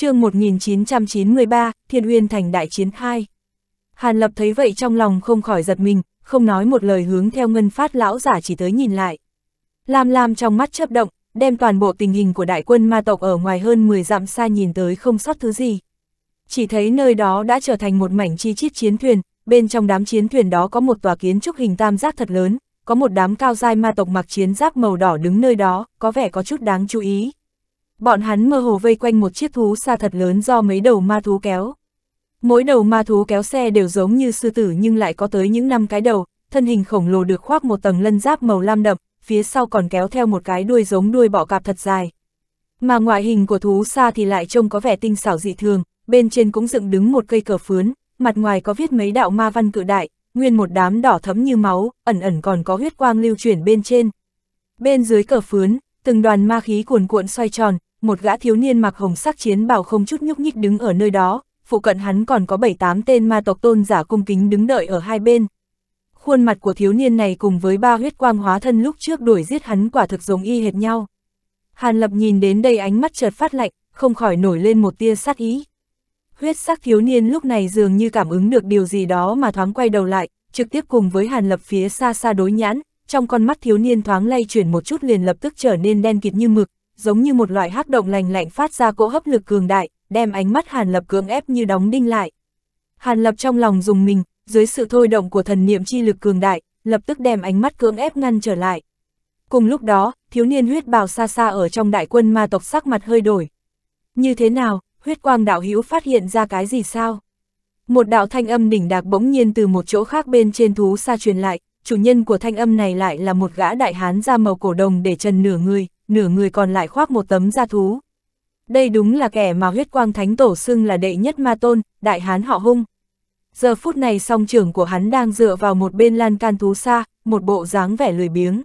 chương 1993, Thiên Uyên Thành Đại Chiến 2. Hàn Lập thấy vậy trong lòng không khỏi giật mình, không nói một lời hướng theo ngân phát lão giả chỉ tới nhìn lại. Lam Lam trong mắt chớp động, đem toàn bộ tình hình của đại quân ma tộc ở ngoài hơn 10 dặm xa nhìn tới không sót thứ gì. Chỉ thấy nơi đó đã trở thành một mảnh chi chít chiến thuyền, bên trong đám chiến thuyền đó có một tòa kiến trúc hình tam giác thật lớn, có một đám cao dai ma tộc mặc chiến giáp màu đỏ đứng nơi đó, có vẻ có chút đáng chú ý. Bọn hắn mơ hồ vây quanh một chiếc thú xa thật lớn do mấy đầu ma thú kéo. Mỗi đầu ma thú kéo xe đều giống như sư tử nhưng lại có tới những năm cái đầu, thân hình khổng lồ được khoác một tầng lân giáp màu lam đậm, phía sau còn kéo theo một cái đuôi giống đuôi bọ cạp thật dài. Mà ngoại hình của thú xa thì lại trông có vẻ tinh xảo dị thường, bên trên cũng dựng đứng một cây cờ phướn, mặt ngoài có viết mấy đạo ma văn cự đại, nguyên một đám đỏ thấm như máu, ẩn ẩn còn có huyết quang lưu chuyển bên trên. Bên dưới cờ phướn, từng đoàn ma khí cuồn cuộn xoay tròn, một gã thiếu niên mặc hồng sắc chiến bào không chút nhúc nhích đứng ở nơi đó, phụ cận hắn còn có 7-8 tên ma tộc tôn giả cung kính đứng đợi ở hai bên. Khuôn mặt của thiếu niên này cùng với ba huyết quang hóa thân lúc trước đuổi giết hắn quả thực giống y hệt nhau. Hàn Lập nhìn đến đây ánh mắt chợt phát lạnh, không khỏi nổi lên một tia sát ý. Huyết sắc thiếu niên lúc này dường như cảm ứng được điều gì đó mà thoáng quay đầu lại, trực tiếp cùng với Hàn Lập phía xa xa đối nhãn, trong con mắt thiếu niên thoáng lay chuyển một chút liền lập tức trở nên đen kịt như mực, giống như một loại hắc động lành lạnh phát ra cỗ hấp lực cường đại, đem ánh mắt Hàn Lập cưỡng ép như đóng đinh lại. Hàn Lập trong lòng dùng mình, dưới sự thôi động của thần niệm chi lực cường đại, lập tức đem ánh mắt cưỡng ép ngăn trở lại. Cùng lúc đó, thiếu niên huyết bào xa xa ở trong đại quân ma tộc sắc mặt hơi đổi. Như thế nào, huyết quang đạo hữu phát hiện ra cái gì sao? Một đạo thanh âm đỉnh đạc bỗng nhiên từ một chỗ khác bên trên thú xa truyền lại, chủ nhân của thanh âm này lại là một gã đại hán da màu cổ đồng để trần nửa người, nửa người còn lại khoác một tấm da thú. Đây đúng là kẻ mà huyết quang thánh tổ xưng là đệ nhất ma tôn, đại hán họ hung. Giờ phút này song trưởng của hắn đang dựa vào một bên lan can thú xa, một bộ dáng vẻ lười biếng.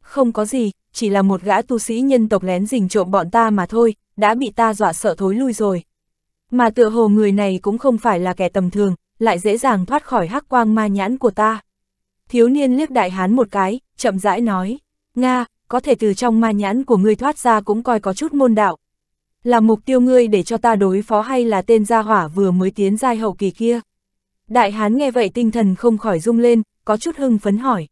Không có gì, chỉ là một gã tu sĩ nhân tộc lén rình trộm bọn ta mà thôi, đã bị ta dọa sợ thối lui rồi. Mà tựa hồ người này cũng không phải là kẻ tầm thường, lại dễ dàng thoát khỏi hắc quang ma nhãn của ta. Thiếu niên liếc đại hán một cái, chậm rãi nói, Nga, có thể từ trong ma nhãn của ngươi thoát ra cũng coi có chút môn đạo. Là mục tiêu ngươi để cho ta đối phó hay là tên gia hỏa vừa mới tiến giai hậu kỳ kia? Đại hán nghe vậy tinh thần không khỏi rung lên, có chút hưng phấn hỏi.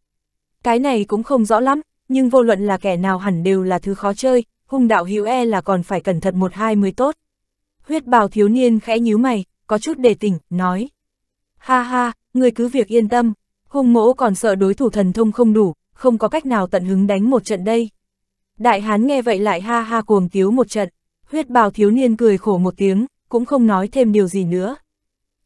Cái này cũng không rõ lắm, nhưng vô luận là kẻ nào hẳn đều là thứ khó chơi, hung đạo hữu e là còn phải cẩn thận một hai mới tốt. Huyết bào thiếu niên khẽ nhíu mày, có chút đề tỉnh, nói. Ha ha, ngươi cứ việc yên tâm, hung mỗ còn sợ đối thủ thần thông không đủ, không có cách nào tận hứng đánh một trận đây. Đại hán nghe vậy lại ha ha cuồng tiếu một trận, huyết bào thiếu niên cười khổ một tiếng, cũng không nói thêm điều gì nữa.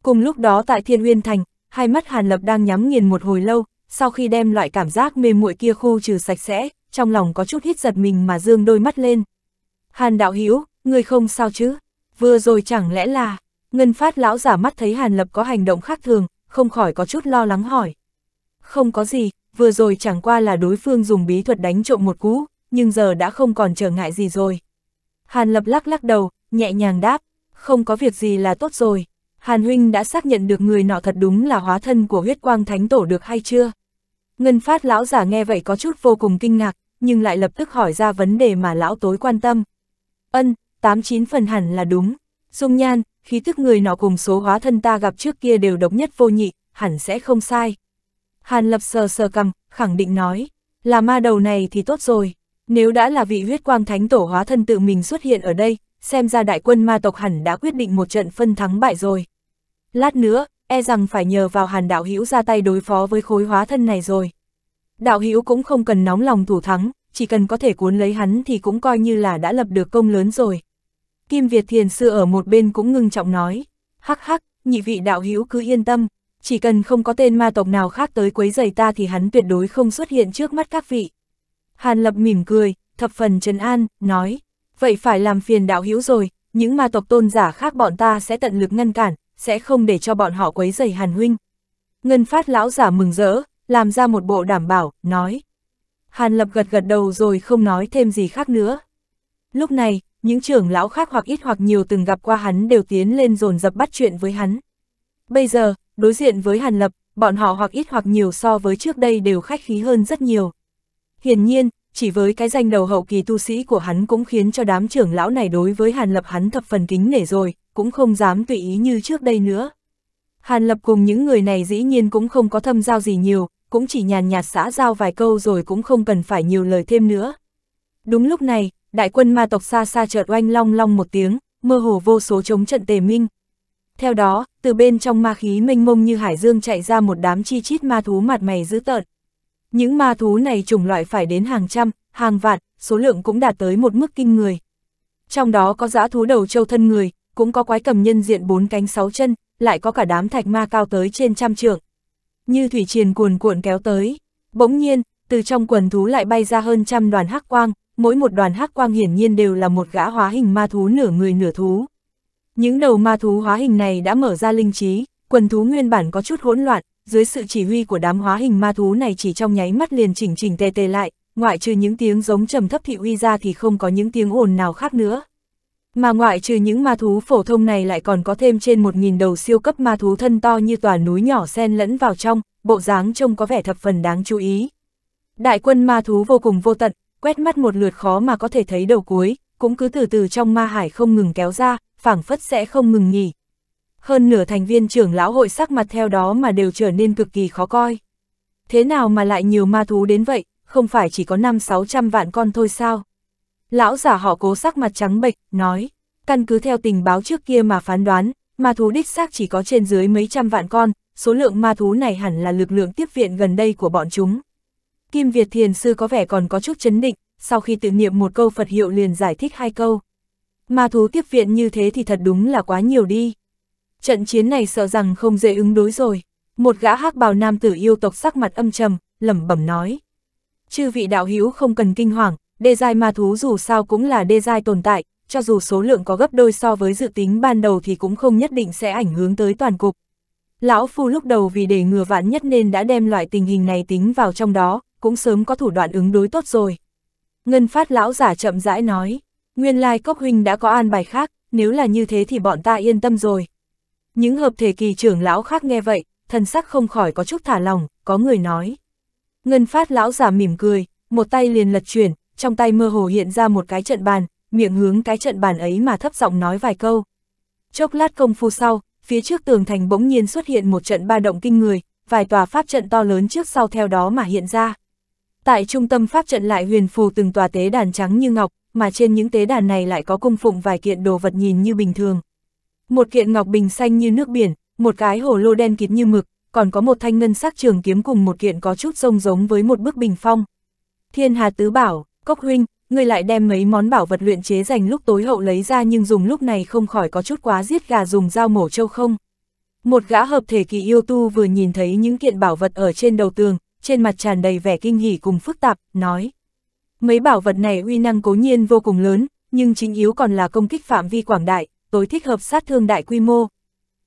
Cùng lúc đó tại Thiên Uyên Thành, hai mắt Hàn Lập đang nhắm nghiền một hồi lâu, sau khi đem loại cảm giác mê muội kia khu trừ sạch sẽ, trong lòng có chút hít giật mình mà dương đôi mắt lên. Hàn đạo hữu người không sao chứ? Vừa rồi chẳng lẽ là, ngân phát lão giả mắt thấy Hàn Lập có hành động khác thường, không khỏi có chút lo lắng hỏi. Không có gì, vừa rồi chẳng qua là đối phương dùng bí thuật đánh trộm một cú, nhưng giờ đã không còn trở ngại gì rồi. Hàn Lập lắc lắc đầu, nhẹ nhàng đáp, không có việc gì là tốt rồi. Hàn Huynh đã xác nhận được người nọ thật đúng là hóa thân của huyết quang thánh tổ được hay chưa? Ngân phát lão giả nghe vậy có chút vô cùng kinh ngạc, nhưng lại lập tức hỏi ra vấn đề mà lão tối quan tâm. Ân, tám chín phần hẳn là đúng. Dung nhan, khí thức người nọ cùng số hóa thân ta gặp trước kia đều độc nhất vô nhị, hẳn sẽ không sai. Hàn lập sờ sờ cầm, khẳng định nói, là ma đầu này thì tốt rồi. Nếu đã là vị huyết quang thánh tổ hóa thân tự mình xuất hiện ở đây, xem ra đại quân ma tộc hẳn đã quyết định một trận phân thắng bại rồi. Lát nữa, e rằng phải nhờ vào hàn đạo hữu ra tay đối phó với khối hóa thân này rồi. Đạo hữu cũng không cần nóng lòng thủ thắng, chỉ cần có thể cuốn lấy hắn thì cũng coi như là đã lập được công lớn rồi. Kim Việt Thiền Sư ở một bên cũng ngưng trọng nói, hắc hắc, nhị vị đạo hữu cứ yên tâm, chỉ cần không có tên ma tộc nào khác tới quấy giày ta thì hắn tuyệt đối không xuất hiện trước mắt các vị. Hàn Lập mỉm cười, thập phần trấn an, nói, vậy phải làm phiền đạo hữu rồi, những ma tộc tôn giả khác bọn ta sẽ tận lực ngăn cản, sẽ không để cho bọn họ quấy giày Hàn Huynh. Ngân phát lão giả mừng rỡ, làm ra một bộ đảm bảo, nói. Hàn Lập gật gật đầu rồi không nói thêm gì khác nữa. Lúc này, những trưởng lão khác hoặc ít hoặc nhiều từng gặp qua hắn đều tiến lên dồn dập bắt chuyện với hắn. Bây giờ, đối diện với Hàn Lập, bọn họ hoặc ít hoặc nhiều so với trước đây đều khách khí hơn rất nhiều. Hiển nhiên, chỉ với cái danh đầu hậu kỳ tu sĩ của hắn cũng khiến cho đám trưởng lão này đối với Hàn Lập hắn thập phần kính nể rồi, cũng không dám tùy ý như trước đây nữa. Hàn Lập cùng những người này dĩ nhiên cũng không có thâm giao gì nhiều, cũng chỉ nhàn nhạt xã giao vài câu rồi cũng không cần phải nhiều lời thêm nữa. Đúng lúc này, đại quân ma tộc xa xa chợt oanh long long một tiếng, mơ hồ vô số chống trận tề minh. Theo đó, từ bên trong ma khí mênh mông như hải dương chạy ra một đám chi chít ma thú mặt mày dữ tợn. Những ma thú này chủng loại phải đến hàng trăm, hàng vạn, số lượng cũng đạt tới một mức kinh người. Trong đó có dã thú đầu châu thân người, cũng có quái cầm nhân diện bốn cánh sáu chân, lại có cả đám thạch ma cao tới trên trăm trượng. Như thủy triền cuồn cuộn kéo tới. Bỗng nhiên, từ trong quần thú lại bay ra hơn trăm đoàn hắc quang, mỗi một đoàn hắc quang hiển nhiên đều là một gã hóa hình ma thú nửa người nửa thú. Những đầu ma thú hóa hình này đã mở ra linh trí, quần thú nguyên bản có chút hỗn loạn, dưới sự chỉ huy của đám hóa hình ma thú này chỉ trong nháy mắt liền chỉnh chỉnh tề tề lại, ngoại trừ những tiếng giống trầm thấp thị uy ra thì không có những tiếng ồn nào khác nữa. Mà ngoại trừ những ma thú phổ thông này lại còn có thêm trên 1.000 đầu siêu cấp ma thú thân to như tòa núi nhỏ xen lẫn vào trong, bộ dáng trông có vẻ thập phần đáng chú ý. Đại quân ma thú vô cùng vô tận, quét mắt một lượt khó mà có thể thấy đầu cuối, cũng cứ từ từ trong ma hải không ngừng kéo ra, phảng phất sẽ không ngừng nghỉ. Hơn nửa thành viên trưởng lão hội sắc mặt theo đó mà đều trở nên cực kỳ khó coi. Thế nào mà lại nhiều ma thú đến vậy, không phải chỉ có 5-600 vạn con thôi sao? Lão giả họ cố sắc mặt trắng bệch, nói, căn cứ theo tình báo trước kia mà phán đoán, ma thú đích xác chỉ có trên dưới mấy trăm vạn con, số lượng ma thú này hẳn là lực lượng tiếp viện gần đây của bọn chúng. Kim Việt Thiền Sư có vẻ còn có chút chấn định, sau khi tự niệm một câu Phật hiệu liền giải thích hai câu. Ma thú tiếp viện như thế thì thật đúng là quá nhiều đi. Trận chiến này sợ rằng không dễ ứng đối rồi. Một gã hắc bào nam tử yêu tộc sắc mặt âm trầm, lẩm bẩm nói. Chư vị đạo hữu không cần kinh hoàng, đê giai ma thú dù sao cũng là đê giai tồn tại, cho dù số lượng có gấp đôi so với dự tính ban đầu thì cũng không nhất định sẽ ảnh hưởng tới toàn cục. Lão Phu lúc đầu vì để ngừa vạn nhất nên đã đem loại tình hình này tính vào trong đó, cũng sớm có thủ đoạn ứng đối tốt rồi. Ngân phát lão giả chậm rãi nói, nguyên lai cốc huynh đã có an bài khác, nếu là như thế thì bọn ta yên tâm rồi. Những hợp thể kỳ trưởng lão khác nghe vậy, thần sắc không khỏi có chút thả lòng, có người nói. Ngân phát lão giả mỉm cười, một tay liền lật chuyển, trong tay mơ hồ hiện ra một cái trận bàn, miệng hướng cái trận bàn ấy mà thấp giọng nói vài câu. Chốc lát công phu sau, phía trước tường thành bỗng nhiên xuất hiện một trận ba động kinh người, vài tòa pháp trận to lớn trước sau theo đó mà hiện ra. Tại trung tâm pháp trận lại huyền phù từng tòa tế đàn trắng như ngọc, mà trên những tế đàn này lại có cung phụng vài kiện đồ vật nhìn như bình thường. Một kiện ngọc bình xanh như nước biển, một cái hồ lô đen kịt như mực, còn có một thanh ngân sắc trường kiếm cùng một kiện có chút rông giống với một bức bình phong. Thiên Hà Tứ Bảo, Cốc Huynh, người lại đem mấy món bảo vật luyện chế dành lúc tối hậu lấy ra nhưng dùng lúc này không khỏi có chút quá giết gà dùng dao mổ trâu không. Một gã hợp thể kỳ yêu tu vừa nhìn thấy những kiện bảo vật ở trên đầu tường, trên mặt tràn đầy vẻ kinh hỉ cùng phức tạp, nói. Mấy bảo vật này uy năng cố nhiên vô cùng lớn, nhưng chính yếu còn là công kích phạm vi quảng đại, tối thích hợp sát thương đại quy mô.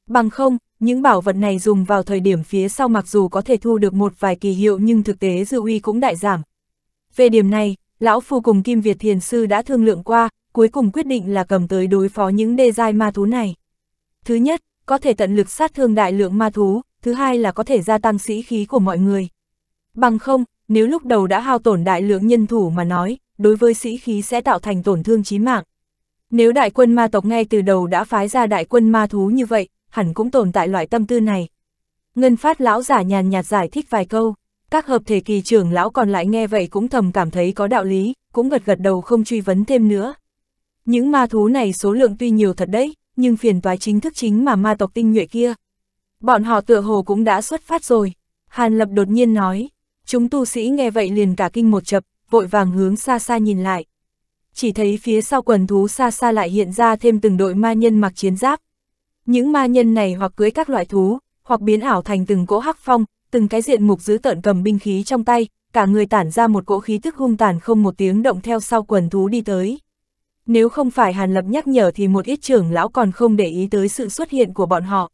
Bằng không, những bảo vật này dùng vào thời điểm phía sau mặc dù có thể thu được một vài kỳ hiệu nhưng thực tế dư uy cũng đại giảm. Về điểm này, Lão Phu cùng Kim Việt Thiền Sư đã thương lượng qua, cuối cùng quyết định là cầm tới đối phó những đê giai ma thú này. Thứ nhất, có thể tận lực sát thương đại lượng ma thú, thứ hai là có thể gia tăng sĩ khí của mọi người. Bằng không, nếu lúc đầu đã hao tổn đại lượng nhân thủ mà nói, đối với sĩ khí sẽ tạo thành tổn thương chí mạng. Nếu đại quân ma tộc ngay từ đầu đã phái ra đại quân ma thú như vậy, hẳn cũng tồn tại loại tâm tư này. Ngân phát lão giả nhàn nhạt giải thích vài câu, các hợp thể kỳ trưởng lão còn lại nghe vậy cũng thầm cảm thấy có đạo lý, cũng gật gật đầu không truy vấn thêm nữa. Những ma thú này số lượng tuy nhiều thật đấy, nhưng phiền toái chính thức chính mà ma tộc tinh nhuệ kia. Bọn họ tựa hồ cũng đã xuất phát rồi. Hàn Lập đột nhiên nói, chúng tu sĩ nghe vậy liền cả kinh một chập, vội vàng hướng xa xa nhìn lại. Chỉ thấy phía sau quần thú xa xa lại hiện ra thêm từng đội ma nhân mặc chiến giáp. Những ma nhân này hoặc cưới các loại thú, hoặc biến ảo thành từng cỗ hắc phong, từng cái diện mục giữ tợn cầm binh khí trong tay, cả người tản ra một cỗ khí tức hung tàn không một tiếng động theo sau quần thú đi tới. Nếu không phải Hàn Lập nhắc nhở thì một ít trưởng lão còn không để ý tới sự xuất hiện của bọn họ.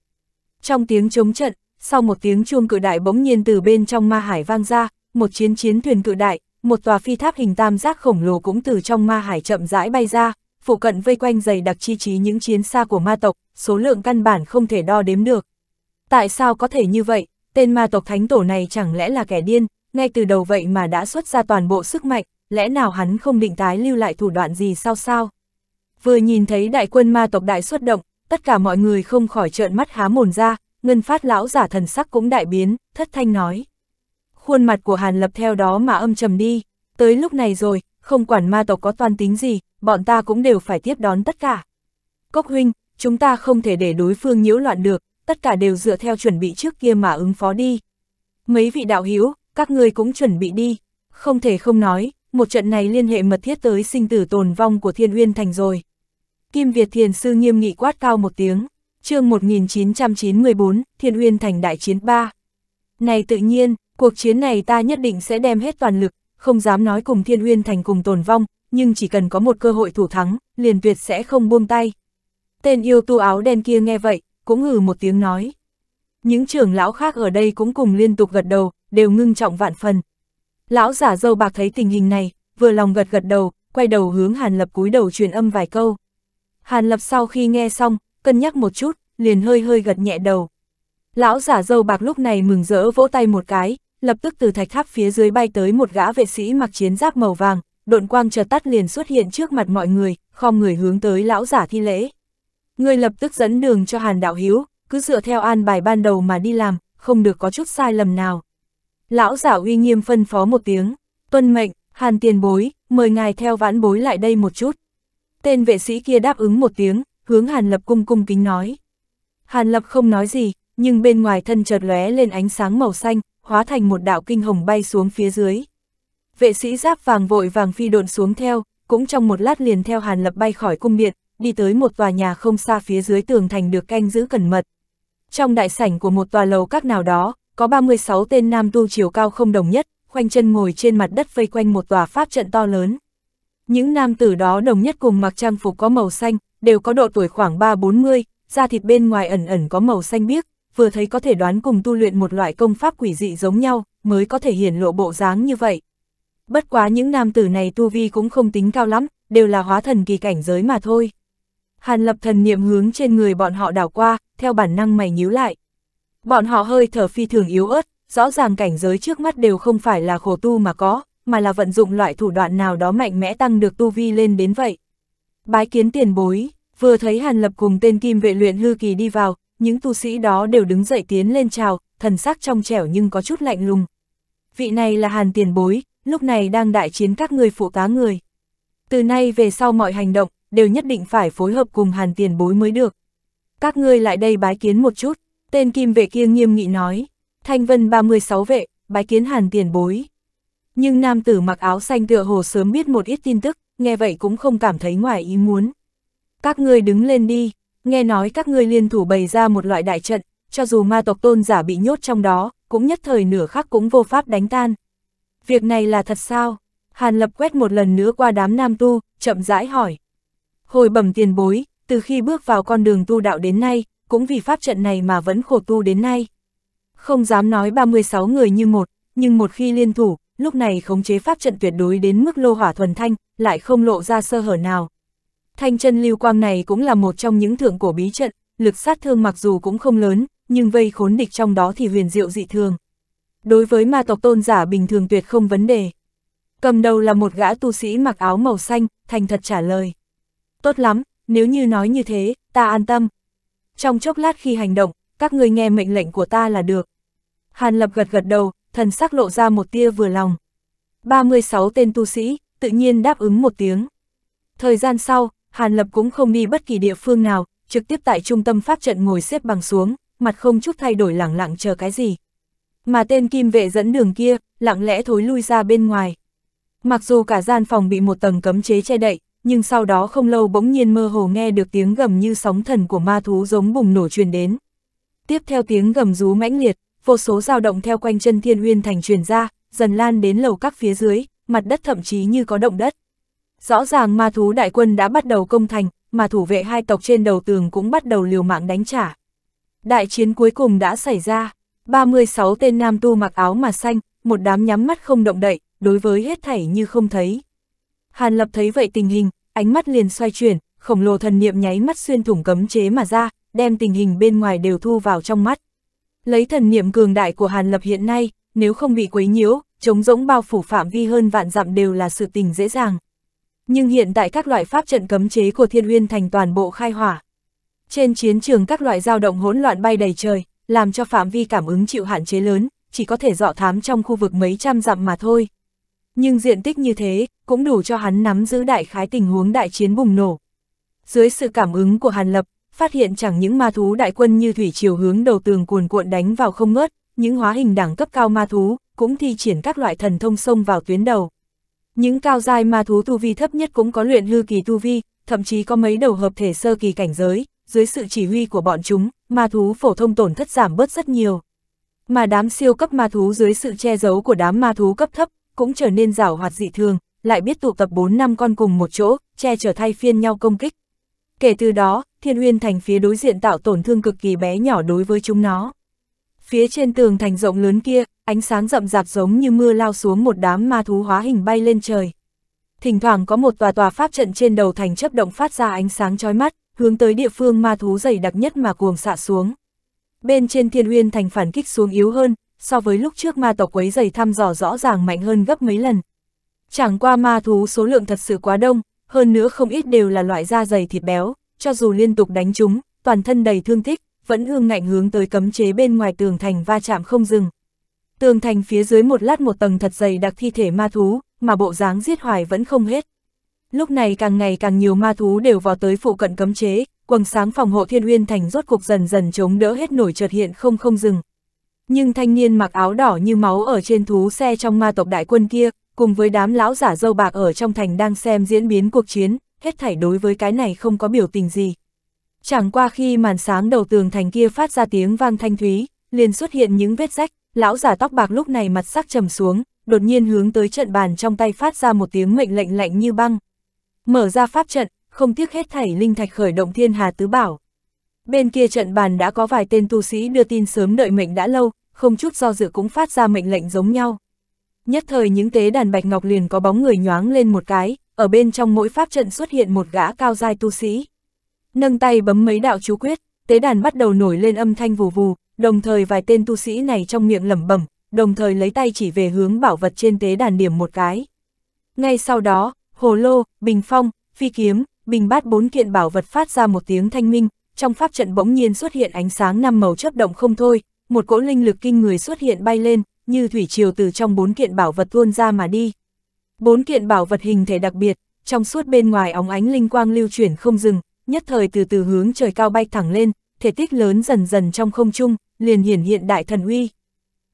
Trong tiếng chống trận, sau một tiếng chuông cự đại bỗng nhiên từ bên trong ma hải vang ra, một chiến chiến thuyền cự đại, một tòa phi tháp hình tam giác khổng lồ cũng từ trong ma hải chậm rãi bay ra, phụ cận vây quanh dày đặc chi trí những chiến xa của ma tộc, số lượng căn bản không thể đo đếm được. Tại sao có thể như vậy, tên ma tộc thánh tổ này chẳng lẽ là kẻ điên, ngay từ đầu vậy mà đã xuất ra toàn bộ sức mạnh, lẽ nào hắn không định tái lưu lại thủ đoạn gì sao sao? Vừa nhìn thấy đại quân ma tộc đại xuất động, tất cả mọi người không khỏi trợn mắt há mồn ra, ngân phát lão giả thần sắc cũng đại biến, thất thanh nói. Khuôn mặt của Hàn Lập theo đó mà âm trầm đi, tới lúc này rồi, không quản ma tộc có toan tính gì, bọn ta cũng đều phải tiếp đón tất cả. Cốc huynh, chúng ta không thể để đối phương nhiễu loạn được, tất cả đều dựa theo chuẩn bị trước kia mà ứng phó đi. Mấy vị đạo hữu các người cũng chuẩn bị đi, không thể không nói, một trận này liên hệ mật thiết tới sinh tử tồn vong của Thiên Uyên Thành rồi. Kim Việt Thiền Sư nghiêm nghị quát cao một tiếng, chương 1994, Thiên Uyên Thành Đại Chiến 3. Này tự nhiên, cuộc chiến này ta nhất định sẽ đem hết toàn lực, không dám nói cùng Thiên Uyên Thành cùng tồn vong, nhưng chỉ cần có một cơ hội thủ thắng, liền tuyệt sẽ không buông tay. Tên yêu tu áo đen kia nghe vậy, cũng ngừ một tiếng nói. Những trưởng lão khác ở đây cũng cùng liên tục gật đầu, đều ngưng trọng vạn phần. Lão giả dâu bạc thấy tình hình này, vừa lòng gật gật đầu, quay đầu hướng Hàn Lập cúi đầu truyền âm vài câu. Hàn Lập sau khi nghe xong, cân nhắc một chút, liền hơi hơi gật nhẹ đầu. Lão giả dâu bạc lúc này mừng rỡ vỗ tay một cái, lập tức từ thạch tháp phía dưới bay tới một gã vệ sĩ mặc chiến giáp màu vàng, độn quang chợt tắt liền xuất hiện trước mặt mọi người, khom người hướng tới lão giả thi lễ. Người lập tức dẫn đường cho Hàn Đạo Hiếu, cứ dựa theo an bài ban đầu mà đi làm, không được có chút sai lầm nào. Lão giả uy nghiêm phân phó một tiếng, tuân mệnh, Hàn tiền bối, mời ngài theo vãn bối lại đây một chút. Tên vệ sĩ kia đáp ứng một tiếng, hướng Hàn Lập cung cung kính nói. Hàn Lập không nói gì, nhưng bên ngoài thân chợt lóe lên ánh sáng màu xanh, hóa thành một đạo kinh hồng bay xuống phía dưới. Vệ sĩ giáp vàng vội vàng phi độn xuống theo, cũng trong một lát liền theo Hàn Lập bay khỏi cung điện, đi tới một tòa nhà không xa phía dưới tường thành được canh giữ cẩn mật. Trong đại sảnh của một tòa lầu các nào đó, có 36 tên nam tu chiều cao không đồng nhất, khoanh chân ngồi trên mặt đất vây quanh một tòa pháp trận to lớn. Những nam tử đó đồng nhất cùng mặc trang phục có màu xanh, đều có độ tuổi khoảng 3-40, da thịt bên ngoài ẩn ẩn có màu xanh biếc, vừa thấy có thể đoán cùng tu luyện một loại công pháp quỷ dị giống nhau, mới có thể hiển lộ bộ dáng như vậy. Bất quá những nam tử này tu vi cũng không tính cao lắm, đều là hóa thần kỳ cảnh giới mà thôi. Hàn lập thần niệm hướng trên người bọn họ đảo qua, theo bản năng mày nhíu lại. Bọn họ hơi thở phi thường yếu ớt, rõ ràng cảnh giới trước mắt đều không phải là khổ tu mà có, mà là vận dụng loại thủ đoạn nào đó mạnh mẽ tăng được tu vi lên đến vậy. Bái kiến tiền bối, vừa thấy Hàn Lập cùng tên kim vệ luyện hư kỳ đi vào, những tu sĩ đó đều đứng dậy tiến lên chào, thần sắc trong trẻo nhưng có chút lạnh lùng. Vị này là Hàn tiền bối, lúc này đang đại chiến các người phụ tá người. Từ nay về sau mọi hành động, đều nhất định phải phối hợp cùng Hàn tiền bối mới được. Các ngươi lại đây bái kiến một chút, tên kim vệ kia nghiêm nghị nói. Thanh vân 36 vệ, bái kiến Hàn tiền bối. Nhưng nam tử mặc áo xanh tựa hồ sớm biết một ít tin tức, nghe vậy cũng không cảm thấy ngoài ý muốn. Các ngươi đứng lên đi, nghe nói các ngươi liên thủ bày ra một loại đại trận, cho dù ma tộc tôn giả bị nhốt trong đó, cũng nhất thời nửa khắc cũng vô pháp đánh tan. Việc này là thật sao? Hàn lập quét một lần nữa qua đám nam tu, chậm rãi hỏi. Hồi bẩm tiền bối, từ khi bước vào con đường tu đạo đến nay, cũng vì pháp trận này mà vẫn khổ tu đến nay. Không dám nói 36 người như một, nhưng một khi liên thủ, lúc này khống chế pháp trận tuyệt đối đến mức lô hỏa thuần thanh, lại không lộ ra sơ hở nào. Thanh chân lưu quang này cũng là một trong những thượng cổ bí trận, lực sát thương mặc dù cũng không lớn, nhưng vây khốn địch trong đó thì huyền diệu dị thường. Đối với ma tộc tôn giả bình thường tuyệt không vấn đề. Cầm đầu là một gã tu sĩ mặc áo màu xanh, thành thật trả lời. Tốt lắm, nếu như nói như thế, ta an tâm. Trong chốc lát khi hành động, các người nghe mệnh lệnh của ta là được. Hàn Lập gật gật đầu, thần sắc lộ ra một tia vừa lòng. 36 tên tu sĩ, tự nhiên đáp ứng một tiếng. Thời gian sau, Hàn Lập cũng không đi bất kỳ địa phương nào, trực tiếp tại trung tâm pháp trận ngồi xếp bằng xuống, mặt không chút thay đổi lẳng lặng chờ cái gì. Mà tên kim vệ dẫn đường kia, lặng lẽ thối lui ra bên ngoài. Mặc dù cả gian phòng bị một tầng cấm chế che đậy, nhưng sau đó không lâu bỗng nhiên mơ hồ nghe được tiếng gầm như sóng thần của ma thú giống bùng nổ truyền đến. Tiếp theo tiếng gầm rú mãnh liệt, vô số dao động theo quanh chân thiên uyên thành truyền ra, dần lan đến lầu các phía dưới, mặt đất thậm chí như có động đất. Rõ ràng ma thú đại quân đã bắt đầu công thành, mà thủ vệ hai tộc trên đầu tường cũng bắt đầu liều mạng đánh trả. Đại chiến cuối cùng đã xảy ra, 36 tên nam tu mặc áo mà xanh, một đám nhắm mắt không động đậy, đối với hết thảy như không thấy. Hàn Lập thấy vậy tình hình, ánh mắt liền xoay chuyển, khổng lồ thần niệm nháy mắt xuyên thủng cấm chế mà ra, đem tình hình bên ngoài đều thu vào trong mắt. Lấy thần niệm cường đại của Hàn Lập hiện nay, nếu không bị quấy nhiễu, chống rỗng bao phủ phạm vi hơn vạn dặm đều là sự tình dễ dàng. Nhưng hiện tại các loại pháp trận cấm chế của Thiên Uyên thành toàn bộ khai hỏa. Trên chiến trường các loại dao động hỗn loạn bay đầy trời, làm cho phạm vi cảm ứng chịu hạn chế lớn, chỉ có thể dọ thám trong khu vực mấy trăm dặm mà thôi. Nhưng diện tích như thế, cũng đủ cho hắn nắm giữ đại khái tình huống đại chiến bùng nổ. Dưới sự cảm ứng của Hàn Lập, phát hiện chẳng những ma thú đại quân như thủy chiều hướng đầu tường cuồn cuộn đánh vào không ngớt, những hóa hình đẳng cấp cao ma thú, cũng thi triển các loại thần thông xông vào tuyến đầu. Những cao giai ma thú tu vi thấp nhất cũng có luyện hư kỳ tu vi, thậm chí có mấy đầu hợp thể sơ kỳ cảnh giới, dưới sự chỉ huy của bọn chúng, ma thú phổ thông tổn thất giảm bớt rất nhiều. Mà đám siêu cấp ma thú dưới sự che giấu của đám ma thú cấp thấp, cũng trở nên rảo hoạt dị thường, lại biết tụ tập 4 năm con cùng một chỗ, che chở thay phiên nhau công kích. Kể từ đó, Thiên Uyên thành phía đối diện tạo tổn thương cực kỳ bé nhỏ đối với chúng nó. Phía trên tường thành rộng lớn kia, ánh sáng rậm rạp giống như mưa lao xuống một đám ma thú hóa hình bay lên trời. Thỉnh thoảng có một tòa tòa pháp trận trên đầu thành chấp động phát ra ánh sáng chói mắt, hướng tới địa phương ma thú dày đặc nhất mà cuồng xạ xuống. Bên trên thiên uyên thành phản kích xuống yếu hơn, so với lúc trước ma tộc quấy dày thăm dò rõ ràng mạnh hơn gấp mấy lần. Chẳng qua ma thú số lượng thật sự quá đông, hơn nữa không ít đều là loại da dày thịt béo, cho dù liên tục đánh chúng, toàn thân đầy thương tích, vẫn hương ngạnh hướng tới cấm chế bên ngoài tường thành va chạm không dừng. Tường thành phía dưới một lát một tầng thật dày đặc thi thể ma thú, mà bộ dáng giết hoài vẫn không hết. Lúc này càng ngày càng nhiều ma thú đều vào tới phụ cận cấm chế, quầng sáng phòng hộ thiên uyên thành rốt cục dần dần chống đỡ hết nổi chợt hiện không không dừng. Nhưng thanh niên mặc áo đỏ như máu ở trên thú xe trong ma tộc đại quân kia, cùng với đám lão giả dâu bạc ở trong thành đang xem diễn biến cuộc chiến, hết thảy đối với cái này không có biểu tình gì. Chẳng qua khi màn sáng đầu tường thành kia phát ra tiếng vang thanh thúy, liền xuất hiện những vết rách, lão giả tóc bạc lúc này mặt sắc trầm xuống, đột nhiên hướng tới trận bàn trong tay phát ra một tiếng mệnh lệnh lạnh như băng. Mở ra pháp trận, không tiếc hết thảy linh thạch khởi động thiên hà tứ bảo. Bên kia trận bàn đã có vài tên tu sĩ đưa tin sớm đợi mệnh đã lâu, không chút do dự cũng phát ra mệnh lệnh giống nhau. Nhất thời những tế đàn bạch ngọc liền có bóng người nhoáng lên một cái, ở bên trong mỗi pháp trận xuất hiện một gã cao giai tu sĩ. Nâng tay bấm mấy đạo chú quyết, tế đàn bắt đầu nổi lên âm thanh vù vù, đồng thời vài tên tu sĩ này trong miệng lẩm bẩm, đồng thời lấy tay chỉ về hướng bảo vật trên tế đàn điểm một cái. Ngay sau đó, hồ lô, bình phong, phi kiếm, bình bát bốn kiện bảo vật phát ra một tiếng thanh minh, trong pháp trận bỗng nhiên xuất hiện ánh sáng năm màu chớp động không thôi, một cỗ linh lực kinh người xuất hiện bay lên, như thủy triều từ trong bốn kiện bảo vật tuôn ra mà đi. Bốn kiện bảo vật hình thể đặc biệt, trong suốt bên ngoài óng ánh linh quang lưu chuyển không dừng, nhất thời từ từ hướng trời cao bay thẳng lên, thể tích lớn dần dần trong không trung, liền hiển hiện đại thần uy.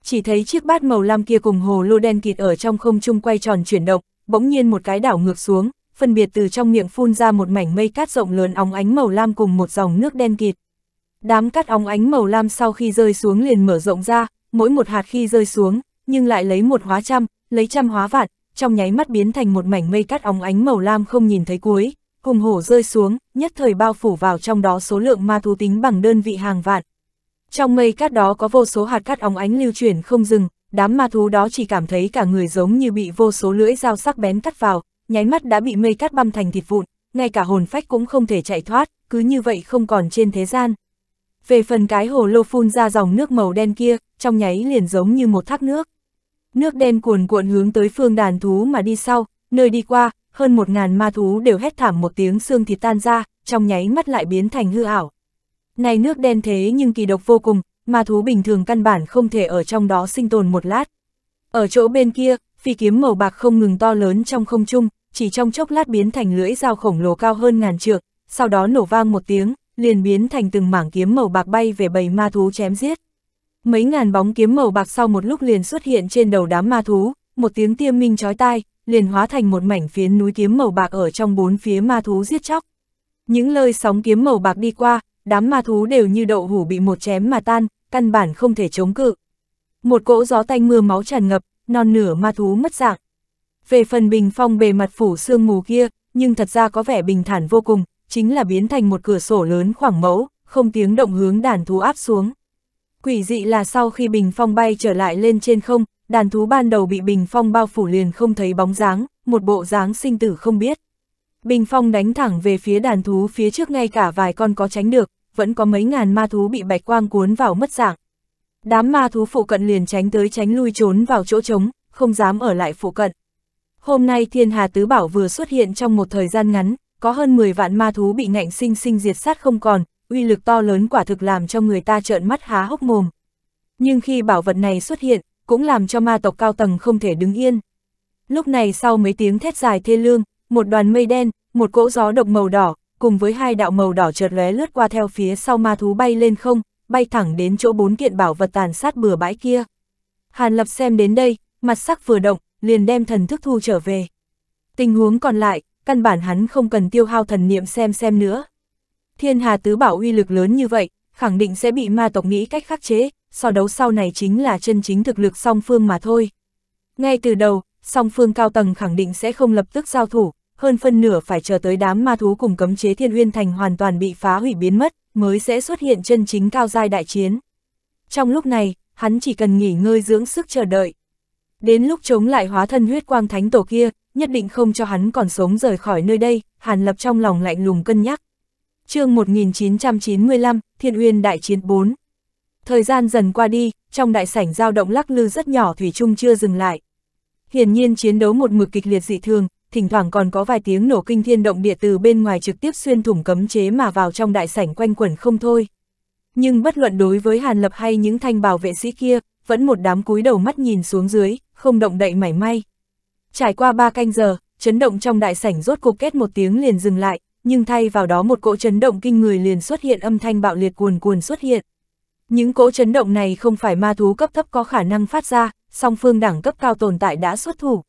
Chỉ thấy chiếc bát màu lam kia cùng hồ lô đen kịt ở trong không trung quay tròn chuyển động, bỗng nhiên một cái đảo ngược xuống, phân biệt từ trong miệng phun ra một mảnh mây cát rộng lớn óng ánh màu lam cùng một dòng nước đen kịt. Đám cát óng ánh màu lam sau khi rơi xuống liền mở rộng ra, mỗi một hạt khi rơi xuống, nhưng lại lấy một hóa trăm, lấy trăm hóa vạn, trong nháy mắt biến thành một mảnh mây cát óng ánh màu lam không nhìn thấy cuối, hùng hổ rơi xuống, nhất thời bao phủ vào trong đó số lượng ma thú tính bằng đơn vị hàng vạn. Trong mây cát đó có vô số hạt cát óng ánh lưu chuyển không dừng, đám ma thú đó chỉ cảm thấy cả người giống như bị vô số lưỡi dao sắc bén cắt vào, nháy mắt đã bị mây cát băm thành thịt vụn, ngay cả hồn phách cũng không thể chạy thoát, cứ như vậy không còn trên thế gian. Về phần cái hồ lô phun ra dòng nước màu đen kia, trong nháy liền giống như một thác nước. Nước đen cuồn cuộn hướng tới phương đàn thú mà đi sau, nơi đi qua, hơn một ngàn ma thú đều hét thảm một tiếng xương thịt tan ra, trong nháy mắt lại biến thành hư ảo. Này nước đen thế nhưng kỳ độc vô cùng, ma thú bình thường căn bản không thể ở trong đó sinh tồn một lát. Ở chỗ bên kia, phi kiếm màu bạc không ngừng to lớn trong không trung, chỉ trong chốc lát biến thành lưỡi dao khổng lồ cao hơn ngàn trượng, sau đó nổ vang một tiếng, liền biến thành từng mảng kiếm màu bạc bay về bầy ma thú chém giết. Mấy ngàn bóng kiếm màu bạc sau một lúc liền xuất hiện trên đầu đám ma thú, một tiếng tiêm minh chói tai, liền hóa thành một mảnh phiến núi kiếm màu bạc ở trong bốn phía ma thú giết chóc. Những lời sóng kiếm màu bạc đi qua, đám ma thú đều như đậu hủ bị một chém mà tan, căn bản không thể chống cự. Một cỗ gió tanh mưa máu tràn ngập, non nửa ma thú mất dạng. Về phần bình phong bề mặt phủ sương mù kia, nhưng thật ra có vẻ bình thản vô cùng, chính là biến thành một cửa sổ lớn khoảng mẫu, không tiếng động hướng đàn thú áp xuống. Quỷ dị là sau khi bình phong bay trở lại lên trên không, đàn thú ban đầu bị bình phong bao phủ liền không thấy bóng dáng, một bộ dáng sinh tử không biết. Bình phong đánh thẳng về phía đàn thú phía trước ngay cả vài con có tránh được, vẫn có mấy ngàn ma thú bị bạch quang cuốn vào mất dạng. Đám ma thú phụ cận liền tránh tới tránh lui trốn vào chỗ trống, không dám ở lại phụ cận. Hôm nay thiên hà tứ bảo vừa xuất hiện trong một thời gian ngắn, có hơn 10 vạn ma thú bị ngạnh sinh sinh diệt sát không còn, uy lực to lớn quả thực làm cho người ta trợn mắt há hốc mồm. Nhưng khi bảo vật này xuất hiện, cũng làm cho ma tộc cao tầng không thể đứng yên. Lúc này sau mấy tiếng thét dài thê lương, một đoàn mây đen, một cỗ gió độc màu đỏ, cùng với hai đạo màu đỏ chợt lóe lướt qua theo phía sau ma thú bay lên không, bay thẳng đến chỗ bốn kiện bảo vật tàn sát bừa bãi kia. Hàn Lập xem đến đây, mặt sắc vừa động, liền đem thần thức thu trở về. Tình huống còn lại, căn bản hắn không cần tiêu hao thần niệm xem xem nữa. Thiên Hà Tứ Bảo uy lực lớn như vậy, khẳng định sẽ bị ma tộc nghĩ cách khắc chế, so đấu sau này chính là chân chính thực lực song phương mà thôi. Ngay từ đầu, song phương cao tầng khẳng định sẽ không lập tức giao thủ, hơn phân nửa phải chờ tới đám ma thú cùng cấm chế Thiên Uyên Thành hoàn toàn bị phá hủy biến mất, mới sẽ xuất hiện chân chính cao giai đại chiến. Trong lúc này, hắn chỉ cần nghỉ ngơi dưỡng sức chờ đợi. Đến lúc chống lại hóa thân huyết quang thánh tổ kia, nhất định không cho hắn còn sống rời khỏi nơi đây, Hàn Lập trong lòng lạnh lùng cân nhắc. chương 1995, Thiên Uyên Đại Chiến 4 Thời gian dần qua đi, trong đại sảnh giao động lắc lư rất nhỏ Thủy Trung chưa dừng lại. Hiển nhiên chiến đấu một mực kịch liệt dị thường, thỉnh thoảng còn có vài tiếng nổ kinh thiên động địa từ bên ngoài trực tiếp xuyên thủng cấm chế mà vào trong đại sảnh quanh quẩn không thôi. Nhưng bất luận đối với Hàn Lập hay những thanh bảo vệ sĩ kia, vẫn một đám cúi đầu mắt nhìn xuống dưới, không động đậy mảy may. Trải qua ba canh giờ, chấn động trong đại sảnh rốt cục kết một tiếng liền dừng lại, nhưng thay vào đó một cỗ chấn động kinh người liền xuất hiện âm thanh bạo liệt cuồn cuồn xuất hiện. Những cỗ chấn động này không phải ma thú cấp thấp có khả năng phát ra, song phương đẳng cấp cao tồn tại đã xuất thủ.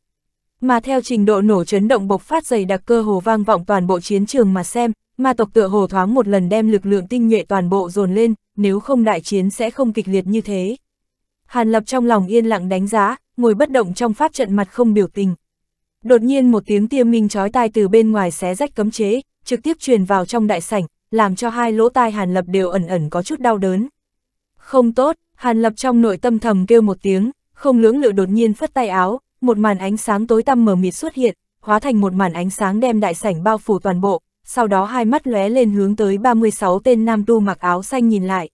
Mà theo trình độ nổ chấn động bộc phát dày đặc cơ hồ vang vọng toàn bộ chiến trường mà xem, ma tộc tựa hồ thoáng một lần đem lực lượng tinh nhuệ toàn bộ dồn lên, nếu không đại chiến sẽ không kịch liệt như thế. Hàn Lập trong lòng yên lặng đánh giá, ngồi bất động trong pháp trận mặt không biểu tình. Đột nhiên một tiếng tiêm minh chói tai từ bên ngoài xé rách cấm chế, trực tiếp truyền vào trong đại sảnh, làm cho hai lỗ tai Hàn Lập đều ẩn ẩn có chút đau đớn. Không tốt, Hàn Lập trong nội tâm thầm kêu một tiếng, không lưỡng lự đột nhiên phất tay áo, một màn ánh sáng tối tăm mờ mịt xuất hiện, hóa thành một màn ánh sáng đem đại sảnh bao phủ toàn bộ, sau đó hai mắt lóe lên hướng tới 36 tên nam tu mặc áo xanh nhìn lại.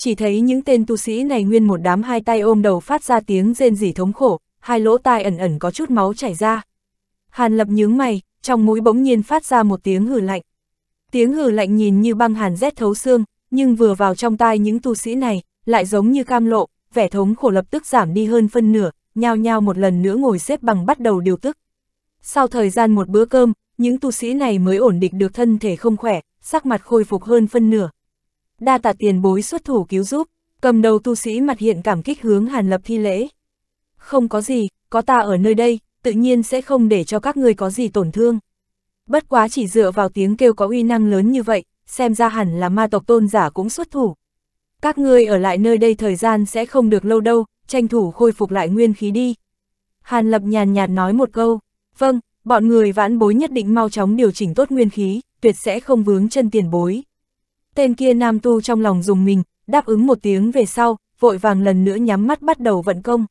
Chỉ thấy những tên tu sĩ này nguyên một đám hai tay ôm đầu phát ra tiếng rên rỉ thống khổ, hai lỗ tai ẩn ẩn có chút máu chảy ra. Hàn lập nhướng mày, trong mũi bỗng nhiên phát ra một tiếng hử lạnh. Tiếng hử lạnh nhìn như băng hàn rét thấu xương, nhưng vừa vào trong tai những tu sĩ này, lại giống như cam lộ, vẻ thống khổ lập tức giảm đi hơn phân nửa, nhao nhao một lần nữa ngồi xếp bằng bắt đầu điều tức. Sau thời gian một bữa cơm, những tu sĩ này mới ổn định được thân thể không khỏe, sắc mặt khôi phục hơn phân nửa. Đa tạ tiền bối xuất thủ cứu giúp, cầm đầu tu sĩ mặt hiện cảm kích hướng Hàn Lập thi lễ. Không có gì, có ta ở nơi đây, tự nhiên sẽ không để cho các ngươi có gì tổn thương. Bất quá chỉ dựa vào tiếng kêu có uy năng lớn như vậy, xem ra hẳn là ma tộc tôn giả cũng xuất thủ. Các ngươi ở lại nơi đây thời gian sẽ không được lâu đâu, tranh thủ khôi phục lại nguyên khí đi. Hàn Lập nhàn nhạt nói một câu, vâng, bọn người vãn bối nhất định mau chóng điều chỉnh tốt nguyên khí, tuyệt sẽ không vướng chân tiền bối. Tên kia nam tu trong lòng dùng mình, đáp ứng một tiếng về sau, vội vàng lần nữa nhắm mắt bắt đầu vận công.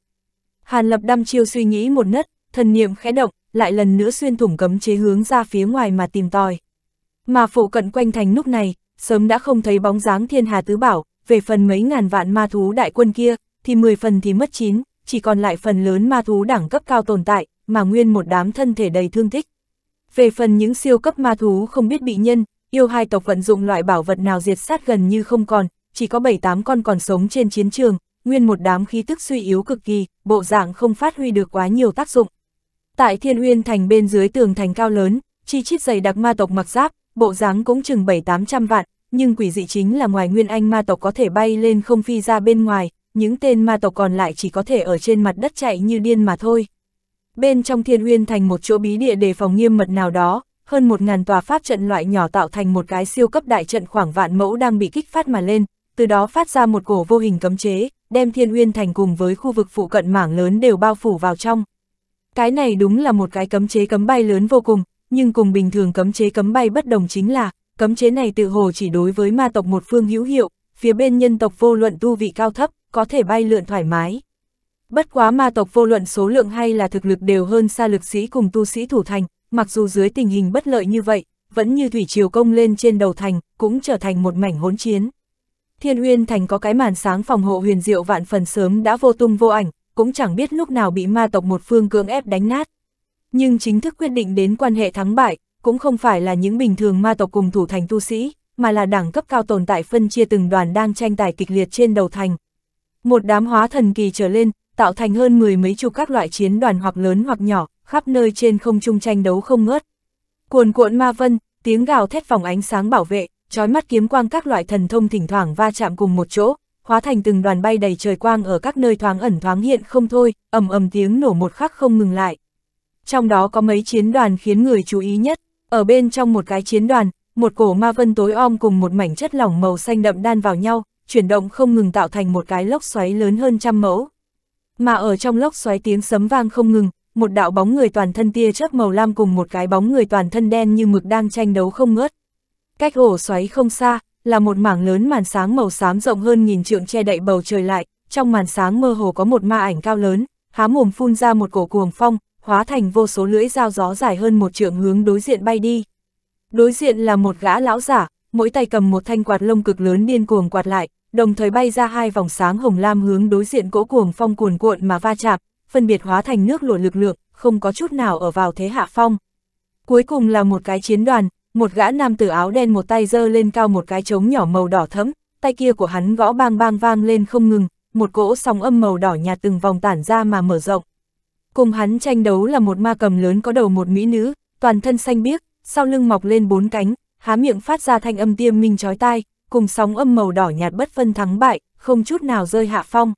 Hàn Lập đăm chiêu suy nghĩ một nấc, thần niệm khẽ động, lại lần nữa xuyên thủng cấm chế hướng ra phía ngoài mà tìm tòi. Mà phụ cận quanh thành lúc này, sớm đã không thấy bóng dáng thiên hà tứ bảo, về phần mấy ngàn vạn ma thú đại quân kia, thì 10 phần thì mất 9, chỉ còn lại phần lớn ma thú đẳng cấp cao tồn tại, mà nguyên một đám thân thể đầy thương tích. Về phần những siêu cấp ma thú không biết bị nhân, yêu hai tộc vận dụng loại bảo vật nào diệt sát gần như không còn, chỉ có 7-8 con còn sống trên chiến trường, nguyên một đám khí tức suy yếu cực kỳ, bộ dạng không phát huy được quá nhiều tác dụng. Tại Thiên Uyên thành bên dưới tường thành cao lớn, chi chít dày đặc ma tộc mặc giáp, bộ dáng cũng chừng 7-800 vạn, nhưng quỷ dị chính là ngoài nguyên anh ma tộc có thể bay lên không phi ra bên ngoài, những tên ma tộc còn lại chỉ có thể ở trên mặt đất chạy như điên mà thôi. Bên trong thiên uyên thành một chỗ bí địa đề phòng nghiêm mật nào đó, hơn một ngàn tòa pháp trận loại nhỏ tạo thành một cái siêu cấp đại trận khoảng vạn mẫu đang bị kích phát mà lên, từ đó phát ra một cổ vô hình cấm chế, đem thiên uyên thành cùng với khu vực phụ cận mảng lớn đều bao phủ vào trong. Cái này đúng là một cái cấm chế cấm bay lớn vô cùng, nhưng cùng bình thường cấm chế cấm bay bất đồng chính là, cấm chế này tự hồ chỉ đối với ma tộc một phương hữu hiệu, phía bên nhân tộc vô luận tu vị cao thấp, có thể bay lượn thoải mái. Bất quá ma tộc vô luận số lượng hay là thực lực đều hơn xa lực sĩ cùng tu sĩ thủ thành, mặc dù dưới tình hình bất lợi như vậy, vẫn như thủy triều công lên trên đầu thành, cũng trở thành một mảnh hỗn chiến. Thiên Uyên Thành có cái màn sáng phòng hộ huyền diệu vạn phần sớm đã vô tung vô ảnh, cũng chẳng biết lúc nào bị ma tộc một phương cưỡng ép đánh nát. Nhưng chính thức quyết định đến quan hệ thắng bại, cũng không phải là những bình thường ma tộc cùng thủ thành tu sĩ, mà là đẳng cấp cao tồn tại phân chia từng đoàn đang tranh tài kịch liệt trên đầu thành. Một đám hóa thần kỳ trở lên, tạo thành hơn mười mấy chục các loại chiến đoàn hoặc lớn hoặc nhỏ, khắp nơi trên không trung tranh đấu không ngớt. Cuồn cuộn ma vân, tiếng gào thét phòng ánh sáng bảo vệ, trói mắt kiếm quang các loại thần thông thỉnh thoảng va chạm cùng một chỗ, hóa thành từng đoàn bay đầy trời quang ở các nơi thoáng ẩn thoáng hiện không thôi, ầm ầm tiếng nổ một khắc không ngừng lại. Trong đó có mấy chiến đoàn khiến người chú ý nhất, ở bên trong một cái chiến đoàn, một cổ ma vân tối om cùng một mảnh chất lỏng màu xanh đậm đan vào nhau, chuyển động không ngừng tạo thành một cái lốc xoáy lớn hơn trăm mẫu. Mà ở trong lốc xoáy tiếng sấm vang không ngừng, một đạo bóng người toàn thân tia chớp màu lam cùng một cái bóng người toàn thân đen như mực đang tranh đấu không ngớt. Cách ổ xoáy không xa, là một mảng lớn màn sáng màu xám rộng hơn nghìn trượng che đậy bầu trời lại, trong màn sáng mơ hồ có một ma ảnh cao lớn, há mồm phun ra một cổ cuồng phong, hóa thành vô số lưỡi dao gió dài hơn một trượng hướng đối diện bay đi. Đối diện là một gã lão giả, mỗi tay cầm một thanh quạt lông cực lớn điên cuồng quạt lại, đồng thời bay ra hai vòng sáng hồng lam hướng đối diện cỗ cuồng phong cuồn cuộn mà va chạm, phân biệt hóa thành nước lụa lực lượng, không có chút nào ở vào thế hạ phong. Cuối cùng là một cái chiến đoàn, một gã nam tử áo đen một tay giơ lên cao một cái trống nhỏ màu đỏ thẫm, tay kia của hắn gõ bang bang vang lên không ngừng, một cỗ sóng âm màu đỏ nhạt từng vòng tản ra mà mở rộng. Cùng hắn tranh đấu là một ma cầm lớn có đầu một mỹ nữ, toàn thân xanh biếc, sau lưng mọc lên bốn cánh, há miệng phát ra thanh âm tiêm minh chói tai, cùng sóng âm màu đỏ nhạt bất phân thắng bại, không chút nào rơi hạ phong.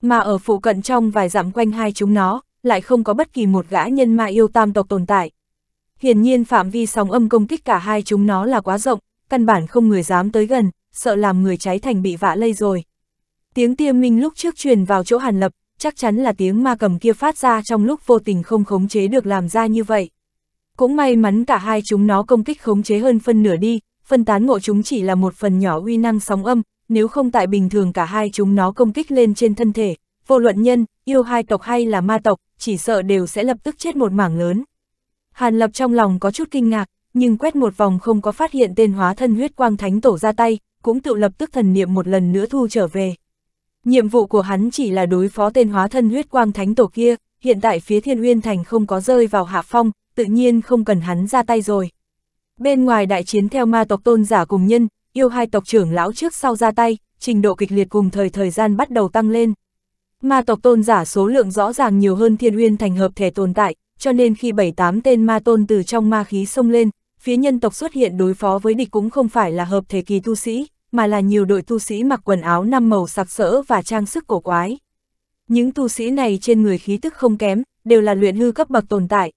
Mà ở phụ cận trong vài dặm quanh hai chúng nó, lại không có bất kỳ một gã nhân ma yêu tam tộc tồn tại. Hiển nhiên phạm vi sóng âm công kích cả hai chúng nó là quá rộng, căn bản không người dám tới gần, sợ làm người cháy thành bị vạ lây rồi. Tiếng tiêm minh lúc trước truyền vào chỗ hàn lập, chắc chắn là tiếng ma cầm kia phát ra trong lúc vô tình không khống chế được làm ra như vậy. Cũng may mắn cả hai chúng nó công kích khống chế hơn phân nửa đi, phân tán ngộ chúng chỉ là một phần nhỏ uy năng sóng âm, nếu không tại bình thường cả hai chúng nó công kích lên trên thân thể, vô luận nhân, yêu hai tộc hay là ma tộc, chỉ sợ đều sẽ lập tức chết một mảng lớn. Hàn Lập trong lòng có chút kinh ngạc, nhưng quét một vòng không có phát hiện tên hóa thân huyết quang thánh tổ ra tay, cũng tự lập tức thần niệm một lần nữa thu trở về. Nhiệm vụ của hắn chỉ là đối phó tên hóa thân huyết quang thánh tổ kia, hiện tại phía Thiên Uyên Thành không có rơi vào hạ phong, tự nhiên không cần hắn ra tay rồi. Bên ngoài đại chiến theo ma tộc tôn giả cùng nhân, yêu hai tộc trưởng lão trước sau ra tay, trình độ kịch liệt cùng thời thời gian bắt đầu tăng lên. Ma tộc tôn giả số lượng rõ ràng nhiều hơn Thiên Uyên Thành hợp thể tồn tại, cho nên khi 7-8 tên ma tôn từ trong ma khí xông lên, phía nhân tộc xuất hiện đối phó với địch cũng không phải là hợp thể kỳ tu sĩ, mà là nhiều đội tu sĩ mặc quần áo năm màu sặc sỡ và trang sức cổ quái. Những tu sĩ này trên người khí tức không kém, đều là luyện hư cấp bậc tồn tại.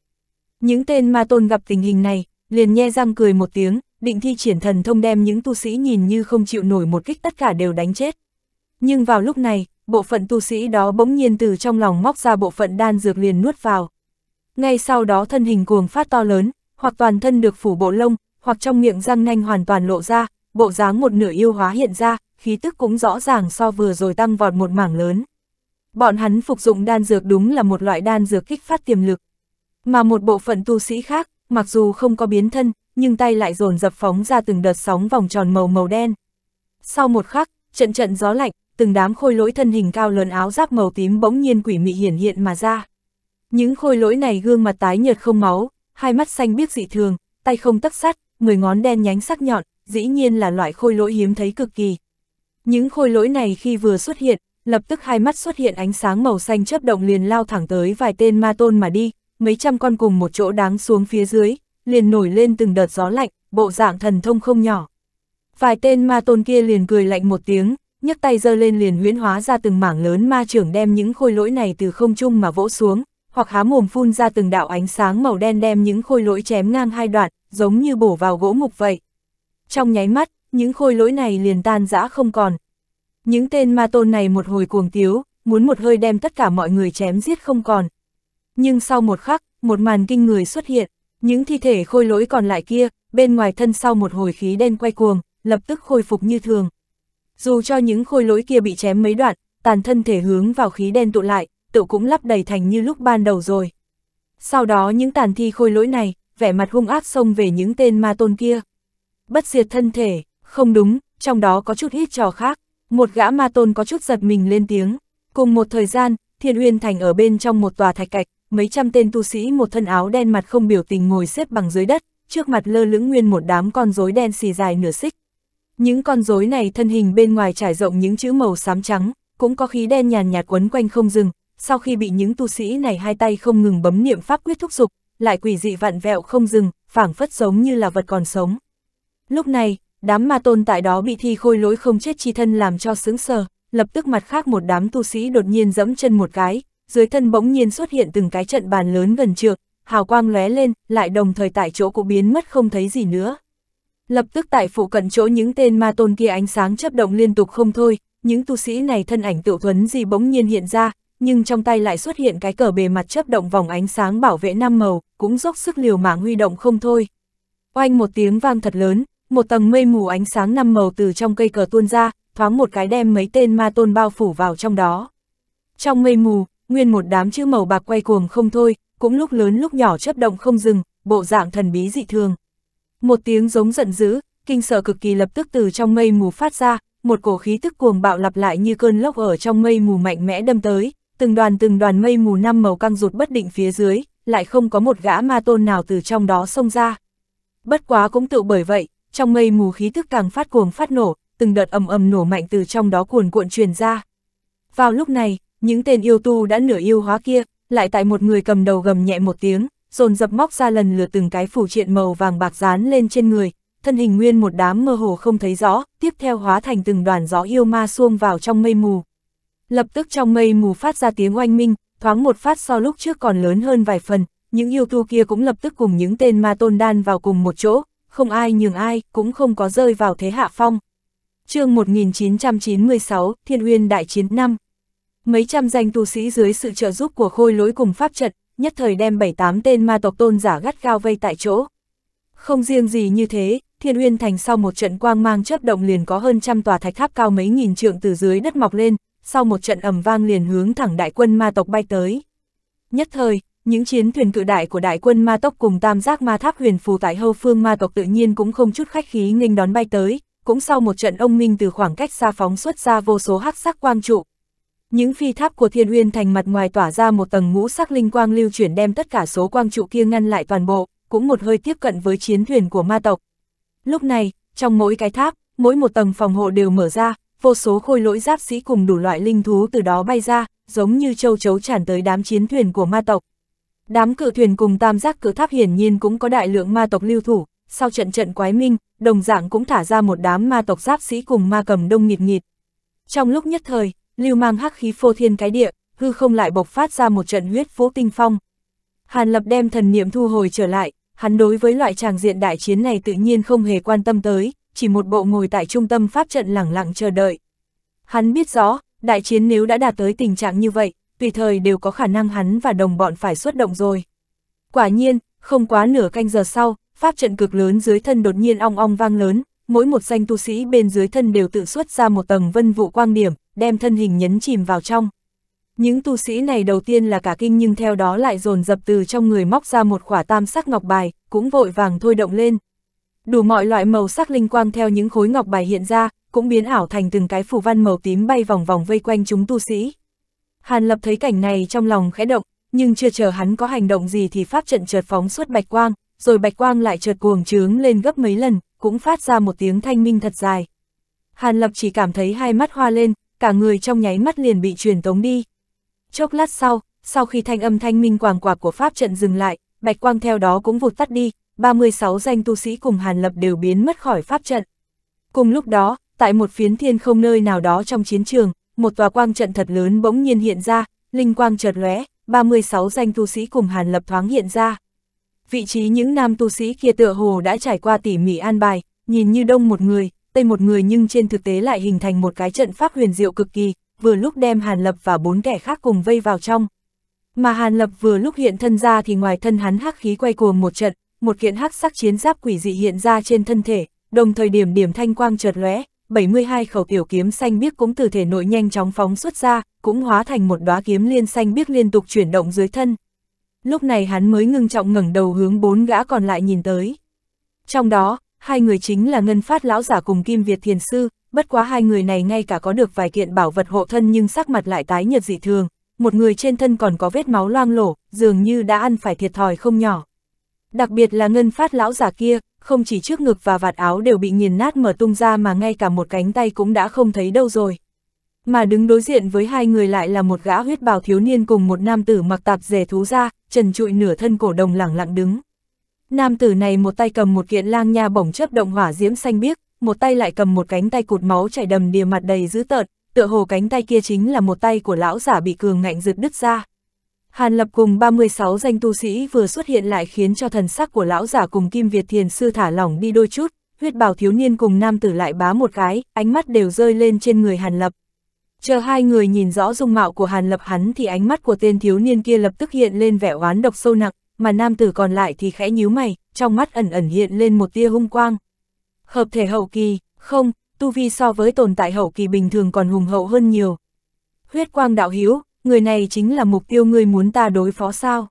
Những tên ma tôn gặp tình hình này, liền nhe răng cười một tiếng, định thi triển thần thông đem những tu sĩ nhìn như không chịu nổi một kích tất cả đều đánh chết. Nhưng vào lúc này, bộ phận tu sĩ đó bỗng nhiên từ trong lòng móc ra bộ phận đan dược liền nuốt vào. Ngay sau đó thân hình cuồng phát to lớn, hoặc toàn thân được phủ bộ lông, hoặc trong miệng răng nanh hoàn toàn lộ ra, bộ dáng một nửa yêu hóa hiện ra, khí tức cũng rõ ràng so vừa rồi tăng vọt một mảng lớn. Bọn hắn phục dụng đan dược đúng là một loại đan dược kích phát tiềm lực. Mà một bộ phận tu sĩ khác, mặc dù không có biến thân, nhưng tay lại dồn dập phóng ra từng đợt sóng vòng tròn màu màu đen. Sau một khắc, trận trận gió lạnh, từng đám khôi lỗi thân hình cao lớn áo giáp màu tím bỗng nhiên quỷ mị hiển hiện mà ra. Những khôi lỗi này gương mặt tái nhợt không máu, hai mắt xanh biếc dị thường, tay không tấc sắt, mười ngón đen nhánh sắc nhọn, dĩ nhiên là loại khôi lỗi hiếm thấy cực kỳ. Những khôi lỗi này khi vừa xuất hiện, lập tức hai mắt xuất hiện ánh sáng màu xanh chớp động liền lao thẳng tới vài tên ma tôn mà đi, mấy trăm con cùng một chỗ đáng xuống phía dưới, liền nổi lên từng đợt gió lạnh, bộ dạng thần thông không nhỏ. Vài tên ma tôn kia liền cười lạnh một tiếng, nhấc tay giơ lên liền huyễn hóa ra từng mảng lớn ma trưởng đem những khôi lỗi này từ không trung mà vỗ xuống, hoặc há mồm phun ra từng đạo ánh sáng màu đen đem những khôi lỗi chém ngang hai đoạn, giống như bổ vào gỗ mục vậy. Trong nháy mắt, những khôi lỗi này liền tan rã không còn. Những tên ma tôn này một hồi cuồng tiếu, muốn một hơi đem tất cả mọi người chém giết không còn. Nhưng sau một khắc, một màn kinh người xuất hiện, những thi thể khôi lỗi còn lại kia, bên ngoài thân sau một hồi khí đen quay cuồng, lập tức khôi phục như thường. Dù cho những khôi lỗi kia bị chém mấy đoạn, tàn thân thể hướng vào khí đen tụ lại, tự cũng lắp đầy thành như lúc ban đầu rồi. Sau đó những tàn thi khôi lỗi này, vẻ mặt hung ác xông về những tên ma tôn kia. Bất diệt thân thể, không đúng, trong đó có chút ít trò khác, một gã ma tôn có chút giật mình lên tiếng. Cùng một thời gian, Thiên Uyên Thành ở bên trong một tòa thạch cạch, mấy trăm tên tu sĩ một thân áo đen mặt không biểu tình ngồi xếp bằng dưới đất, trước mặt lơ lưỡng nguyên một đám con rối đen xì dài nửa xích. Những con rối này thân hình bên ngoài trải rộng những chữ màu xám trắng, cũng có khí đen nhàn nhạt quấn quanh không dừng, sau khi bị những tu sĩ này hai tay không ngừng bấm niệm pháp quyết thúc dục, lại quỷ dị vặn vẹo không dừng, phảng phất giống như là vật còn sống. Lúc này, đám ma tôn tại đó bị thi khôi lỗi không chết chi thân làm cho sướng sờ, lập tức mặt khác một đám tu sĩ đột nhiên dẫm chân một cái, dưới thân bỗng nhiên xuất hiện từng cái trận bàn lớn gần trượt, hào quang lóe lên, lại đồng thời tại chỗ cũng biến mất không thấy gì nữa. Lập tức tại phụ cận chỗ những tên ma tôn kia ánh sáng chấp động liên tục không thôi, những tu sĩ này thân ảnh tự thuấn gì bỗng nhiên hiện ra, nhưng trong tay lại xuất hiện cái cờ bề mặt chấp động vòng ánh sáng bảo vệ năm màu, cũng dốc sức liều mạng huy động không thôi. Oanh một tiếng vang thật lớn, một tầng mây mù ánh sáng năm màu từ trong cây cờ tuôn ra, thoáng một cái đem mấy tên ma tôn bao phủ vào trong đó. Trong mây mù, nguyên một đám chữ màu bạc quay cuồng không thôi, cũng lúc lớn lúc nhỏ chấp động không dừng, bộ dạng thần bí dị thường. Một tiếng giống giận dữ, kinh sợ cực kỳ lập tức từ trong mây mù phát ra, một cổ khí tức cuồng bạo lặp lại như cơn lốc ở trong mây mù mạnh mẽ đâm tới, từng đoàn từng đoàn mây mù năm màu căng rụt bất định phía dưới, lại không có một gã ma tôn nào từ trong đó xông ra. Bất quá cũng tự bởi vậy, trong mây mù khí tức càng phát cuồng phát nổ, từng đợt ầm ầm nổ mạnh từ trong đó cuồn cuộn truyền ra. Vào lúc này, những tên yêu tu đã nửa yêu hóa kia, lại tại một người cầm đầu gầm nhẹ một tiếng, dồn dập móc ra lần lượt từng cái phủ triện màu vàng bạc dán lên trên người, thân hình nguyên một đám mơ hồ không thấy rõ, tiếp theo hóa thành từng đoàn gió yêu ma xuông vào trong mây mù. Lập tức trong mây mù phát ra tiếng oanh minh, thoáng một phát so lúc trước còn lớn hơn vài phần, những yêu tu kia cũng lập tức cùng những tên ma tôn đan vào cùng một chỗ, không ai nhường ai, cũng không có rơi vào thế hạ phong. chương 1996, Thiên Uyên Đại Chiến năm Mấy trăm danh tu sĩ dưới sự trợ giúp của khôi lối cùng pháp trận, nhất thời đem bảy tám tên ma tộc tôn giả gắt gao vây tại chỗ. Không riêng gì như thế, Thiên Uyên Thành sau một trận quang mang chớp động liền có hơn trăm tòa thạch tháp cao mấy nghìn trượng từ dưới đất mọc lên, sau một trận ầm vang liền hướng thẳng đại quân ma tộc bay tới. Nhất thời, những chiến thuyền cự đại của đại quân ma tộc cùng tam giác ma tháp huyền phù tại hâu phương ma tộc tự nhiên cũng không chút khách khí nghênh đón bay tới, cũng sau một trận ông minh từ khoảng cách xa phóng xuất ra vô số hắc sắc quang trụ. Những phi tháp của Thiên Uyên thành mặt ngoài tỏa ra một tầng ngũ sắc linh quang lưu chuyển đem tất cả số quang trụ kia ngăn lại toàn bộ, cũng một hơi tiếp cận với chiến thuyền của ma tộc. Lúc này, trong mỗi cái tháp, mỗi một tầng phòng hộ đều mở ra, vô số khôi lỗi giáp sĩ cùng đủ loại linh thú từ đó bay ra, giống như châu chấu tràn tới đám chiến thuyền của ma tộc. Đám cự thuyền cùng tam giác cự tháp hiển nhiên cũng có đại lượng ma tộc lưu thủ, sau trận trận quái minh, đồng dạng cũng thả ra một đám ma tộc giáp sĩ cùng ma cầm đông nghịt nghịt. Trong lúc nhất thời, lưu mang hắc khí phô thiên cái địa, hư không lại bộc phát ra một trận huyết vũ tinh phong. Hàn Lập đem thần niệm thu hồi trở lại, hắn đối với loại tràng diện đại chiến này tự nhiên không hề quan tâm tới, chỉ một bộ ngồi tại trung tâm pháp trận lẳng lặng chờ đợi. Hắn biết rõ, đại chiến nếu đã đạt tới tình trạng như vậy, tùy thời đều có khả năng hắn và đồng bọn phải xuất động rồi. Quả nhiên, không quá nửa canh giờ sau, pháp trận cực lớn dưới thân đột nhiên ong ong vang lớn, mỗi một danh tu sĩ bên dưới thân đều tự xuất ra một tầng vân vụ quang điểm, đem thân hình nhấn chìm vào trong. Những tu sĩ này đầu tiên là cả kinh nhưng theo đó lại dồn dập từ trong người móc ra một khỏa tam sắc ngọc bài, cũng vội vàng thôi động lên. Đủ mọi loại màu sắc linh quang theo những khối ngọc bài hiện ra, cũng biến ảo thành từng cái phù văn màu tím bay vòng vòng vây quanh chúng tu sĩ. Hàn Lập thấy cảnh này trong lòng khẽ động, nhưng chưa chờ hắn có hành động gì thì pháp trận chợt phóng suốt bạch quang, rồi bạch quang lại chợt cuồng trướng lên gấp mấy lần, cũng phát ra một tiếng thanh minh thật dài. Hàn Lập chỉ cảm thấy hai mắt hoa lên, cả người trong nháy mắt liền bị truyền tống đi. Chốc lát sau, sau khi thanh âm thanh minh quàng quạc của pháp trận dừng lại, bạch quang theo đó cũng vụt tắt đi, 36 danh tu sĩ cùng Hàn Lập đều biến mất khỏi pháp trận. Cùng lúc đó, tại một phiến thiên không nơi nào đó trong chiến trường, một tòa quang trận thật lớn bỗng nhiên hiện ra, linh quang chợt lóe, 36 danh tu sĩ cùng Hàn Lập thoáng hiện ra. Vị trí những nam tu sĩ kia tựa hồ đã trải qua tỉ mỉ an bài, nhìn như đông một người, tây một người nhưng trên thực tế lại hình thành một cái trận pháp huyền diệu cực kỳ, vừa lúc đem Hàn Lập và bốn kẻ khác cùng vây vào trong. Mà Hàn Lập vừa lúc hiện thân ra thì ngoài thân hắn hắc khí quay cuồng một trận, một kiện hắc sắc chiến giáp quỷ dị hiện ra trên thân thể, đồng thời điểm điểm thanh quang chợt lóe, 72 khẩu tiểu kiếm xanh biếc cũng từ thể nội nhanh chóng phóng xuất ra, cũng hóa thành một đóa kiếm liên xanh biếc liên tục chuyển động dưới thân. Lúc này hắn mới ngưng trọng ngẩng đầu hướng bốn gã còn lại nhìn tới. Trong đó, hai người chính là Ngân Phát lão giả cùng Kim Việt Thiền Sư, bất quá hai người này ngay cả có được vài kiện bảo vật hộ thân nhưng sắc mặt lại tái nhợt dị thường, một người trên thân còn có vết máu loang lổ, dường như đã ăn phải thiệt thòi không nhỏ. Đặc biệt là ngân phát lão giả kia, không chỉ trước ngực và vạt áo đều bị nghiền nát mở tung ra mà ngay cả một cánh tay cũng đã không thấy đâu rồi. Mà đứng đối diện với hai người lại là một gã huyết bào thiếu niên cùng một nam tử mặc tạp dề thú ra, trần trụi nửa thân cổ đồng lẳng lặng đứng. Nam tử này một tay cầm một kiện lang nha bổng chớp động hỏa diễm xanh biếc, một tay lại cầm một cánh tay cụt máu chảy đầm đìa mặt đầy dữ tợn, tựa hồ cánh tay kia chính là một tay của lão giả bị cường ngạnh giật đứt ra. Hàn Lập cùng 36 danh tu sĩ vừa xuất hiện lại khiến cho thần sắc của lão giả cùng Kim Việt Thiền Sư thả lỏng đi đôi chút, huyết bào thiếu niên cùng nam tử lại bá một cái, ánh mắt đều rơi lên trên người Hàn Lập. Chờ hai người nhìn rõ dung mạo của Hàn Lập hắn thì ánh mắt của tên thiếu niên kia lập tức hiện lên vẻ oán độc sâu nặng, mà nam tử còn lại thì khẽ nhíu mày, trong mắt ẩn ẩn hiện lên một tia hung quang. Hợp thể hậu kỳ, không, tu vi so với tồn tại hậu kỳ bình thường còn hùng hậu hơn nhiều. Huyết quang đạo hiếu, người này chính là mục tiêu ngươi muốn ta đối phó sao.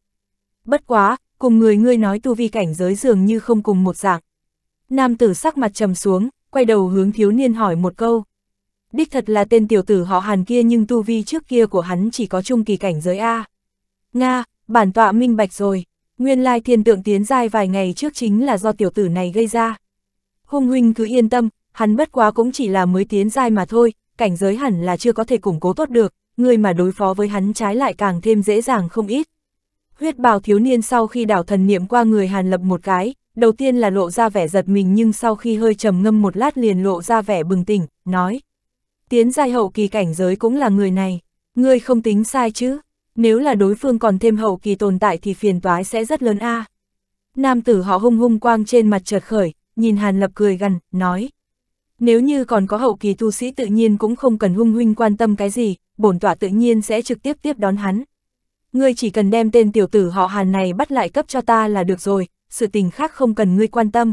Bất quá, cùng người ngươi nói tu vi cảnh giới dường như không cùng một dạng. Nam tử sắc mặt trầm xuống, quay đầu hướng thiếu niên hỏi một câu. Đích thật là tên tiểu tử họ hàn kia nhưng tu vi trước kia của hắn chỉ có trung kỳ cảnh giới A. Nga, bản tọa minh bạch rồi, nguyên lai thiên tượng tiến giai vài ngày trước chính là do tiểu tử này gây ra. Hung huynh cứ yên tâm, hắn bất quá cũng chỉ là mới tiến giai mà thôi, cảnh giới hẳn là chưa có thể củng cố tốt được, người mà đối phó với hắn trái lại càng thêm dễ dàng không ít. Huyết bào thiếu niên sau khi đảo thần niệm qua người Hàn Lập một cái, đầu tiên là lộ ra vẻ giật mình nhưng sau khi hơi trầm ngâm một lát liền lộ ra vẻ bừng tỉnh, nói. Tiến giai hậu kỳ cảnh giới cũng là người này, ngươi không tính sai chứ, nếu là đối phương còn thêm hậu kỳ tồn tại thì phiền toái sẽ rất lớn a. Nam tử họ hung hung quang trên mặt chợt khởi, nhìn Hàn Lập cười gần, nói. Nếu như còn có hậu kỳ tu sĩ tự nhiên cũng không cần hung huynh quan tâm cái gì, bổn tọa tự nhiên sẽ trực tiếp tiếp đón hắn. Ngươi chỉ cần đem tên tiểu tử họ Hàn này bắt lại cấp cho ta là được rồi, sự tình khác không cần ngươi quan tâm.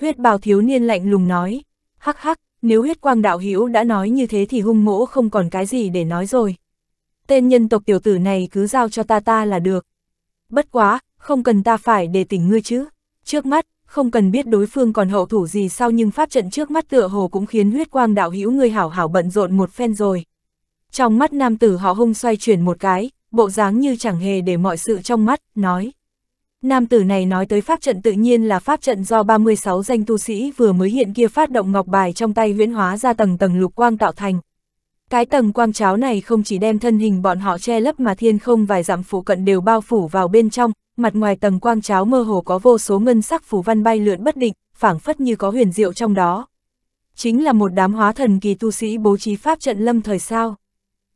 Huyết bào thiếu niên lạnh lùng nói, hắc hắc, nếu huyết quang đạo hữu đã nói như thế thì hung mỗ không còn cái gì để nói rồi. Tên nhân tộc tiểu tử này cứ giao cho ta ta là được. Bất quá, không cần ta phải để tỉnh ngươi chứ. Trước mắt, không cần biết đối phương còn hậu thủ gì sau nhưng pháp trận trước mắt tựa hồ cũng khiến huyết quang đạo hữu ngươi hảo hảo bận rộn một phen rồi. Trong mắt nam tử họ hung xoay chuyển một cái, bộ dáng như chẳng hề để mọi sự trong mắt, nói. Nam tử này nói tới pháp trận tự nhiên là pháp trận do 36 danh tu sĩ vừa mới hiện kia phát động ngọc bài trong tay huyễn hóa ra tầng tầng lục quang tạo thành. Cái tầng quang cháo này không chỉ đem thân hình bọn họ che lấp mà thiên không vài dặm phụ cận đều bao phủ vào bên trong, mặt ngoài tầng quang cháo mơ hồ có vô số ngân sắc phủ văn bay lượn bất định, phảng phất như có huyền diệu trong đó. Chính là một đám hóa thần kỳ tu sĩ bố trí pháp trận lâm thời sao.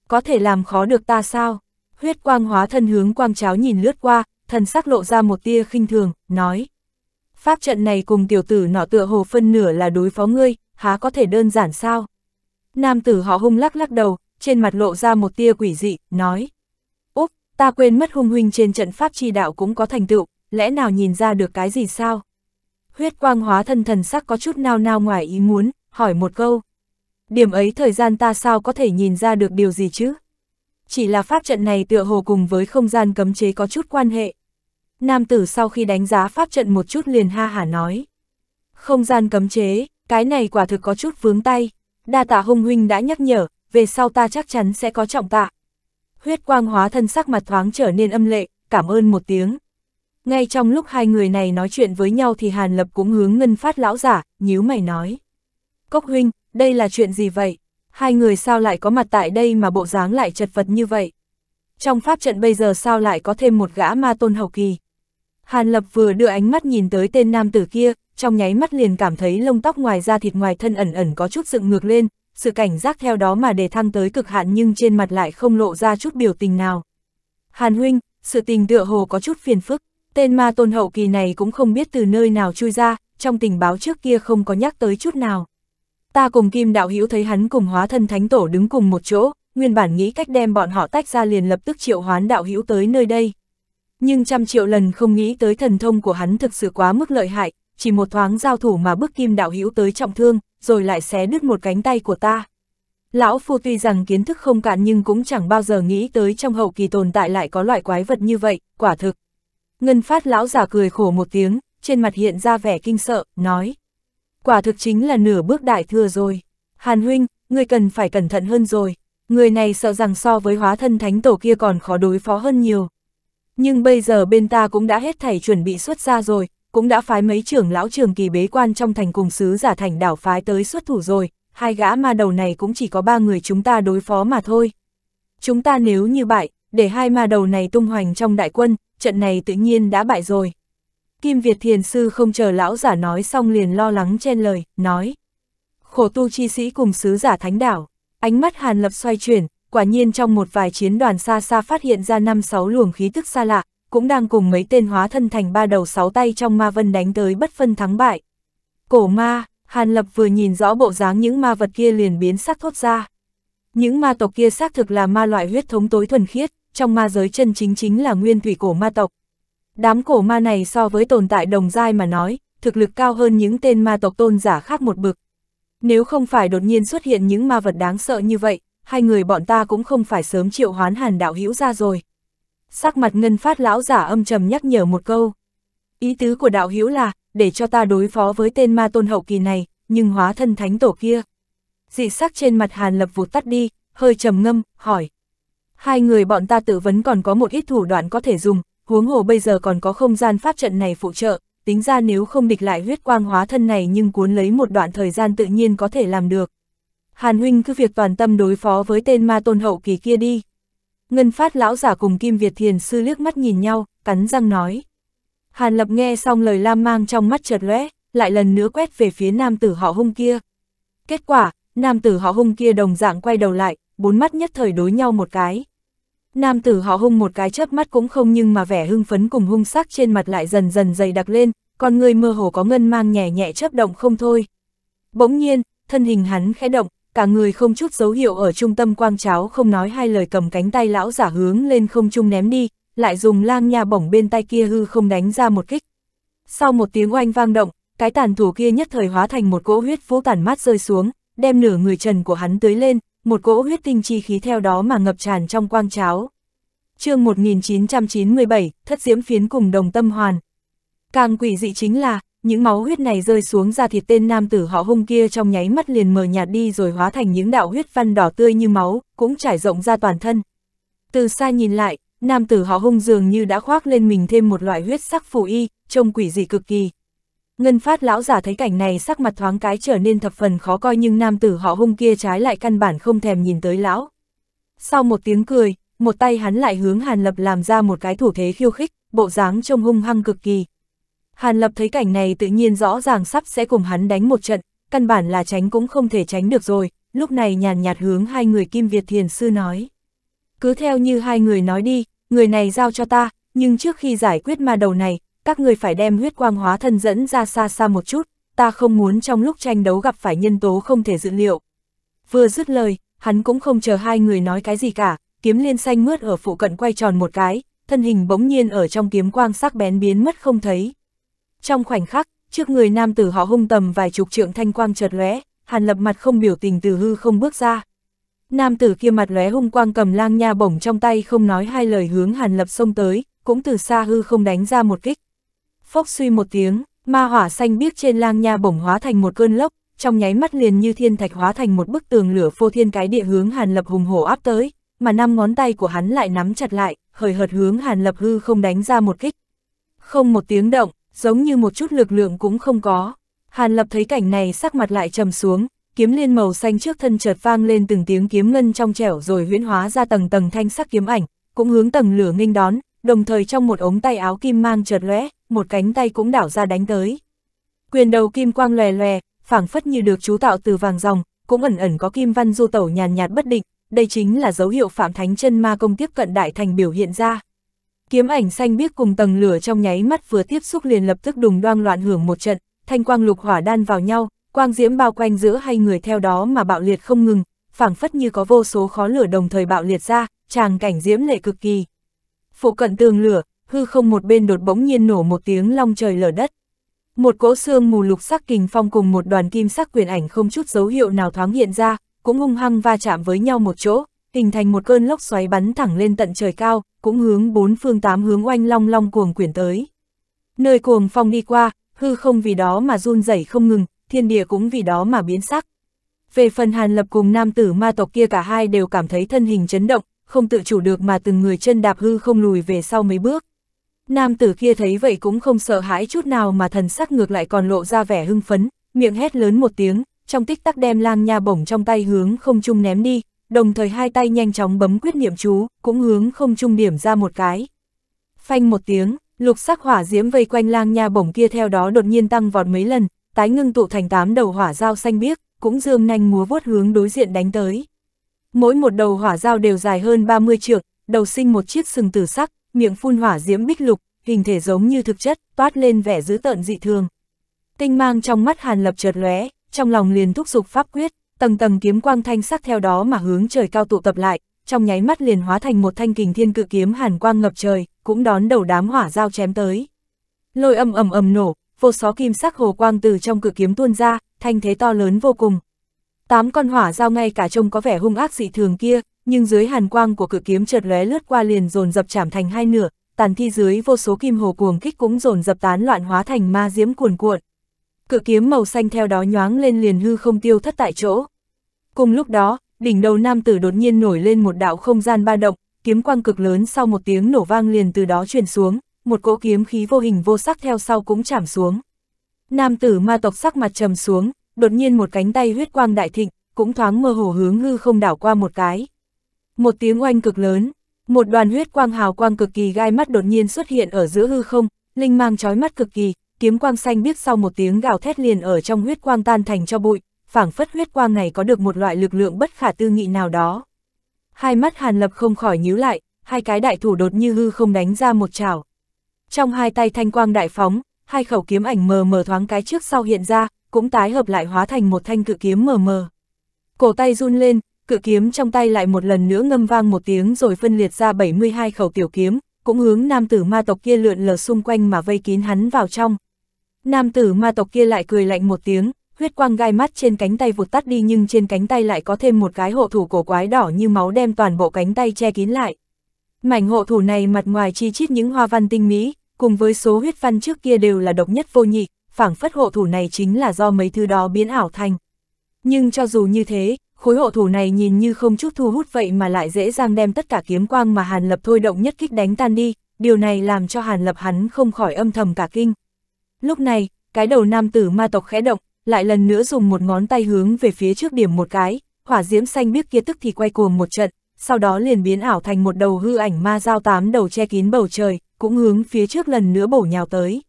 Có thể làm khó được ta sao? Huyết quang hóa thân hướng quang cháo nhìn lướt qua, thần sắc lộ ra một tia khinh thường, nói. Pháp trận này cùng tiểu tử nọ tựa hồ phân nửa là đối phó ngươi, há có thể đơn giản sao? Nam tử họ hung lắc lắc đầu, trên mặt lộ ra một tia quỷ dị, nói. Úp, ta quên mất hung huynh trên trận pháp chi đạo cũng có thành tựu, lẽ nào nhìn ra được cái gì sao? Huyết quang hóa thân thần sắc có chút nao nao ngoài ý muốn, hỏi một câu. Điểm ấy thời gian ta sao có thể nhìn ra được điều gì chứ? Chỉ là pháp trận này tựa hồ cùng với không gian cấm chế có chút quan hệ. Nam tử sau khi đánh giá pháp trận một chút liền ha hả nói. Không gian cấm chế, cái này quả thực có chút vướng tay. Đa tạ hung huynh đã nhắc nhở, về sau ta chắc chắn sẽ có trọng tạ. Huyết quang hóa thân sắc mặt thoáng trở nên âm lệ, cảm ơn một tiếng. Ngay trong lúc hai người này nói chuyện với nhau thì Hàn Lập cũng hướng ngân phát lão giả, nhíu mày nói. Cốc huynh, đây là chuyện gì vậy? Hai người sao lại có mặt tại đây mà bộ dáng lại chật vật như vậy? Trong pháp trận bây giờ sao lại có thêm một gã ma tôn hậu kỳ? Hàn Lập vừa đưa ánh mắt nhìn tới tên nam tử kia, trong nháy mắt liền cảm thấy lông tóc ngoài da thịt ngoài thân ẩn ẩn có chút dựng ngược lên, sự cảnh giác theo đó mà đề thăng tới cực hạn nhưng trên mặt lại không lộ ra chút biểu tình nào. Hàn huynh, sự tình tựa hồ có chút phiền phức, tên ma tôn hậu kỳ này cũng không biết từ nơi nào chui ra, trong tình báo trước kia không có nhắc tới chút nào. Ta cùng Kim Đạo Hữu thấy hắn cùng hóa thân thánh tổ đứng cùng một chỗ, nguyên bản nghĩ cách đem bọn họ tách ra liền lập tức triệu hoán Đạo Hữu tới nơi đây. Nhưng trăm triệu lần không nghĩ tới thần thông của hắn thực sự quá mức lợi hại, chỉ một thoáng giao thủ mà bức Kim Đạo Hữu tới trọng thương, rồi lại xé đứt một cánh tay của ta. Lão Phu tuy rằng kiến thức không cạn nhưng cũng chẳng bao giờ nghĩ tới trong hậu kỳ tồn tại lại có loại quái vật như vậy, quả thực. Ngân phát lão giả cười khổ một tiếng, trên mặt hiện ra vẻ kinh sợ, nói. Quả thực chính là nửa bước đại thừa rồi. Hàn huynh, ngươi cần phải cẩn thận hơn rồi. người này sợ rằng so với hóa thân thánh tổ kia còn khó đối phó hơn nhiều. Nhưng bây giờ bên ta cũng đã hết thảy chuẩn bị xuất ra rồi, cũng đã phái mấy trưởng lão trường kỳ bế quan trong thành cùng sứ giả thành đảo phái tới xuất thủ rồi, hai gã ma đầu này cũng chỉ có ba người chúng ta đối phó mà thôi. Chúng ta nếu như bại, để hai ma đầu này tung hoành trong đại quân, trận này tự nhiên đã bại rồi. Kim Việt Thiền Sư không chờ lão giả nói xong liền lo lắng chen lời, nói. Khổ tu chi sĩ cùng sứ giả thánh đảo, ánh mắt Hàn Lập xoay chuyển, quả nhiên trong một vài chiến đoàn xa xa phát hiện ra năm sáu luồng khí tức xa lạ, cũng đang cùng mấy tên hóa thân thành ba đầu sáu tay trong ma vân đánh tới bất phân thắng bại. Cổ ma, Hàn Lập vừa nhìn rõ bộ dáng những ma vật kia liền biến sắc thốt ra. Những ma tộc kia xác thực là ma loại huyết thống tối thuần khiết, trong ma giới chân chính chính là nguyên thủy cổ ma tộc. Đám cổ ma này so với tồn tại đồng giai mà nói, thực lực cao hơn những tên ma tộc tôn giả khác một bực. Nếu không phải đột nhiên xuất hiện những ma vật đáng sợ như vậy, hai người bọn ta cũng không phải sớm triệu hoán hàn đạo hữu ra rồi. Sắc mặt ngân phát lão giả âm trầm nhắc nhở một câu. Ý tứ của đạo hữu là, để cho ta đối phó với tên ma tôn hậu kỳ này, nhưng hóa thân thánh tổ kia. Dị sắc trên mặt hàn lập vụt tắt đi, hơi trầm ngâm, hỏi. Hai người bọn ta tự vấn còn có một ít thủ đoạn có thể dùng, huống hồ bây giờ còn có không gian pháp trận này phụ trợ, tính ra nếu không địch lại huyết quang hóa thân này nhưng cuốn lấy một đoạn thời gian tự nhiên có thể làm được. Hàn huynh cứ việc toàn tâm đối phó với tên ma tôn hậu kỳ kia đi. Ngân phát lão giả cùng Kim Việt Thiền sư liếc mắt nhìn nhau, cắn răng nói. Hàn lập nghe xong lời lam mang trong mắt chợt lóe, lại lần nữa quét về phía nam tử họ hung kia. Kết quả, nam tử họ hung kia đồng dạng quay đầu lại, bốn mắt nhất thời đối nhau một cái. Nam tử họ hung một cái chớp mắt cũng không nhưng mà vẻ hưng phấn cùng hung sắc trên mặt lại dần dần dày đặc lên, còn người mơ hồ có ngân mang nhẹ nhẹ chớp động không thôi. Bỗng nhiên, thân hình hắn khẽ động, cả người không chút dấu hiệu ở trung tâm quang cháo không nói hai lời cầm cánh tay lão giả hướng lên không trung ném đi, lại dùng lang nha bổng bên tay kia hư không đánh ra một kích. Sau một tiếng oanh vang động, cái tàn thủ kia nhất thời hóa thành một cỗ huyết vũ tàn mát rơi xuống, đem nửa người trần của hắn tưới lên, một cỗ huyết tinh chi khí theo đó mà ngập tràn trong quang cháo. chương 1997, thất diễm phiến cùng đồng tâm hoàn. Càng quỷ dị chính là, những máu huyết này rơi xuống ra thịt tên nam tử họ hung kia trong nháy mắt liền mờ nhạt đi rồi hóa thành những đạo huyết văn đỏ tươi như máu, cũng trải rộng ra toàn thân. Từ xa nhìn lại, nam tử họ hung dường như đã khoác lên mình thêm một loại huyết sắc phù y, trông quỷ dị cực kỳ. Ngân phát lão giả thấy cảnh này sắc mặt thoáng cái trở nên thập phần khó coi nhưng nam tử họ hung kia trái lại căn bản không thèm nhìn tới lão. Sau một tiếng cười, một tay hắn lại hướng Hàn Lập làm ra một cái thủ thế khiêu khích, bộ dáng trông hung hăng cực kỳ. Hàn Lập thấy cảnh này tự nhiên rõ ràng sắp sẽ cùng hắn đánh một trận, căn bản là tránh cũng không thể tránh được rồi, lúc này nhàn nhạt hướng hai người Kim Việt Thiền Sư nói. Cứ theo như hai người nói đi, người này giao cho ta, nhưng trước khi giải quyết ma đầu này, các người phải đem huyết quang hóa thân dẫn ra xa xa một chút, ta không muốn trong lúc tranh đấu gặp phải nhân tố không thể dự liệu. Vừa dứt lời, hắn cũng không chờ hai người nói cái gì cả, kiếm liên xanh mướt ở phụ cận quay tròn một cái, thân hình bỗng nhiên ở trong kiếm quang sắc bén biến mất không thấy. Trong khoảnh khắc, trước người nam tử họ hung tầm vài chục trượng thanh quang chợt lóe, Hàn Lập mặt không biểu tình từ hư không bước ra. Nam tử kia mặt lóe hung quang cầm lang nha bổng trong tay không nói hai lời hướng Hàn Lập xông tới, cũng từ xa hư không đánh ra một kích. Phốc suy một tiếng, ma hỏa xanh biếc trên lang nha bổng hóa thành một cơn lốc, trong nháy mắt liền như thiên thạch hóa thành một bức tường lửa phô thiên cái địa hướng Hàn Lập hùng hổ áp tới, mà năm ngón tay của hắn lại nắm chặt lại, hời hợt hướng Hàn Lập hư không đánh ra một kích. Không một tiếng động, giống như một chút lực lượng cũng không có. Hàn Lập thấy cảnh này sắc mặt lại trầm xuống, kiếm liên màu xanh trước thân chợt vang lên từng tiếng kiếm ngân trong trẻo rồi huyễn hóa ra tầng tầng thanh sắc kiếm ảnh, cũng hướng tầng lửa nghênh đón, đồng thời trong một ống tay áo kim mang chợt lóe, một cánh tay cũng đảo ra đánh tới. Quyền đầu kim quang lòe lòe, phảng phất như được chú tạo từ vàng ròng, cũng ẩn ẩn có kim văn du tẩu nhàn nhạt bất định, đây chính là dấu hiệu Phạm Thánh chân ma công tiếp cận đại thành biểu hiện ra. Kiếm ảnh xanh biếc cùng tầng lửa trong nháy mắt vừa tiếp xúc liền lập tức đùng đoan loạn hưởng một trận, thanh quang lục hỏa đan vào nhau, quang diễm bao quanh giữa hai người theo đó mà bạo liệt không ngừng, phảng phất như có vô số khó lửa đồng thời bạo liệt ra, tràng cảnh diễm lệ cực kỳ. Phụ cận tường lửa, hư không một bên đột bỗng nhiên nổ một tiếng long trời lở đất. Một cỗ xương mù lục sắc kình phong cùng một đoàn kim sắc quyền ảnh không chút dấu hiệu nào thoáng hiện ra, cũng hung hăng va chạm với nhau một chỗ, hình thành một cơn lốc xoáy bắn thẳng lên tận trời cao, cũng hướng bốn phương tám hướng oanh long long cuồng quyển tới. Nơi cuồng phong đi qua, hư không vì đó mà run rẩy không ngừng, thiên địa cũng vì đó mà biến sắc. Về phần Hàn Lập cùng nam tử ma tộc kia cả hai đều cảm thấy thân hình chấn động, không tự chủ được mà từng người chân đạp hư không lùi về sau mấy bước. Nam tử kia thấy vậy cũng không sợ hãi chút nào mà thần sắc ngược lại còn lộ ra vẻ hưng phấn, miệng hét lớn một tiếng, trong tích tắc đem lang nha bổng trong tay hướng không trung ném đi, đồng thời hai tay nhanh chóng bấm quyết niệm chú, cũng hướng không trung điểm ra một cái. Phanh một tiếng, lục sắc hỏa diễm vây quanh lang nha bổng kia theo đó đột nhiên tăng vọt mấy lần, tái ngưng tụ thành tám đầu hỏa dao xanh biếc, cũng dương nhanh múa vuốt hướng đối diện đánh tới. Mỗi một đầu hỏa dao đều dài hơn 30 trượng, đầu sinh một chiếc sừng tử sắc, miệng phun hỏa diễm bích lục, hình thể giống như thực chất, toát lên vẻ dữ tợn dị thường. Tinh mang trong mắt Hàn Lập chợt lóe, trong lòng liền thúc dục pháp quyết, tầng tầng kiếm quang thanh sắc theo đó mà hướng trời cao tụ tập lại, trong nháy mắt liền hóa thành một thanh kình thiên cự kiếm hàn quang ngập trời, cũng đón đầu đám hỏa dao chém tới. Lôi âm ầm ầm nổ, vô số kim sắc hồ quang từ trong cự kiếm tuôn ra, thanh thế to lớn vô cùng. Tám con hỏa dao ngay cả trông có vẻ hung ác dị thường kia, nhưng dưới hàn quang của cự kiếm chợt lóe lướt qua liền dồn dập chạm thành hai nửa, tàn thi dưới vô số kim hồ cuồng kích cũng dồn dập tán loạn hóa thành ma diễm cuồn cuộn. Cự kiếm màu xanh theo đó nhoáng lên liền hư không tiêu thất tại chỗ. Cùng lúc đó, đỉnh đầu nam tử đột nhiên nổi lên một đạo không gian ba động, kiếm quang cực lớn sau một tiếng nổ vang liền từ đó truyền xuống, một cỗ kiếm khí vô hình vô sắc theo sau cũng chạm xuống. Nam tử ma tộc sắc mặt trầm xuống, đột nhiên một cánh tay huyết quang đại thịnh, cũng thoáng mơ hồ hướng hư không đảo qua một cái. Một tiếng oanh cực lớn, một đoàn huyết quang hào quang cực kỳ gai mắt đột nhiên xuất hiện ở giữa hư không, linh mang chói mắt cực kỳ, kiếm quang xanh biết sau một tiếng gào thét liền ở trong huyết quang tan thành cho bụi, phảng phất huyết quang này có được một loại lực lượng bất khả tư nghị nào đó. Hai mắt Hàn Lập không khỏi nhíu lại, hai cái đại thủ đột như hư không đánh ra một chảo. Trong hai tay thanh quang đại phóng, hai khẩu kiếm ảnh mờ mờ thoáng cái trước sau hiện ra, cũng tái hợp lại hóa thành một thanh cự kiếm mờ mờ. Cổ tay run lên, cự kiếm trong tay lại một lần nữa ngâm vang một tiếng rồi phân liệt ra 72 khẩu tiểu kiếm, cũng hướng nam tử ma tộc kia lượn lờ xung quanh mà vây kín hắn vào trong. Nam tử ma tộc kia lại cười lạnh một tiếng, huyết quang gai mắt trên cánh tay vụt tắt đi nhưng trên cánh tay lại có thêm một cái hộ thủ cổ quái đỏ như máu đem toàn bộ cánh tay che kín lại. Mảnh hộ thủ này mặt ngoài chi chít những hoa văn tinh mỹ, cùng với số huyết văn trước kia đều là độc nhất vô nhị, phảng phất hộ thủ này chính là do mấy thứ đó biến ảo thành. Nhưng cho dù như thế, khối hộ thủ này nhìn như không chút thu hút vậy mà lại dễ dàng đem tất cả kiếm quang mà Hàn Lập thôi động nhất kích đánh tan đi, điều này làm cho Hàn Lập hắn không khỏi âm thầm cả kinh. Lúc này, cái đầu nam tử ma tộc khẽ động, lại lần nữa dùng một ngón tay hướng về phía trước điểm một cái, hỏa diễm xanh biếc kia tức thì quay cuồng một trận, sau đó liền biến ảo thành một đầu hư ảnh ma dao tám đầu che kín bầu trời, cũng hướng phía trước lần nữa bổ nhào tới.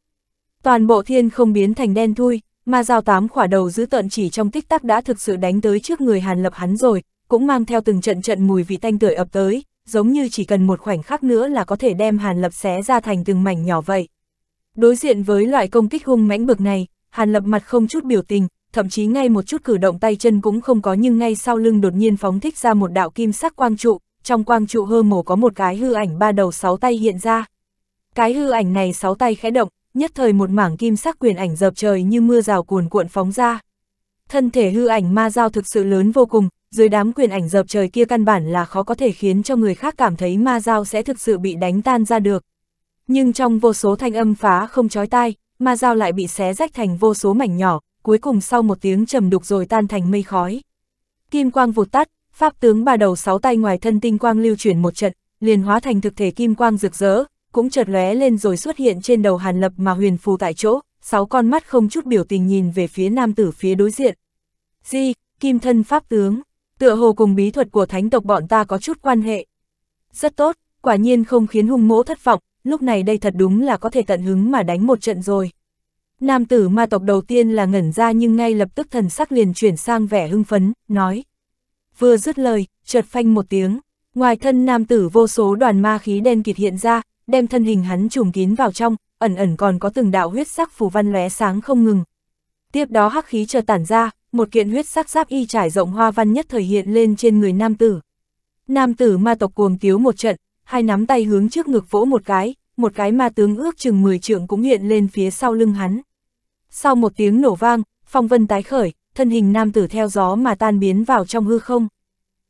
Toàn bộ thiên không biến thành đen thui, ma dao tám khỏa đầu giữ tận chỉ trong tích tắc đã thực sự đánh tới trước người Hàn Lập hắn rồi, cũng mang theo từng trận trận mùi vị tanh tưởi ập tới, giống như chỉ cần một khoảnh khắc nữa là có thể đem Hàn Lập xé ra thành từng mảnh nhỏ vậy. Đối diện với loại công kích hung mãnh bực này, Hàn Lập mặt không chút biểu tình, thậm chí ngay một chút cử động tay chân cũng không có nhưng ngay sau lưng đột nhiên phóng thích ra một đạo kim sắc quang trụ, trong quang trụ hơ mổ có một cái hư ảnh ba đầu sáu tay hiện ra. Cái hư ảnh này sáu tay khẽ động, nhất thời một mảng kim sắc quyền ảnh dập trời như mưa rào cuồn cuộn phóng ra. Thân thể hư ảnh ma giao thực sự lớn vô cùng, dưới đám quyền ảnh dập trời kia căn bản là khó có thể khiến cho người khác cảm thấy ma giao sẽ thực sự bị đánh tan ra được. Nhưng trong vô số thanh âm phá không chói tai, ma dao lại bị xé rách thành vô số mảnh nhỏ, cuối cùng sau một tiếng trầm đục rồi tan thành mây khói. Kim quang vụt tắt, pháp tướng ba đầu sáu tay ngoài thân tinh quang lưu chuyển một trận, liền hóa thành thực thể kim quang rực rỡ, cũng chợt lóe lên rồi xuất hiện trên đầu Hàn Lập mà huyền phù tại chỗ, sáu con mắt không chút biểu tình nhìn về phía nam tử phía đối diện. Di, kim thân pháp tướng, tựa hồ cùng bí thuật của thánh tộc bọn ta có chút quan hệ. Rất tốt, quả nhiên không khiến hung mỗ thất vọng, lúc này đây thật đúng là có thể tận hứng mà đánh một trận rồi. Nam tử ma tộc đầu tiên là ngẩn ra nhưng ngay lập tức thần sắc liền chuyển sang vẻ hưng phấn, nói. Vừa dứt lời, chợt phanh một tiếng, ngoài thân nam tử vô số đoàn ma khí đen kịt hiện ra, đem thân hình hắn trùm kín vào trong, ẩn ẩn còn có từng đạo huyết sắc phù văn lóe sáng không ngừng. Tiếp đó hắc khí chợt tản ra, một kiện huyết sắc giáp y trải rộng hoa văn nhất thời hiện lên trên người nam tử. Nam tử ma tộc cuồng tiếu một trận, hai nắm tay hướng trước ngực vỗ một cái, một cái ma tướng ước chừng 10 trượng cũng hiện lên phía sau lưng hắn. Sau một tiếng nổ vang, phong vân tái khởi, thân hình nam tử theo gió mà tan biến vào trong hư không.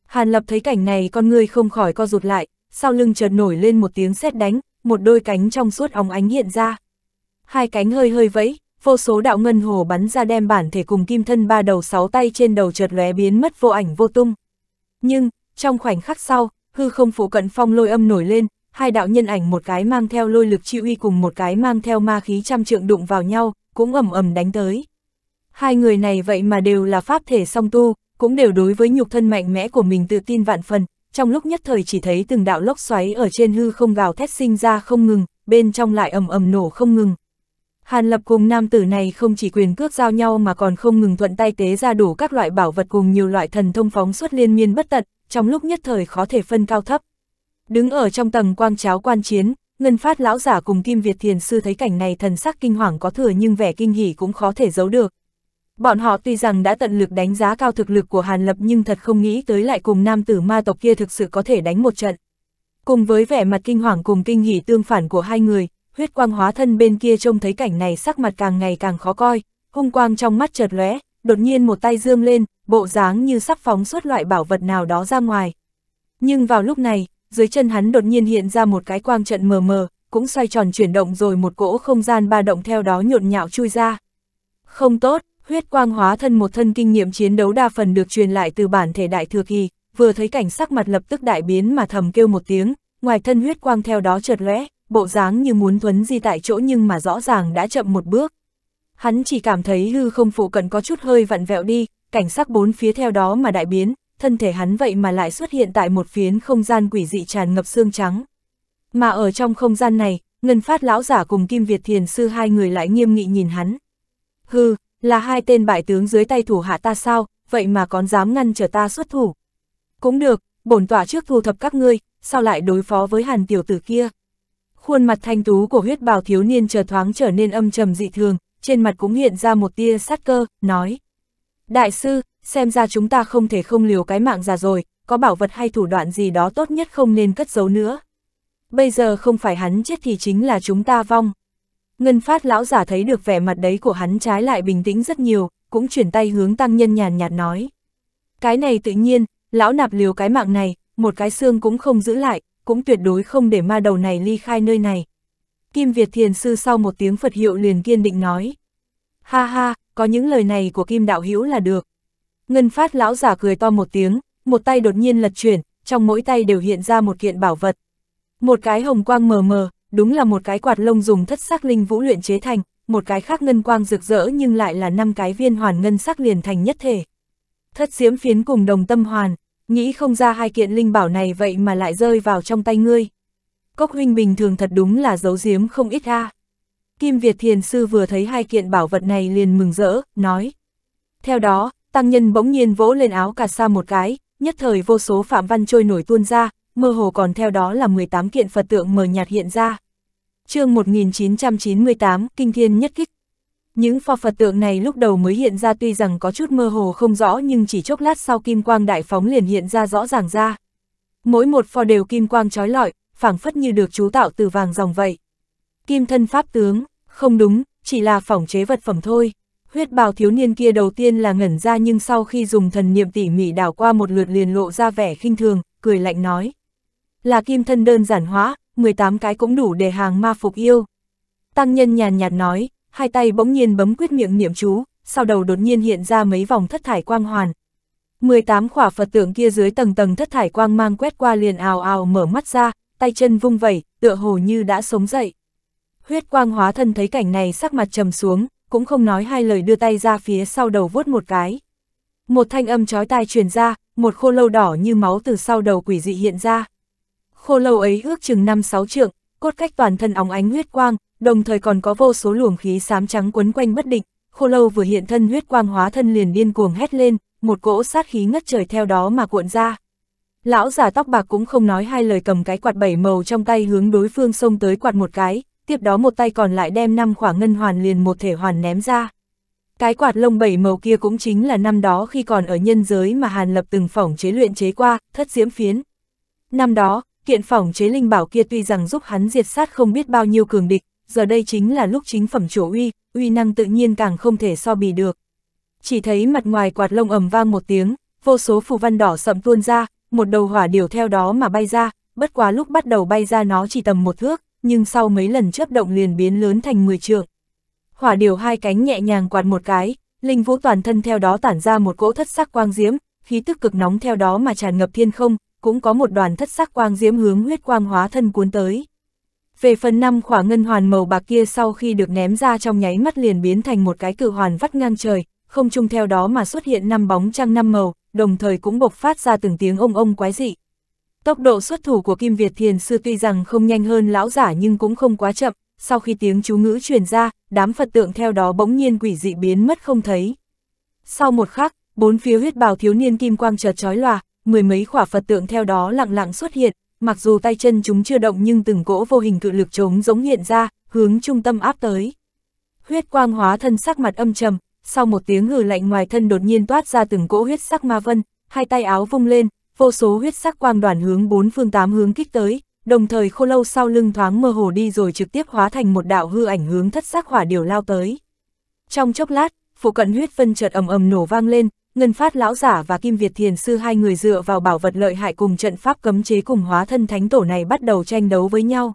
Hàn lập thấy cảnh này con người không khỏi co rụt lại, sau lưng chợt nổi lên một tiếng sét đánh, một đôi cánh trong suốt óng ánh hiện ra. Hai cánh hơi hơi vẫy, vô số đạo ngân hồ bắn ra đem bản thể cùng kim thân ba đầu sáu tay trên đầu chợt lóe biến mất vô ảnh vô tung. Nhưng, trong khoảnh khắc sau, hư không phủ cận phong lôi âm nổi lên, hai đạo nhân ảnh một cái mang theo lôi lực chi uy cùng một cái mang theo ma khí trăm trượng đụng vào nhau, cũng ầm ầm đánh tới. Hai người này vậy mà đều là pháp thể song tu, cũng đều đối với nhục thân mạnh mẽ của mình tự tin vạn phần, trong lúc nhất thời chỉ thấy từng đạo lốc xoáy ở trên hư không gào thét sinh ra không ngừng, bên trong lại ầm ầm nổ không ngừng. Hàn Lập cùng nam tử này không chỉ quyền cước giao nhau mà còn không ngừng thuận tay tế ra đủ các loại bảo vật cùng nhiều loại thần thông phóng xuất liên miên bất tận, trong lúc nhất thời khó thể phân cao thấp. Đứng ở trong tầng quang cháo quan chiến, Ngân Phát lão giả cùng Kim Việt Thiền sư thấy cảnh này thần sắc kinh hoàng có thừa nhưng vẻ kinh hỉ cũng khó thể giấu được. Bọn họ tuy rằng đã tận lực đánh giá cao thực lực của Hàn Lập nhưng thật không nghĩ tới lại cùng nam tử ma tộc kia thực sự có thể đánh một trận. Cùng với vẻ mặt kinh hoàng cùng kinh hỉ tương phản của hai người, huyết quang hóa thân bên kia trông thấy cảnh này sắc mặt càng ngày càng khó coi, hung quang trong mắt chợt lóe, đột nhiên một tay dương lên, bộ dáng như sắp phóng suốt loại bảo vật nào đó ra ngoài. Nhưng vào lúc này, dưới chân hắn đột nhiên hiện ra một cái quang trận mờ mờ, cũng xoay tròn chuyển động rồi một cỗ không gian ba động theo đó nhộn nhạo chui ra. Không tốt, huyết quang hóa thân một thân kinh nghiệm chiến đấu đa phần được truyền lại từ bản thể đại thừa kỳ, vừa thấy cảnh sắc mặt lập tức đại biến mà thầm kêu một tiếng, ngoài thân huyết quang theo đó chợt lóe, bộ dáng như muốn thuấn di tại chỗ nhưng mà rõ ràng đã chậm một bước. Hắn chỉ cảm thấy hư không phụ cận có chút hơi vặn vẹo đi, cảnh sắc bốn phía theo đó mà đại biến, thân thể hắn vậy mà lại xuất hiện tại một phiến không gian quỷ dị tràn ngập xương trắng. Mà ở trong không gian này, Ngân Phát lão giả cùng Kim Việt Thiền sư hai người lại nghiêm nghị nhìn hắn. Hư, là hai tên bại tướng dưới tay thủ hạ ta sao, vậy mà còn dám ngăn trở ta xuất thủ. Cũng được, bổn tỏa trước thu thập các ngươi, sao lại đối phó với hàn tiểu tử kia. Khuôn mặt thanh tú của huyết bào thiếu niên chờ thoáng trở nên âm trầm dị thường, trên mặt cũng hiện ra một tia sát cơ, nói. Đại sư, xem ra chúng ta không thể không liều cái mạng già rồi, có bảo vật hay thủ đoạn gì đó tốt nhất không nên cất giấu nữa. Bây giờ không phải hắn chết thì chính là chúng ta vong. Ngân phát lão giả thấy được vẻ mặt đấy của hắn trái lại bình tĩnh rất nhiều, cũng chuyển tay hướng tăng nhân nhàn nhạt nói. Cái này tự nhiên, lão nạp liều cái mạng này, một cái xương cũng không giữ lại, cũng tuyệt đối không để ma đầu này ly khai nơi này. Kim Việt Thiền Sư sau một tiếng Phật hiệu liền kiên định nói. Ha ha, có những lời này của Kim Đạo Hữu là được. Ngân phát lão giả cười to một tiếng, một tay đột nhiên lật chuyển, trong mỗi tay đều hiện ra một kiện bảo vật. Một cái hồng quang mờ mờ, đúng là một cái quạt lông dùng thất sắc linh vũ luyện chế thành, một cái khác ngân quang rực rỡ nhưng lại là năm cái viên hoàn ngân sắc liền thành nhất thể. Thất diễm phiến cùng đồng tâm hoàn, nghĩ không ra hai kiện linh bảo này vậy mà lại rơi vào trong tay ngươi. Cốc huynh bình thường thật đúng là giấu giếm không ít ra. Kim Việt Thiền Sư vừa thấy hai kiện bảo vật này liền mừng rỡ, nói. Theo đó, tăng nhân bỗng nhiên vỗ lên áo cà sa một cái, nhất thời vô số phạm văn trôi nổi tuôn ra, mơ hồ còn theo đó là 18 kiện Phật tượng mờ nhạt hiện ra. chương 1998, Kinh Thiên Nhất Kích. Những pho Phật tượng này lúc đầu mới hiện ra tuy rằng có chút mơ hồ không rõ nhưng chỉ chốc lát sau kim quang đại phóng liền hiện ra rõ ràng ra. Mỗi một pho đều kim quang trói lọi, phảng phất như được chú tạo từ vàng dòng vậy. Kim thân pháp tướng, không đúng, chỉ là phỏng chế vật phẩm thôi. Huyết bào thiếu niên kia đầu tiên là ngẩn ra nhưng sau khi dùng thần niệm tỉ mỉ đảo qua một lượt liền lộ ra vẻ khinh thường, cười lạnh nói. Là kim thân đơn giản hóa, 18 cái cũng đủ để hàng ma phục yêu. Tăng nhân nhàn nhạt nói, hai tay bỗng nhiên bấm quyết miệng niệm chú, sau đầu đột nhiên hiện ra mấy vòng thất thải quang hoàn. 18 khỏa Phật tượng kia dưới tầng tầng thất thải quang mang quét qua liền ào ào mở mắt ra, tay chân vung vẩy, tựa hồ như đã sống dậy. Huyết quang hóa thân thấy cảnh này sắc mặt trầm xuống, cũng không nói hai lời đưa tay ra phía sau đầu vuốt một cái. Một thanh âm chói tai truyền ra, một khô lâu đỏ như máu từ sau đầu quỷ dị hiện ra. Khô lâu ấy ước chừng 5-6 trượng, cốt cách toàn thân óng ánh huyết quang, đồng thời còn có vô số luồng khí xám trắng quấn quanh bất định, khô lâu vừa hiện thân huyết quang hóa thân liền điên cuồng hét lên, một cỗ sát khí ngất trời theo đó mà cuộn ra. Lão giả tóc bạc cũng không nói hai lời cầm cái quạt bảy màu trong tay hướng đối phương xông tới quạt một cái, tiếp đó một tay còn lại đem năm khỏa ngân hoàn liền một thể hoàn ném ra. Cái quạt lông bảy màu kia cũng chính là năm đó khi còn ở nhân giới mà Hàn Lập từng phỏng chế luyện chế qua, thất diễm phiến. Năm đó, kiện phỏng chế linh bảo kia tuy rằng giúp hắn diệt sát không biết bao nhiêu cường địch, giờ đây chính là lúc chính phẩm chỗ uy, uy năng tự nhiên càng không thể so bì được. Chỉ thấy mặt ngoài quạt lông ầm vang một tiếng, vô số phù văn đỏ sậm tuôn ra, một đầu hỏa điều theo đó mà bay ra, bất quá lúc bắt đầu bay ra nó chỉ tầm một thước, nhưng sau mấy lần chớp động liền biến lớn thành 10 trượng. hỏa điều hai cánh nhẹ nhàng quạt một cái, linh vũ toàn thân theo đó tản ra một cỗ thất sắc quang diễm, khí tức cực nóng theo đó mà tràn ngập thiên không, cũng có một đoàn thất sắc quang diễm hướng huyết quang hóa thân cuốn tới. Về phần năm khỏa ngân hoàn màu bạc kia sau khi được ném ra trong nháy mắt liền biến thành một cái cự hoàn vắt ngang trời, không chung theo đó mà xuất hiện năm bóng trăng năm màu, đồng thời cũng bộc phát ra từng tiếng ông ông quái dị. Tốc độ xuất thủ của Kim Việt Thiền Sư tuy rằng không nhanh hơn lão giả nhưng cũng không quá chậm, sau khi tiếng chú ngữ truyền ra, đám Phật tượng theo đó bỗng nhiên quỷ dị biến mất không thấy. Sau một khắc, bốn phía huyết bào thiếu niên kim quang chợt chói lòa, mười mấy khỏa Phật tượng theo đó lặng lặng xuất hiện, mặc dù tay chân chúng chưa động nhưng từng cỗ vô hình cự lực trống giống hiện ra, hướng trung tâm áp tới. Huyết quang hóa thân sắc mặt âm trầm, sau một tiếng hừ lạnh ngoài thân đột nhiên toát ra từng cỗ huyết sắc ma vân, hai tay áo vung lên, vô số huyết sắc quang đoàn hướng bốn phương tám hướng kích tới, đồng thời khô lâu sau lưng thoáng mơ hồ đi rồi trực tiếp hóa thành một đạo hư ảnh hướng thất sắc hỏa điều lao tới. Trong chốc lát, phụ cận huyết phân chợt ầm ầm nổ vang lên, Ngân Phát lão giả và Kim Việt Thiền sư hai người dựa vào bảo vật lợi hại cùng trận pháp cấm chế cùng hóa thân thánh tổ này bắt đầu tranh đấu với nhau.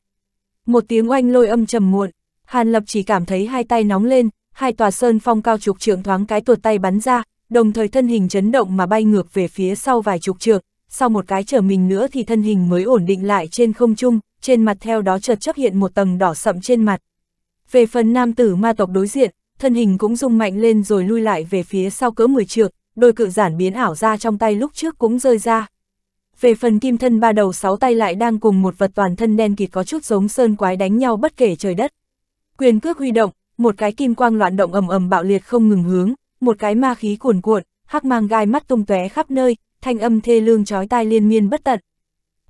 Một tiếng oanh lôi âm trầm muộn, Hàn Lập chỉ cảm thấy hai tay nóng lên, hai tòa sơn phong cao trục trưởng thoáng cái tuột tay bắn ra, đồng thời thân hình chấn động mà bay ngược về phía sau vài chục trượng, sau một cái trở mình nữa thì thân hình mới ổn định lại trên không trung, trên mặt theo đó chợt chấp hiện một tầng đỏ sậm trên mặt. Về phần nam tử ma tộc đối diện, thân hình cũng rung mạnh lên rồi lui lại về phía sau cỡ 10 trượng, đôi cự giản biến ảo ra trong tay lúc trước cũng rơi ra. Về phần kim thân ba đầu sáu tay lại đang cùng một vật toàn thân đen kịt có chút giống sơn quái đánh nhau bất kể trời đất. Quyền cước huy động, một cái kim quang loạn động ầm ầm bạo liệt không ngừng hướng, một cái ma khí cuồn cuộn, hắc mang gai mắt tung tóe khắp nơi, thanh âm thê lương chói tai liên miên bất tận.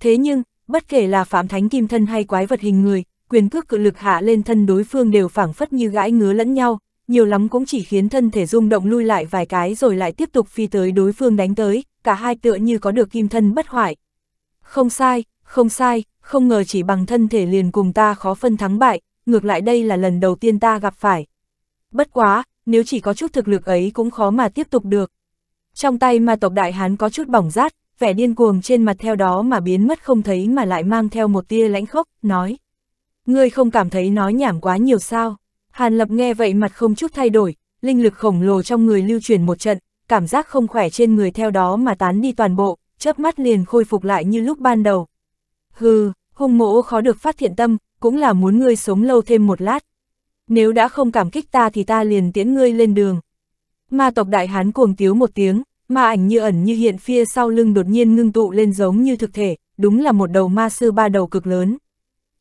Thế nhưng, bất kể là phạm thánh kim thân hay quái vật hình người, quyền cước cự lực hạ lên thân đối phương đều phảng phất như gãi ngứa lẫn nhau, nhiều lắm cũng chỉ khiến thân thể rung động lui lại vài cái rồi lại tiếp tục phi tới đối phương đánh tới, cả hai tựa như có được kim thân bất hoại. Không sai, không sai, không ngờ chỉ bằng thân thể liền cùng ta khó phân thắng bại, ngược lại đây là lần đầu tiên ta gặp phải. Bất quá, nếu chỉ có chút thực lực ấy cũng khó mà tiếp tục được. Trong tay ma tộc đại hán có chút bỏng rát, vẻ điên cuồng trên mặt theo đó mà biến mất không thấy mà lại mang theo một tia lãnh khốc, nói. Ngươi không cảm thấy nói nhảm quá nhiều sao? Hàn Lập nghe vậy mặt không chút thay đổi, linh lực khổng lồ trong người lưu truyền một trận, cảm giác không khỏe trên người theo đó mà tán đi toàn bộ, chớp mắt liền khôi phục lại như lúc ban đầu. Hừ, hung mộ khó được phát thiện tâm, cũng là muốn ngươi sống lâu thêm một lát. Nếu đã không cảm kích ta thì ta liền tiễn ngươi lên đường. Ma tộc đại hán cuồng tiếu một tiếng, ma ảnh như ẩn như hiện phía sau lưng đột nhiên ngưng tụ lên giống như thực thể, đúng là một đầu ma sư ba đầu cực lớn.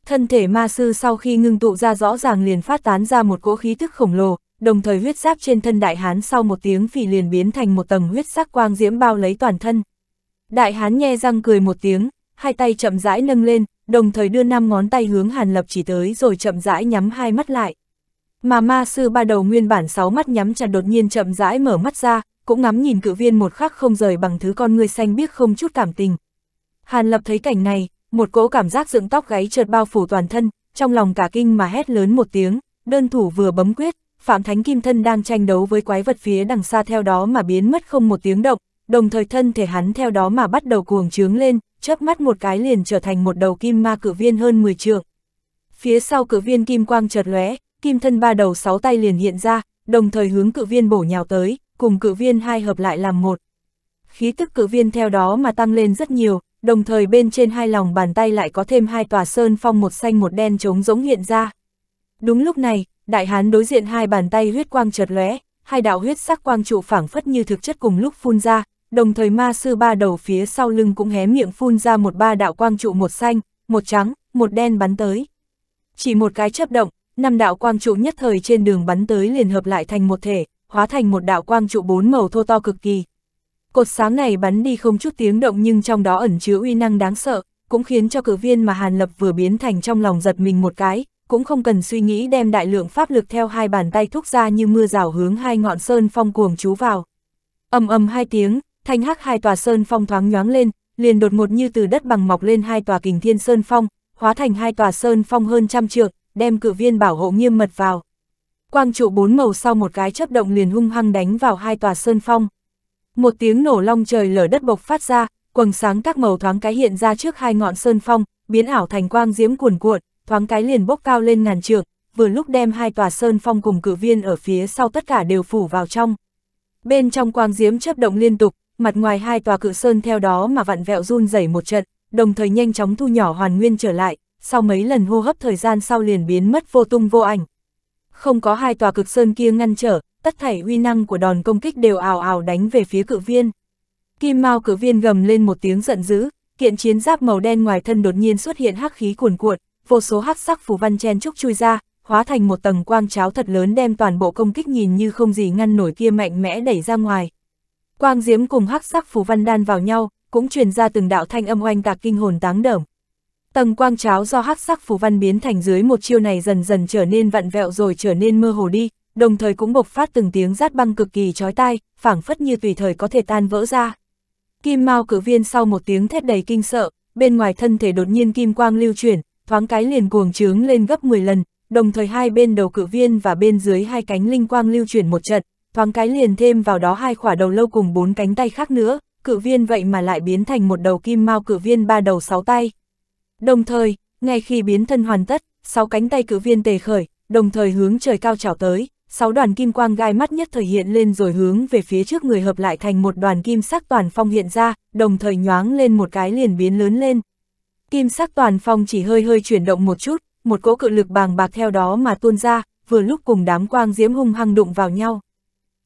Thân thể ma sư sau khi ngưng tụ ra rõ ràng liền phát tán ra một cỗ khí thức khổng lồ, đồng thời huyết giáp trên thân đại hán sau một tiếng phì liền biến thành một tầng huyết sắc quang diễm bao lấy toàn thân. Đại hán nhe răng cười một tiếng, hai tay chậm rãi nâng lên, đồng thời đưa năm ngón tay hướng Hàn Lập chỉ tới rồi chậm rãi nhắm hai mắt lại. Mà ma sư ba đầu nguyên bản sáu mắt nhắm chặt đột nhiên chậm rãi mở mắt ra, cũng ngắm nhìn cự viên một khắc không rời bằng thứ con người xanh biếc không chút cảm tình. Hàn Lập thấy cảnh này, một cỗ cảm giác dựng tóc gáy chợt bao phủ toàn thân, trong lòng cả kinh mà hét lớn một tiếng, đơn thủ vừa bấm quyết, Phạm Thánh Kim Thân đang tranh đấu với quái vật phía đằng xa theo đó mà biến mất không một tiếng động, đồng thời thân thể hắn theo đó mà bắt đầu cuồng trướng lên, chớp mắt một cái liền trở thành một đầu kim ma cự viên hơn 10 trượng. Phía sau cự viên kim quang chợt lóe, kim thân ba đầu sáu tay liền hiện ra, đồng thời hướng cự viên bổ nhào tới, cùng cự viên hai hợp lại làm một. Khí tức cự viên theo đó mà tăng lên rất nhiều, đồng thời bên trên hai lòng bàn tay lại có thêm hai tòa sơn phong một xanh một đen trống giống hiện ra. Đúng lúc này, đại hán đối diện hai bàn tay huyết quang chợt lóe, hai đạo huyết sắc quang trụ phảng phất như thực chất cùng lúc phun ra, đồng thời ma sư ba đầu phía sau lưng cũng hé miệng phun ra một ba đạo quang trụ một xanh, một trắng, một đen bắn tới. Chỉ một cái chấp động, năm đạo quang trụ nhất thời trên đường bắn tới liền hợp lại thành một thể, hóa thành một đạo quang trụ bốn màu thô to cực kỳ. Cột sáng này bắn đi không chút tiếng động nhưng trong đó ẩn chứa uy năng đáng sợ, cũng khiến cho cử viên mà Hàn Lập vừa biến thành trong lòng giật mình một cái, cũng không cần suy nghĩ đem đại lượng pháp lực theo hai bàn tay thúc ra như mưa rào hướng hai ngọn sơn phong cuồng chú vào. ầm ầm hai tiếng, thanh hắc hai tòa sơn phong thoáng nhoáng lên, liền đột ngột như từ đất bằng mọc lên hai tòa kình thiên sơn phong, hóa thành hai tòa sơn phong hơn trăm trượng, đem cử viên bảo hộ nghiêm mật vào. Quang trụ bốn màu sau một cái chấp động liền hung hăng đánh vào hai tòa sơn phong. Một tiếng nổ long trời lở đất bộc phát ra, quầng sáng các màu thoáng cái hiện ra trước hai ngọn sơn phong, biến ảo thành quang diễm cuồn cuộn, thoáng cái liền bốc cao lên ngàn trượng, vừa lúc đem hai tòa sơn phong cùng cử viên ở phía sau tất cả đều phủ vào trong. Bên trong quang diễm chấp động liên tục, mặt ngoài hai tòa cự sơn theo đó mà vặn vẹo run rẩy một trận, đồng thời nhanh chóng thu nhỏ hoàn nguyên trở lại, sau mấy lần hô hấp thời gian sau liền biến mất vô tung vô ảnh. Không có hai tòa cực sơn kia ngăn trở, tất thảy uy năng của đòn công kích đều ào ào đánh về phía cự viên. Kim Mao cự viên gầm lên một tiếng giận dữ, kiện chiến giáp màu đen ngoài thân đột nhiên xuất hiện hắc khí cuồn cuộn, vô số hắc sắc phù văn chen trúc chui ra, hóa thành một tầng quang cháo thật lớn đem toàn bộ công kích nhìn như không gì ngăn nổi kia mạnh mẽ đẩy ra ngoài. Quang diễm cùng hắc sắc phù văn đan vào nhau, cũng truyền ra từng đạo thanh âm oanh tạc kinh hồn táng đởm. Tầng quang cháo do hắc sắc phù văn biến thành dưới một chiêu này dần dần trở nên vặn vẹo rồi trở nên mơ hồ đi, đồng thời cũng bộc phát từng tiếng rát băng cực kỳ chói tai, phảng phất như tùy thời có thể tan vỡ ra. Kim Mao cử viên sau một tiếng thét đầy kinh sợ, bên ngoài thân thể đột nhiên kim quang lưu chuyển, thoáng cái liền cuồng trướng lên gấp 10 lần, đồng thời hai bên đầu cử viên và bên dưới hai cánh linh quang lưu chuyển một trận, thoáng cái liền thêm vào đó hai khỏa đầu lâu cùng bốn cánh tay khác nữa, cử viên vậy mà lại biến thành một đầu kim mao cử viên ba đầu sáu tay. Đồng thời, ngay khi biến thân hoàn tất, sáu cánh tay cử viên tề khởi, đồng thời hướng trời cao trào tới, sáu đoàn kim quang gai mắt nhất thời hiện lên rồi hướng về phía trước người hợp lại thành một đoàn kim sắc toàn phong hiện ra, đồng thời nhoáng lên một cái liền biến lớn lên. Kim sắc toàn phong chỉ hơi hơi chuyển động một chút, một cỗ cự lực bàng bạc theo đó mà tuôn ra, vừa lúc cùng đám quang diễm hung hăng đụng vào nhau.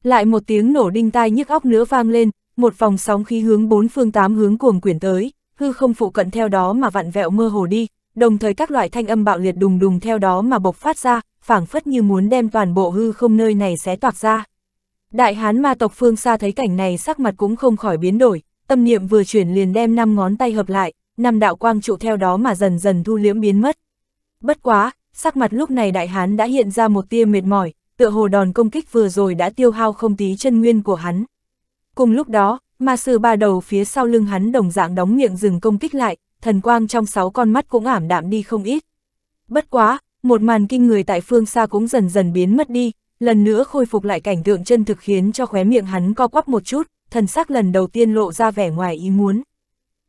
Lại một tiếng nổ đinh tai nhức óc nữa vang lên, một vòng sóng khí hướng bốn phương tám hướng cuồng quyển tới, hư không phụ cận theo đó mà vặn vẹo mơ hồ đi, đồng thời các loại thanh âm bạo liệt đùng đùng theo đó mà bộc phát ra, phảng phất như muốn đem toàn bộ hư không nơi này xé toạc ra. Đại hán ma tộc phương xa thấy cảnh này sắc mặt cũng không khỏi biến đổi, tâm niệm vừa chuyển liền đem năm ngón tay hợp lại, năm đạo quang trụ theo đó mà dần dần thu liễm biến mất. Bất quá, sắc mặt lúc này đại hán đã hiện ra một tia mệt mỏi, tựa hồ đòn công kích vừa rồi đã tiêu hao không tí chân nguyên của hắn. Cùng lúc đó, ma sư ba đầu phía sau lưng hắn đồng dạng đóng miệng dừng công kích lại, thần quang trong sáu con mắt cũng ảm đạm đi không ít. Bất quá, một màn kinh người tại phương xa cũng dần dần biến mất đi, lần nữa khôi phục lại cảnh tượng chân thực khiến cho khóe miệng hắn co quắp một chút, thần sắc lần đầu tiên lộ ra vẻ ngoài ý muốn.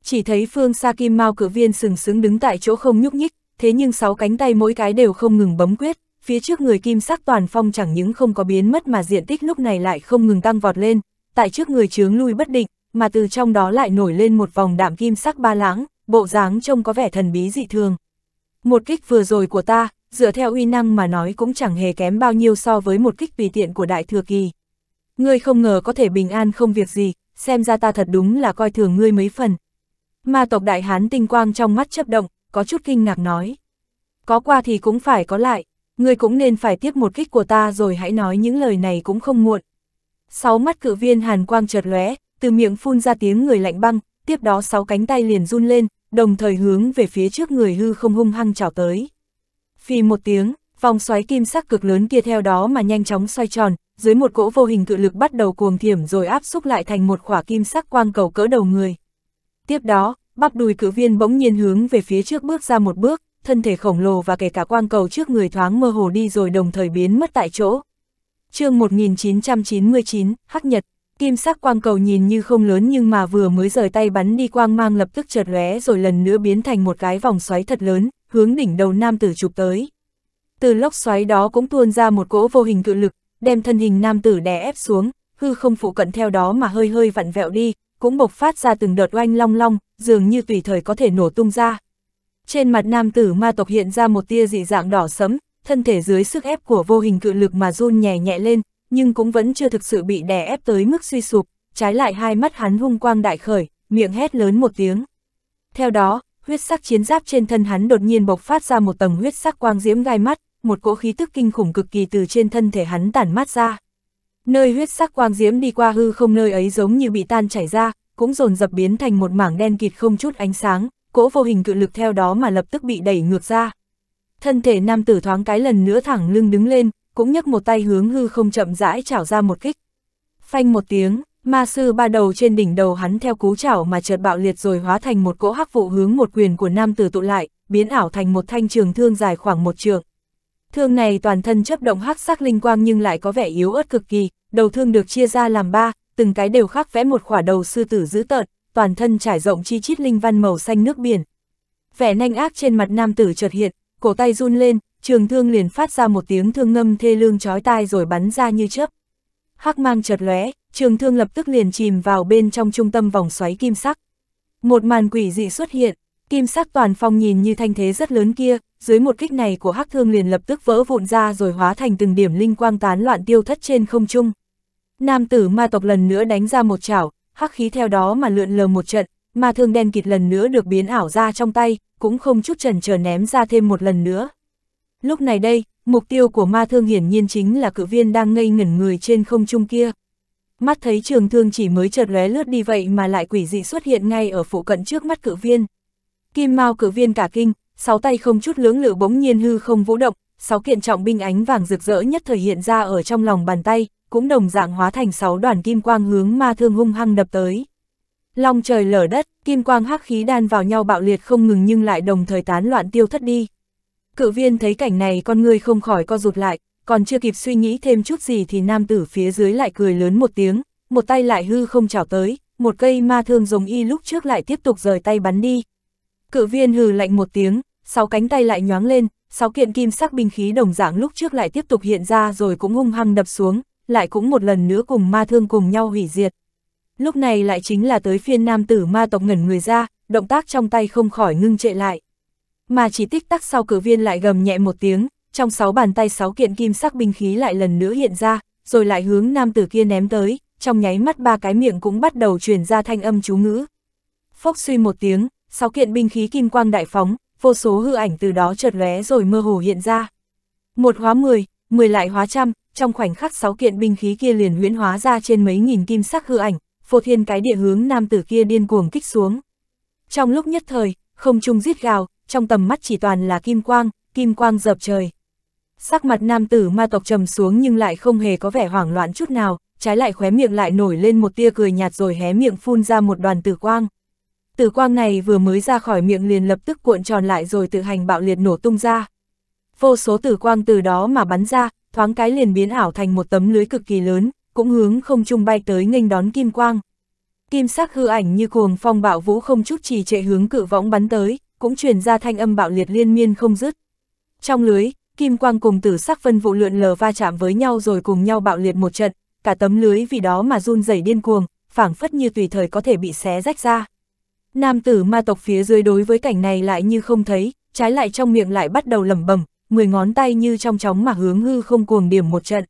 Chỉ thấy phương xa kim mao cử viên sừng sững đứng tại chỗ không nhúc nhích, thế nhưng sáu cánh tay mỗi cái đều không ngừng bấm quyết, phía trước người kim sắc toàn phong chẳng những không có biến mất mà diện tích lúc này lại không ngừng tăng vọt lên, tại trước người chướng lui bất định, mà từ trong đó lại nổi lên một vòng đạm kim sắc ba lãng, bộ dáng trông có vẻ thần bí dị thường. Một kích vừa rồi của ta, dựa theo uy năng mà nói cũng chẳng hề kém bao nhiêu so với một kích tùy tiện của đại thừa kỳ. Ngươi không ngờ có thể bình an không việc gì, xem ra ta thật đúng là coi thường ngươi mấy phần. Ma tộc đại hán tinh quang trong mắt chấp động, có chút kinh ngạc nói. Có qua thì cũng phải có lại, ngươi cũng nên phải tiếp một kích của ta rồi hãy nói những lời này cũng không muộn. Sáu mắt cự viên hàn quang chợt lóe, từ miệng phun ra tiếng người lạnh băng, tiếp đó sáu cánh tay liền run lên, đồng thời hướng về phía trước người hư không hung hăng chảo tới. Phì một tiếng, vòng xoáy kim sắc cực lớn kia theo đó mà nhanh chóng xoay tròn, dưới một cỗ vô hình cự lực bắt đầu cuồng thiểm rồi áp xúc lại thành một khỏa kim sắc quang cầu cỡ đầu người. Tiếp đó, bắp đùi cử viên bỗng nhiên hướng về phía trước bước ra một bước, thân thể khổng lồ và kể cả quang cầu trước người thoáng mơ hồ đi rồi đồng thời biến mất tại chỗ chương 1999, Hắc Nhật, kim sắc quang cầu nhìn như không lớn nhưng mà vừa mới rời tay bắn đi quang mang lập tức chợt lóe rồi lần nữa biến thành một cái vòng xoáy thật lớn, hướng đỉnh đầu nam tử chụp tới. Từ lốc xoáy đó cũng tuôn ra một cỗ vô hình cự lực, đem thân hình nam tử đè ép xuống, hư không phụ cận theo đó mà hơi hơi vặn vẹo đi, cũng bộc phát ra từng đợt oanh long long, dường như tùy thời có thể nổ tung ra. Trên mặt nam tử ma tộc hiện ra một tia dị dạng đỏ sẫm, thân thể dưới sức ép của vô hình cự lực mà run nhẹ nhẹ lên, nhưng cũng vẫn chưa thực sự bị đè ép tới mức suy sụp, trái lại hai mắt hắn hung quang đại khởi, miệng hét lớn một tiếng. Theo đó, huyết sắc chiến giáp trên thân hắn đột nhiên bộc phát ra một tầng huyết sắc quang diễm gai mắt, một cỗ khí tức kinh khủng cực kỳ từ trên thân thể hắn tản mát ra. Nơi huyết sắc quang diễm đi qua hư không nơi ấy giống như bị tan chảy ra, cũng dồn dập biến thành một mảng đen kịt không chút ánh sáng, cỗ vô hình cự lực theo đó mà lập tức bị đẩy ngược ra. Thân thể nam tử thoáng cái lần nữa thẳng lưng đứng lên, cũng nhấc một tay hướng hư không chậm rãi chảo ra một kích. Phanh một tiếng, ma sư ba đầu trên đỉnh đầu hắn theo cú chảo mà chợt bạo liệt rồi hóa thành một cỗ hắc vụ hướng một quyền của nam tử tụ lại, biến ảo thành một thanh trường thương dài khoảng một trường. Thương này toàn thân chấp động hắc sắc linh quang nhưng lại có vẻ yếu ớt cực kỳ, đầu thương được chia ra làm ba, từng cái đều khắc vẽ một khỏa đầu sư tử dữ tợn, toàn thân trải rộng chi chít linh văn màu xanh nước biển. Vẻ nanh ác trên mặt nam tử chợt hiện, cổ tay run lên, trường thương liền phát ra một tiếng thương ngâm thê lương chói tai rồi bắn ra như chớp. Hắc mang chợt lóe, trường thương lập tức liền chìm vào bên trong trung tâm vòng xoáy kim sắc. Một màn quỷ dị xuất hiện, kim sắc toàn phong nhìn như thanh thế rất lớn kia, dưới một kích này của hắc thương liền lập tức vỡ vụn ra rồi hóa thành từng điểm linh quang tán loạn tiêu thất trên không trung. Nam tử ma tộc lần nữa đánh ra một chảo, hắc khí theo đó mà lượn lờ một trận, ma thương đen kịt lần nữa được biến ảo ra trong tay, cũng không chút chần chờ ném ra thêm một lần nữa. Lúc này đây, mục tiêu của ma thương hiển nhiên chính là cự viên đang ngây ngẩn người trên không trung kia. Mắt thấy trường thương chỉ mới chợt lóe lướt đi vậy mà lại quỷ dị xuất hiện ngay ở phụ cận trước mắt cự viên. Kim Mao cự viên cả kinh, sáu tay không chút lưỡng lự bỗng nhiên hư không vũ động, sáu kiện trọng binh ánh vàng rực rỡ nhất thời hiện ra ở trong lòng bàn tay, cũng đồng dạng hóa thành sáu đoàn kim quang hướng ma thương hung hăng đập tới. Long trời lở đất, kim quang hắc khí đan vào nhau bạo liệt không ngừng nhưng lại đồng thời tán loạn tiêu thất đi. Cự viên thấy cảnh này con người không khỏi co rụt lại, còn chưa kịp suy nghĩ thêm chút gì thì nam tử phía dưới lại cười lớn một tiếng, một tay lại hư không chảo tới, một cây ma thương giống y lúc trước lại tiếp tục rời tay bắn đi. Cự viên hừ lạnh một tiếng, sáu cánh tay lại nhoáng lên, sáu kiện kim sắc binh khí đồng dạng lúc trước lại tiếp tục hiện ra rồi cũng hung hăng đập xuống, lại cũng một lần nữa cùng ma thương cùng nhau hủy diệt. Lúc này lại chính là tới phiên nam tử ma tộc ngẩn người ra, động tác trong tay không khỏi ngưng trệ lại. Mà chỉ tích tắc sau cử viên lại gầm nhẹ một tiếng, trong sáu bàn tay sáu kiện kim sắc binh khí lại lần nữa hiện ra, rồi lại hướng nam tử kia ném tới, trong nháy mắt ba cái miệng cũng bắt đầu truyền ra thanh âm chú ngữ. Phốc suy một tiếng, sáu kiện binh khí kim quang đại phóng, vô số hư ảnh từ đó chợt lóe rồi mơ hồ hiện ra. Một hóa mười, mười lại hóa trăm, trong khoảnh khắc sáu kiện binh khí kia liền huyễn hóa ra trên mấy nghìn kim sắc hư ảnh, phô thiên cái địa hướng nam tử kia điên cuồng kích xuống. Trong lúc nhất thời, không trung giết gào, trong tầm mắt chỉ toàn là kim quang, kim quang dập trời. Sắc mặt nam tử ma tộc trầm xuống nhưng lại không hề có vẻ hoảng loạn chút nào, trái lại khóe miệng lại nổi lên một tia cười nhạt rồi hé miệng phun ra một đoàn tử quang. Tử quang này vừa mới ra khỏi miệng liền lập tức cuộn tròn lại rồi tự hành bạo liệt nổ tung ra. Vô số tử quang từ đó mà bắn ra, thoáng cái liền biến ảo thành một tấm lưới cực kỳ lớn, cũng hướng không trung bay tới nghênh đón kim quang. Kim sắc hư ảnh như cuồng phong bạo vũ không chút trì trệ hướng cự võng bắn tới, cũng truyền ra thanh âm bạo liệt liên miên không dứt. Trong lưới, kim quang cùng tử sắc vân vụ lượn lờ va chạm với nhau rồi cùng nhau bạo liệt một trận, cả tấm lưới vì đó mà run rẩy điên cuồng, phảng phất như tùy thời có thể bị xé rách ra. Nam tử ma tộc phía dưới đối với cảnh này lại như không thấy, trái lại trong miệng lại bắt đầu lẩm bẩm, mười ngón tay như trong chóng mà hướng hư không cuồng điểm một trận.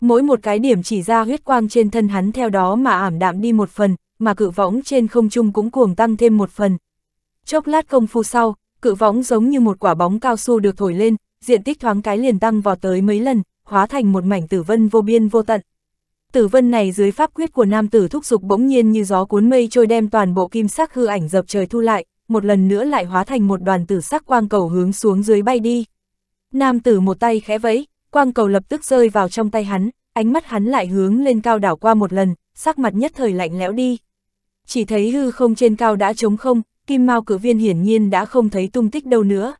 Mỗi một cái điểm chỉ ra huyết quang trên thân hắn theo đó mà ảm đạm đi một phần, mà cự võng trên không trung cũng cuồng tăng thêm một phần. Chốc lát công phu sau, cự võng giống như một quả bóng cao su được thổi lên, diện tích thoáng cái liền tăng vào tới mấy lần, hóa thành một mảnh tử vân vô biên vô tận. Tử vân này dưới pháp quyết của nam tử thúc dục bỗng nhiên như gió cuốn mây trôi đem toàn bộ kim sắc hư ảnh dập trời thu lại, một lần nữa lại hóa thành một đoàn tử sắc quang cầu hướng xuống dưới bay đi. Nam tử một tay khẽ vẫy, quang cầu lập tức rơi vào trong tay hắn, ánh mắt hắn lại hướng lên cao đảo qua một lần, sắc mặt nhất thời lạnh lẽo đi. Chỉ thấy hư không trên cao đã trống không, kim mao cử viên hiển nhiên đã không thấy tung tích đâu nữa.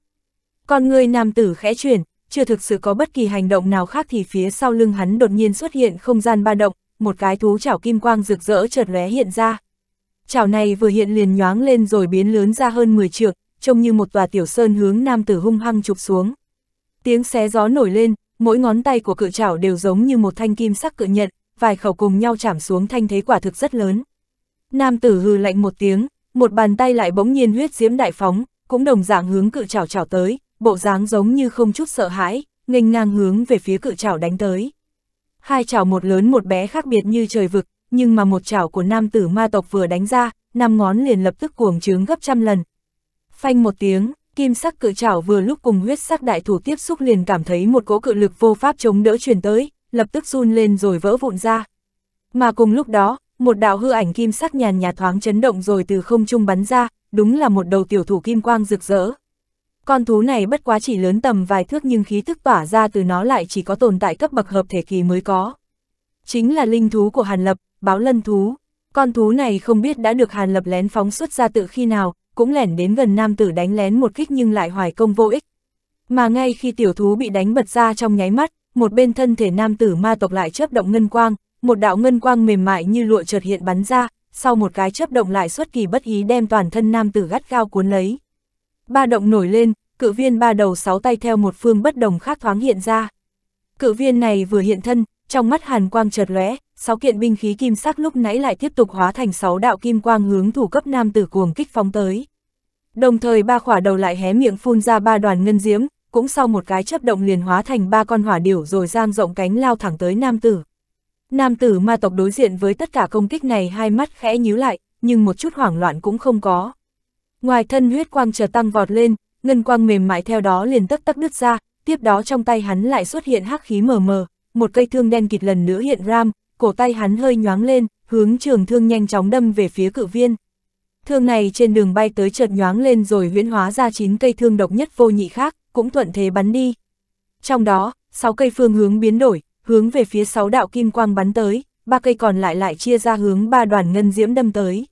Còn người nam tử khẽ chuyển, chưa thực sự có bất kỳ hành động nào khác thì phía sau lưng hắn đột nhiên xuất hiện không gian ba động, một cái thú chảo kim quang rực rỡ chợt lóe hiện ra. Chảo này vừa hiện liền nhoáng lên rồi biến lớn ra hơn 10 trượng, trông như một tòa tiểu sơn hướng nam tử hung hăng chụp xuống. Tiếng xé gió nổi lên, mỗi ngón tay của cự chảo đều giống như một thanh kim sắc cự nhận, vài khẩu cùng nhau chạm xuống thanh thế quả thực rất lớn. Nam tử hừ lạnh một tiếng, một bàn tay lại bỗng nhiên huyết diễm đại phóng, cũng đồng dạng hướng cự chảo chảo tới, bộ dáng giống như không chút sợ hãi, nghênh ngang hướng về phía cự chảo đánh tới. Hai chảo một lớn một bé khác biệt như trời vực, nhưng mà một chảo của nam tử ma tộc vừa đánh ra, năm ngón liền lập tức cuồng trướng gấp trăm lần. Phanh một tiếng, kim sắc cự chảo vừa lúc cùng huyết sắc đại thủ tiếp xúc liền cảm thấy một cỗ cự lực vô pháp chống đỡ truyền tới, lập tức run lên rồi vỡ vụn ra. Mà cùng lúc đó, một đạo hư ảnh kim sắc nhàn nhạt thoáng chấn động rồi từ không trung bắn ra, đúng là một đầu tiểu thủ kim quang rực rỡ. Con thú này bất quá chỉ lớn tầm vài thước nhưng khí thức tỏa ra từ nó lại chỉ có tồn tại cấp bậc hợp thể kỳ mới có. Chính là linh thú của Hàn Lập, báo lân thú. Con thú này không biết đã được Hàn Lập lén phóng xuất ra tự khi nào, cũng lẻn đến gần nam tử đánh lén một kích nhưng lại hoài công vô ích. Mà ngay khi tiểu thú bị đánh bật ra trong nháy mắt, một bên thân thể nam tử ma tộc lại chớp động ngân quang, một đạo ngân quang mềm mại như lụa chợt hiện bắn ra, sau một cái chớp động lại xuất kỳ bất ý đem toàn thân nam tử gắt gao cuốn lấy. Ba động nổi lên, cự viên ba đầu sáu tay theo một phương bất đồng khác thoáng hiện ra. Cự viên này vừa hiện thân, trong mắt hàn quang chợt lóe, sáu kiện binh khí kim sắc lúc nãy lại tiếp tục hóa thành sáu đạo kim quang hướng thủ cấp nam tử cuồng kích phóng tới. Đồng thời ba khỏa đầu lại hé miệng phun ra ba đoàn ngân diễm, cũng sau một cái chấp động liền hóa thành ba con hỏa điểu rồi giang rộng cánh lao thẳng tới nam tử. Nam tử ma tộc đối diện với tất cả công kích này hai mắt khẽ nhíu lại, nhưng một chút hoảng loạn cũng không có. Ngoài thân huyết quang chợt tăng vọt lên, ngân quang mềm mại theo đó liền tất tắc đứt ra, tiếp đó trong tay hắn lại xuất hiện hắc khí mờ mờ, một cây thương đen kịt lần nữa hiện ram, cổ tay hắn hơi nhoáng lên, hướng trường thương nhanh chóng đâm về phía cự viên. Thương này trên đường bay tới chợt nhoáng lên rồi huyễn hóa ra chín cây thương độc nhất vô nhị khác, cũng thuận thế bắn đi. Trong đó, 6 cây phương hướng biến đổi, hướng về phía 6 đạo kim quang bắn tới, ba cây còn lại lại chia ra hướng ba đoàn ngân diễm đâm tới.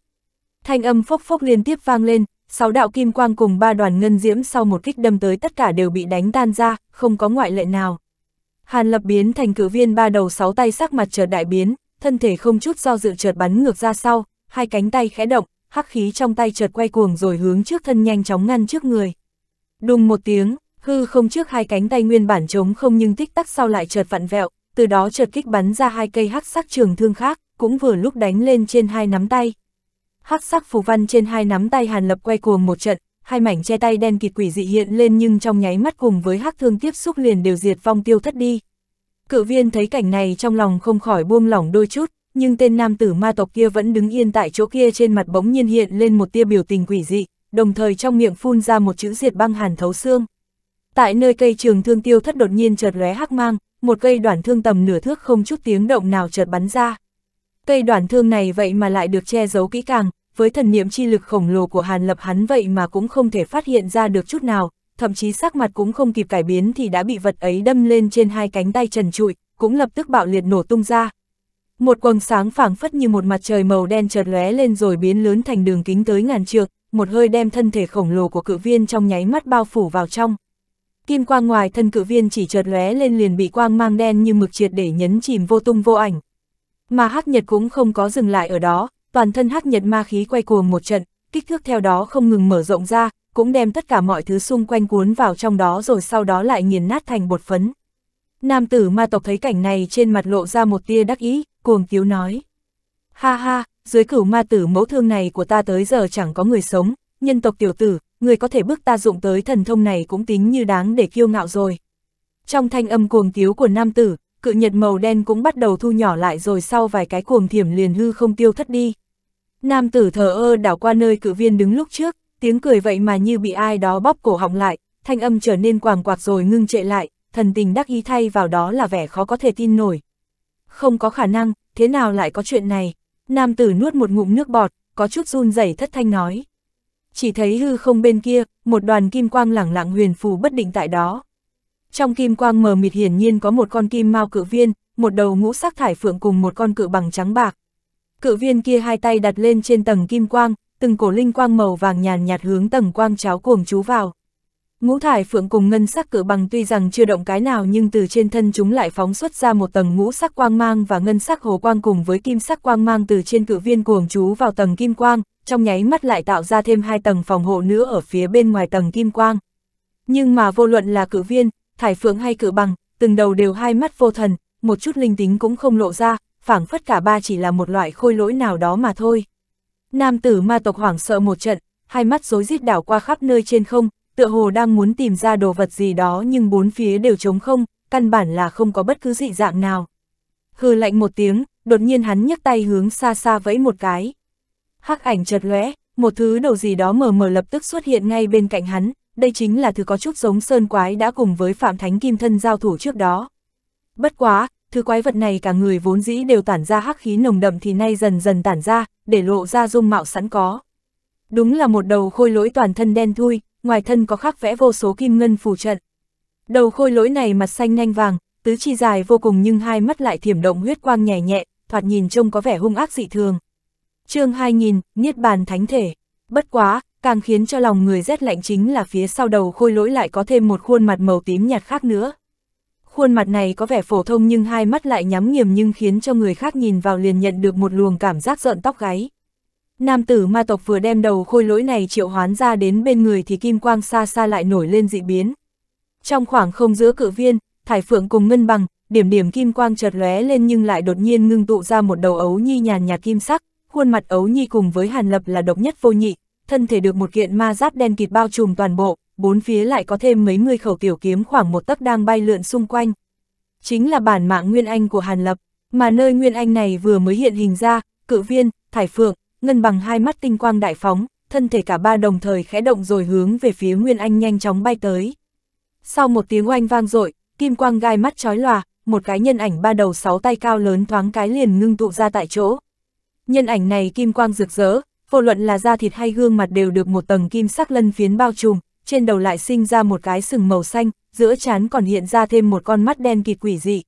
Thanh âm phốc phốc liên tiếp vang lên, 6 đạo kim quang cùng ba đoàn ngân diễm sau một kích đâm tới tất cả đều bị đánh tan ra, không có ngoại lệ nào. Hàn lập biến thành cử viên ba đầu sáu tay sắc mặt chợt đại biến, thân thể không chút do dự chợt bắn ngược ra sau, hai cánh tay khẽ động, hắc khí trong tay chợt quay cuồng rồi hướng trước thân nhanh chóng ngăn trước người. Đùng một tiếng, hư không trước hai cánh tay nguyên bản trống không nhưng tích tắc sau lại chợt vặn vẹo, từ đó chợt kích bắn ra hai cây hắc sắc trường thương khác, cũng vừa lúc đánh lên trên hai nắm tay. Hắc sắc phù văn trên hai nắm tay Hàn Lập quay cuồng một trận, hai mảnh che tay đen kịt quỷ dị hiện lên nhưng trong nháy mắt cùng với hắc thương tiếp xúc liền đều diệt vong tiêu thất đi. Cự viên thấy cảnh này trong lòng không khỏi buông lỏng đôi chút, nhưng tên nam tử ma tộc kia vẫn đứng yên tại chỗ kia trên mặt bỗng nhiên hiện lên một tia biểu tình quỷ dị, đồng thời trong miệng phun ra một chữ diệt băng hàn thấu xương. Tại nơi cây trường thương tiêu thất đột nhiên chợt lóe hắc mang, một cây đoạn thương tầm nửa thước không chút tiếng động nào chợt bắn ra. Cây đoạn thương này vậy mà lại được che giấu kỹ càng, với thần niệm chi lực khổng lồ của Hàn Lập hắn vậy mà cũng không thể phát hiện ra được chút nào, thậm chí sắc mặt cũng không kịp cải biến thì đã bị vật ấy đâm lên trên hai cánh tay trần trụi, cũng lập tức bạo liệt nổ tung ra. Một quầng sáng phảng phất như một mặt trời màu đen chợt lóe lên rồi biến lớn thành đường kính tới ngàn trượng, một hơi đem thân thể khổng lồ của cự viên trong nháy mắt bao phủ vào trong. Kim quang ngoài thân cự viên chỉ chợt lóe lên liền bị quang mang đen như mực triệt để nhấn chìm vô tung vô ảnh. Mà hắc nhật cũng không có dừng lại ở đó, toàn thân hắc nhật ma khí quay cuồng một trận, kích thước theo đó không ngừng mở rộng ra, cũng đem tất cả mọi thứ xung quanh cuốn vào trong đó rồi sau đó lại nghiền nát thành bột phấn. Nam tử ma tộc thấy cảnh này trên mặt lộ ra một tia đắc ý, cuồng tiếu nói. Ha ha, dưới cửu ma tử mẫu thương này của ta tới giờ chẳng có người sống, nhân tộc tiểu tử, người có thể bước ta dụng tới thần thông này cũng tính như đáng để kiêu ngạo rồi. Trong thanh âm cuồng tiếu của nam tử, cự nhật màu đen cũng bắt đầu thu nhỏ lại rồi sau vài cái cuồng thiểm liền hư không tiêu thất đi. Nam tử thờ ơ đảo qua nơi cự viên đứng lúc trước, tiếng cười vậy mà như bị ai đó bóp cổ họng lại, thanh âm trở nên quàng quạc rồi ngưng trệ lại, thần tình đắc ý thay vào đó là vẻ khó có thể tin nổi. Không có khả năng, thế nào lại có chuyện này? Nam tử nuốt một ngụm nước bọt, có chút run rẩy thất thanh nói. Chỉ thấy hư không bên kia, một đoàn kim quang lẳng lặng huyền phù bất định tại đó. Trong kim quang mờ mịt hiển nhiên có một con kim mao cự viên, một đầu ngũ sắc thải phượng cùng một con cự bằng trắng bạc. Cự viên kia hai tay đặt lên trên tầng kim quang, từng cổ linh quang màu vàng nhàn nhạt hướng tầng quang cháo cuồng chú vào. Ngũ thải phượng cùng ngân sắc cự bằng tuy rằng chưa động cái nào nhưng từ trên thân chúng lại phóng xuất ra một tầng ngũ sắc quang mang và ngân sắc hồ quang cùng với kim sắc quang mang từ trên cự viên cuồng chú vào tầng kim quang, trong nháy mắt lại tạo ra thêm hai tầng phòng hộ nữa ở phía bên ngoài tầng kim quang. Nhưng mà vô luận là cự viên, thải phượng hay cự bằng, từng đầu đều hai mắt vô thần, một chút linh tính cũng không lộ ra, phảng phất cả ba chỉ là một loại khôi lỗi nào đó mà thôi. Nam tử ma tộc hoảng sợ một trận, hai mắt rối rít đảo qua khắp nơi trên không, tựa hồ đang muốn tìm ra đồ vật gì đó nhưng bốn phía đều trống không, căn bản là không có bất cứ dị dạng nào. Hừ lạnh một tiếng, đột nhiên hắn nhấc tay hướng xa xa vẫy một cái. Hắc ảnh chợt lóe, một thứ đầu gì đó mờ mờ lập tức xuất hiện ngay bên cạnh hắn, đây chính là thứ có chút giống sơn quái đã cùng với Phạm Thánh Kim Thân giao thủ trước đó. Bất quá, thứ quái vật này cả người vốn dĩ đều tản ra hắc khí nồng đậm thì nay dần dần tản ra, để lộ ra dung mạo sẵn có. Đúng là một đầu khôi lỗi toàn thân đen thui, ngoài thân có khắc vẽ vô số kim ngân phù trận. Đầu khôi lỗi này mặt xanh nhanh vàng, tứ chi dài vô cùng nhưng hai mắt lại thiểm động huyết quang nhẹ nhẹ, thoạt nhìn trông có vẻ hung ác dị thường. chương 2000, Niết Bàn Thánh Thể. Bất quá, càng khiến cho lòng người rét lạnh chính là phía sau đầu khôi lỗi lại có thêm một khuôn mặt màu tím nhạt khác nữa. Khuôn mặt này có vẻ phổ thông nhưng hai mắt lại nhắm nghiềm nhưng khiến cho người khác nhìn vào liền nhận được một luồng cảm giác giận tóc gáy. Nam tử ma tộc vừa đem đầu khôi lỗi này triệu hoán ra đến bên người thì kim quang xa xa lại nổi lên dị biến. Trong khoảng không giữa cự viên, thải phượng cùng ngân bằng, điểm điểm kim quang chợt lóe lên nhưng lại đột nhiên ngưng tụ ra một đầu ấu nhi nhàn nhạt kim sắc, khuôn mặt ấu nhi cùng với hàn lập là độc nhất vô nhị, thân thể được một kiện ma giáp đen kịt bao trùm toàn bộ, bốn phía lại có thêm mấy mươi khẩu tiểu kiếm khoảng một tấc đang bay lượn xung quanh. Chính là bản mạng Nguyên Anh của Hàn Lập, mà nơi Nguyên Anh này vừa mới hiện hình ra, cự viên, thải phượng, ngân bằng hai mắt tinh quang đại phóng, thân thể cả ba đồng thời khẽ động rồi hướng về phía Nguyên Anh nhanh chóng bay tới. Sau một tiếng oanh vang dội, kim quang gai mắt chói lòa, một cái nhân ảnh ba đầu sáu tay cao lớn thoáng cái liền ngưng tụ ra tại chỗ. Nhân ảnh này kim quang rực rỡ, vô luận là da thịt hay gương mặt đều được một tầng kim sắc lân phiến bao trùm, trên đầu lại sinh ra một cái sừng màu xanh, giữa trán còn hiện ra thêm một con mắt đen kịt quỷ dị.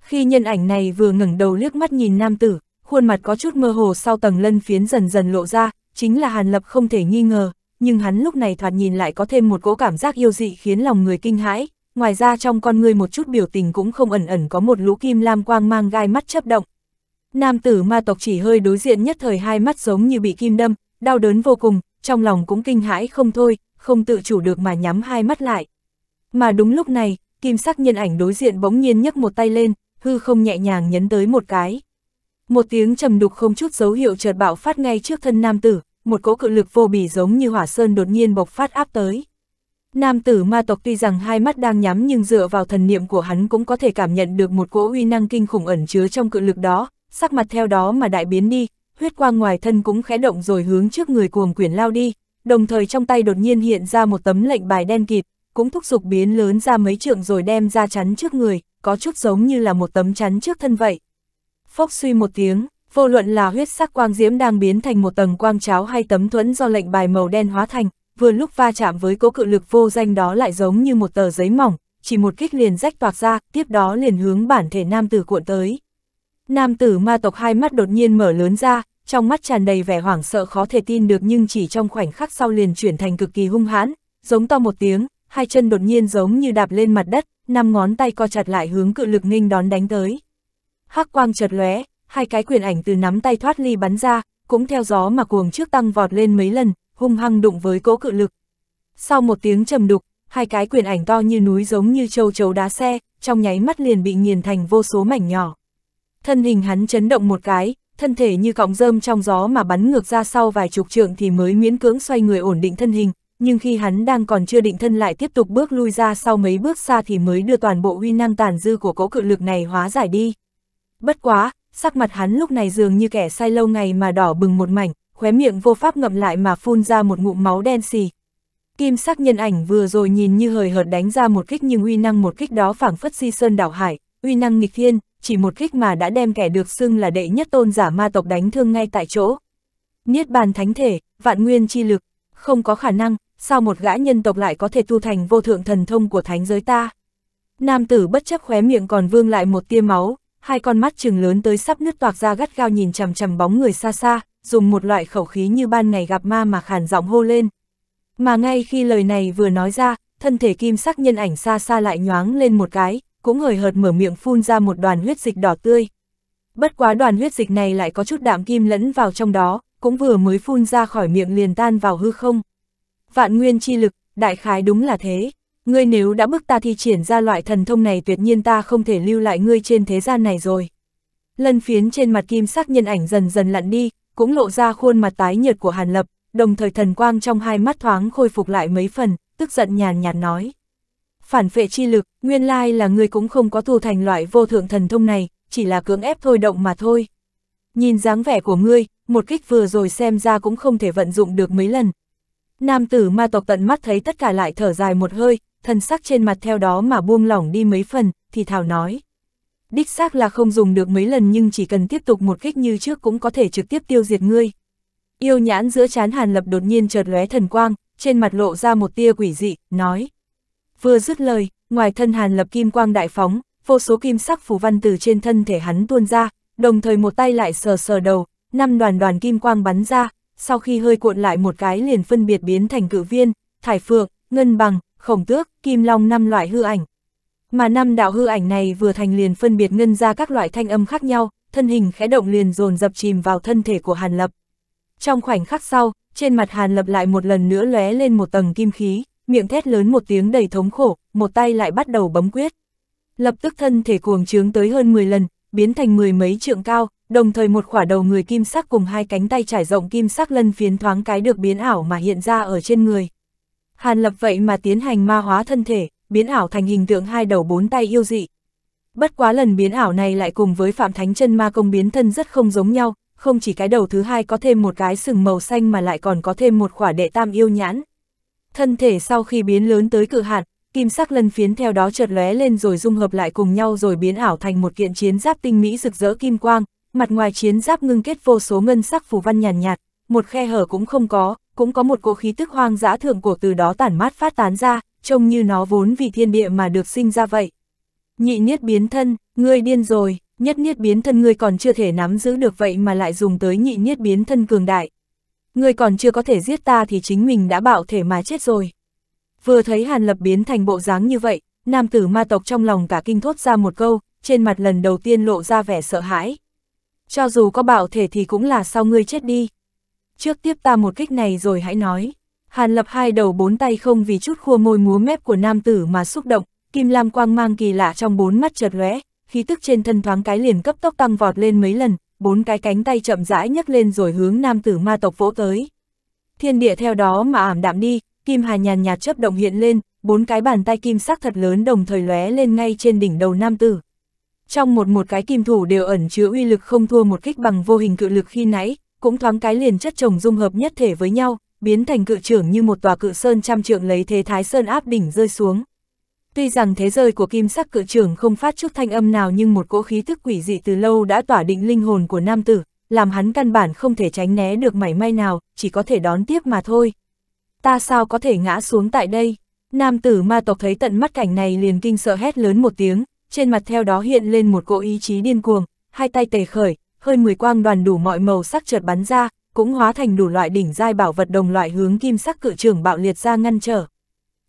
Khi nhân ảnh này vừa ngẩng đầu liếc mắt nhìn nam tử, khuôn mặt có chút mơ hồ sau tầng lân phiến dần dần lộ ra, chính là Hàn Lập không thể nghi ngờ, nhưng hắn lúc này thoạt nhìn lại có thêm một cỗ cảm giác yêu dị khiến lòng người kinh hãi, ngoài ra trong con người một chút biểu tình cũng không ẩn ẩn có một lũ kim lam quang mang gai mắt chấp động. Nam tử ma tộc chỉ hơi đối diện nhất thời hai mắt giống như bị kim đâm, đau đớn vô cùng, trong lòng cũng kinh hãi không thôi, không tự chủ được mà nhắm hai mắt lại. Mà đúng lúc này, kim sắc nhân ảnh đối diện bỗng nhiên nhấc một tay lên, hư không nhẹ nhàng nhấn tới một cái. Một tiếng trầm đục không chút dấu hiệu chợt bạo phát ngay trước thân nam tử, một cỗ cự lực vô bỉ giống như hỏa sơn đột nhiên bộc phát áp tới. Nam tử ma tộc tuy rằng hai mắt đang nhắm nhưng dựa vào thần niệm của hắn cũng có thể cảm nhận được một cỗ uy năng kinh khủng ẩn chứa trong cự lực đó, sắc mặt theo đó mà đại biến đi, huyết quang ngoài thân cũng khẽ động rồi hướng trước người cuồng quyển lao đi, đồng thời trong tay đột nhiên hiện ra một tấm lệnh bài đen kịt, cũng thúc giục biến lớn ra mấy trượng rồi đem ra chắn trước người, có chút giống như là một tấm chắn trước thân vậy. Phốc suy một tiếng, vô luận là huyết sắc quang diễm đang biến thành một tầng quang cháo hay tấm thuẫn do lệnh bài màu đen hóa thành, vừa lúc va chạm với cố cự lực vô danh đó lại giống như một tờ giấy mỏng, chỉ một kích liền rách toạc ra, tiếp đó liền hướng bản thể nam tử cuộn tới. Nam tử ma tộc hai mắt đột nhiên mở lớn ra, trong mắt tràn đầy vẻ hoảng sợ khó thể tin được nhưng chỉ trong khoảnh khắc sau liền chuyển thành cực kỳ hung hãn, giống to một tiếng, hai chân đột nhiên giống như đạp lên mặt đất, năm ngón tay co chặt lại hướng cự lực nghênh đón đánh tới. Hắc quang chợt lóe, hai cái quyền ảnh từ nắm tay thoát ly bắn ra, cũng theo gió mà cuồng trước tăng vọt lên mấy lần, hung hăng đụng với cỗ cự lực. Sau một tiếng trầm đục, hai cái quyền ảnh to như núi giống như châu chấu đá xe, trong nháy mắt liền bị nghiền thành vô số mảnh nhỏ. Thân hình hắn chấn động một cái, thân thể như cọng rơm trong gió mà bắn ngược ra sau vài chục trượng thì mới miễn cưỡng xoay người ổn định thân hình, nhưng khi hắn đang còn chưa định thân lại tiếp tục bước lui ra sau mấy bước xa thì mới đưa toàn bộ huy năng tàn dư của cỗ cự lực này hóa giải đi. Bất quá, sắc mặt hắn lúc này dường như kẻ say lâu ngày mà đỏ bừng một mảnh, khóe miệng vô pháp ngậm lại mà phun ra một ngụm máu đen xì. Kim sắc nhân ảnh vừa rồi nhìn như hời hợt đánh ra một kích nhưng uy năng một kích đó phảng phất si sơn đảo hải, uy năng nghịch thiên, chỉ một kích mà đã đem kẻ được xưng là đệ nhất tôn giả ma tộc đánh thương ngay tại chỗ. Niết bàn thánh thể, vạn nguyên chi lực, không có khả năng, sao một gã nhân tộc lại có thể tu thành vô thượng thần thông của thánh giới ta. Nam tử bất chấp khóe miệng còn vương lại một tia máu, hai con mắt trừng lớn tới sắp nứt toạc ra gắt gao nhìn chằm chằm bóng người xa xa, dùng một loại khẩu khí như ban ngày gặp ma mà khàn giọng hô lên. Mà ngay khi lời này vừa nói ra, thân thể kim sắc nhân ảnh xa xa lại nhoáng lên một cái, cũng hời hợt mở miệng phun ra một đoàn huyết dịch đỏ tươi. Bất quá đoàn huyết dịch này lại có chút đạm kim lẫn vào trong đó, cũng vừa mới phun ra khỏi miệng liền tan vào hư không. Vạn nguyên chi lực, đại khái đúng là thế. Ngươi nếu đã bức ta thi triển ra loại thần thông này tuyệt nhiên ta không thể lưu lại ngươi trên thế gian này rồi. Lân phiến trên mặt kim sắc nhân ảnh dần dần lặn đi, cũng lộ ra khuôn mặt tái nhợt của Hàn Lập, đồng thời thần quang trong hai mắt thoáng khôi phục lại mấy phần, tức giận nhàn nhạt nói. Phản phệ chi lực, nguyên lai là ngươi cũng không có tu thành loại vô thượng thần thông này, chỉ là cưỡng ép thôi động mà thôi. Nhìn dáng vẻ của ngươi, một kích vừa rồi xem ra cũng không thể vận dụng được mấy lần. Nam tử ma tộc tận mắt thấy tất cả lại thở dài một hơi, thân sắc trên mặt theo đó mà buông lỏng đi mấy phần, thì thảo nói. Đích xác là không dùng được mấy lần nhưng chỉ cần tiếp tục một kích như trước cũng có thể trực tiếp tiêu diệt ngươi. Yêu nhãn giữa chán hàn lập đột nhiên chợt lóe thần quang, trên mặt lộ ra một tia quỷ dị, nói. Vừa dứt lời, ngoài thân hàn lập kim quang đại phóng, vô số kim sắc phù văn từ trên thân thể hắn tuôn ra, đồng thời một tay lại sờ sờ đầu, năm đoàn đoàn kim quang bắn ra, sau khi hơi cuộn lại một cái liền phân biệt biến thành cự viên, thải phượng, ngân bằng, khổng tước, kim long năm loại hư ảnh. Mà năm đạo hư ảnh này vừa thành liền phân biệt ngân ra các loại thanh âm khác nhau, thân hình khẽ động liền dồn dập chìm vào thân thể của Hàn Lập. Trong khoảnh khắc sau, trên mặt Hàn Lập lại một lần nữa lóe lên một tầng kim khí, miệng thét lớn một tiếng đầy thống khổ, một tay lại bắt đầu bấm quyết. Lập tức thân thể cuồng trướng tới hơn 10 lần, biến thành mười mấy trượng cao, đồng thời một khỏa đầu người kim sắc cùng hai cánh tay trải rộng kim sắc lân phiến thoáng cái được biến ảo mà hiện ra ở trên người. Hàn Lập vậy mà tiến hành ma hóa thân thể, biến ảo thành hình tượng hai đầu bốn tay yêu dị. Bất quá lần biến ảo này lại cùng với Phạm Thánh chân ma công biến thân rất không giống nhau, không chỉ cái đầu thứ hai có thêm một cái sừng màu xanh mà lại còn có thêm một khỏa đệ tam yêu nhãn. Thân thể sau khi biến lớn tới cự hạn, kim sắc lân phiến theo đó chợt lóe lên rồi dung hợp lại cùng nhau rồi biến ảo thành một kiện chiến giáp tinh mỹ rực rỡ kim quang, mặt ngoài chiến giáp ngưng kết vô số ngân sắc phù văn nhàn nhạt, nhạt, một khe hở cũng không có, cũng có một cỗ khí tức hoang dã thượng cổ từ đó tản mát phát tán ra, trông như nó vốn vì thiên địa mà được sinh ra vậy. Nhị niết biến thân, ngươi điên rồi, nhất niết biến thân ngươi còn chưa thể nắm giữ được vậy mà lại dùng tới nhị niết biến thân cường đại. Ngươi còn chưa có thể giết ta thì chính mình đã bạo thể mà chết rồi. Vừa thấy Hàn Lập biến thành bộ dáng như vậy, nam tử ma tộc trong lòng cả kinh thốt ra một câu, trên mặt lần đầu tiên lộ ra vẻ sợ hãi. Cho dù có bạo thể thì cũng là sau ngươi chết đi. Trước tiếp ta một kích này rồi hãy nói. Hàn Lập hai đầu bốn tay không vì chút khua môi múa mép của nam tử mà xúc động, kim lam quang mang kỳ lạ trong bốn mắt chợt lóe, khí tức trên thân thoáng cái liền cấp tốc tăng vọt lên mấy lần, bốn cái cánh tay chậm rãi nhấc lên rồi hướng nam tử ma tộc vỗ tới. Thiên địa theo đó mà ảm đạm đi, kim hà nhàn nhạt chớp động hiện lên, bốn cái bàn tay kim sắc thật lớn đồng thời lóe lên ngay trên đỉnh đầu nam tử. Trong một một cái kim thủ đều ẩn chứa uy lực không thua một kích bằng vô hình cự lực khi nãy, cũng thoáng cái liền chất chồng dung hợp nhất thể với nhau, biến thành cự trưởng như một tòa cự sơn trăm trượng lấy thế thái sơn áp đỉnh rơi xuống. Tuy rằng thế rơi của kim sắc cự trưởng không phát chút thanh âm nào nhưng một cỗ khí thức quỷ dị từ lâu đã tỏa định linh hồn của nam tử, làm hắn căn bản không thể tránh né được mảy may nào, chỉ có thể đón tiếp mà thôi. Ta sao có thể ngã xuống tại đây? Nam tử ma tộc thấy tận mắt cảnh này liền kinh sợ hét lớn một tiếng, trên mặt theo đó hiện lên một cỗ ý chí điên cuồng, hai tay tề khởi, hơi mười quang đoàn đủ mọi màu sắc chợt bắn ra, cũng hóa thành đủ loại đỉnh giai bảo vật đồng loại hướng kim sắc cự trưởng bạo liệt ra ngăn trở.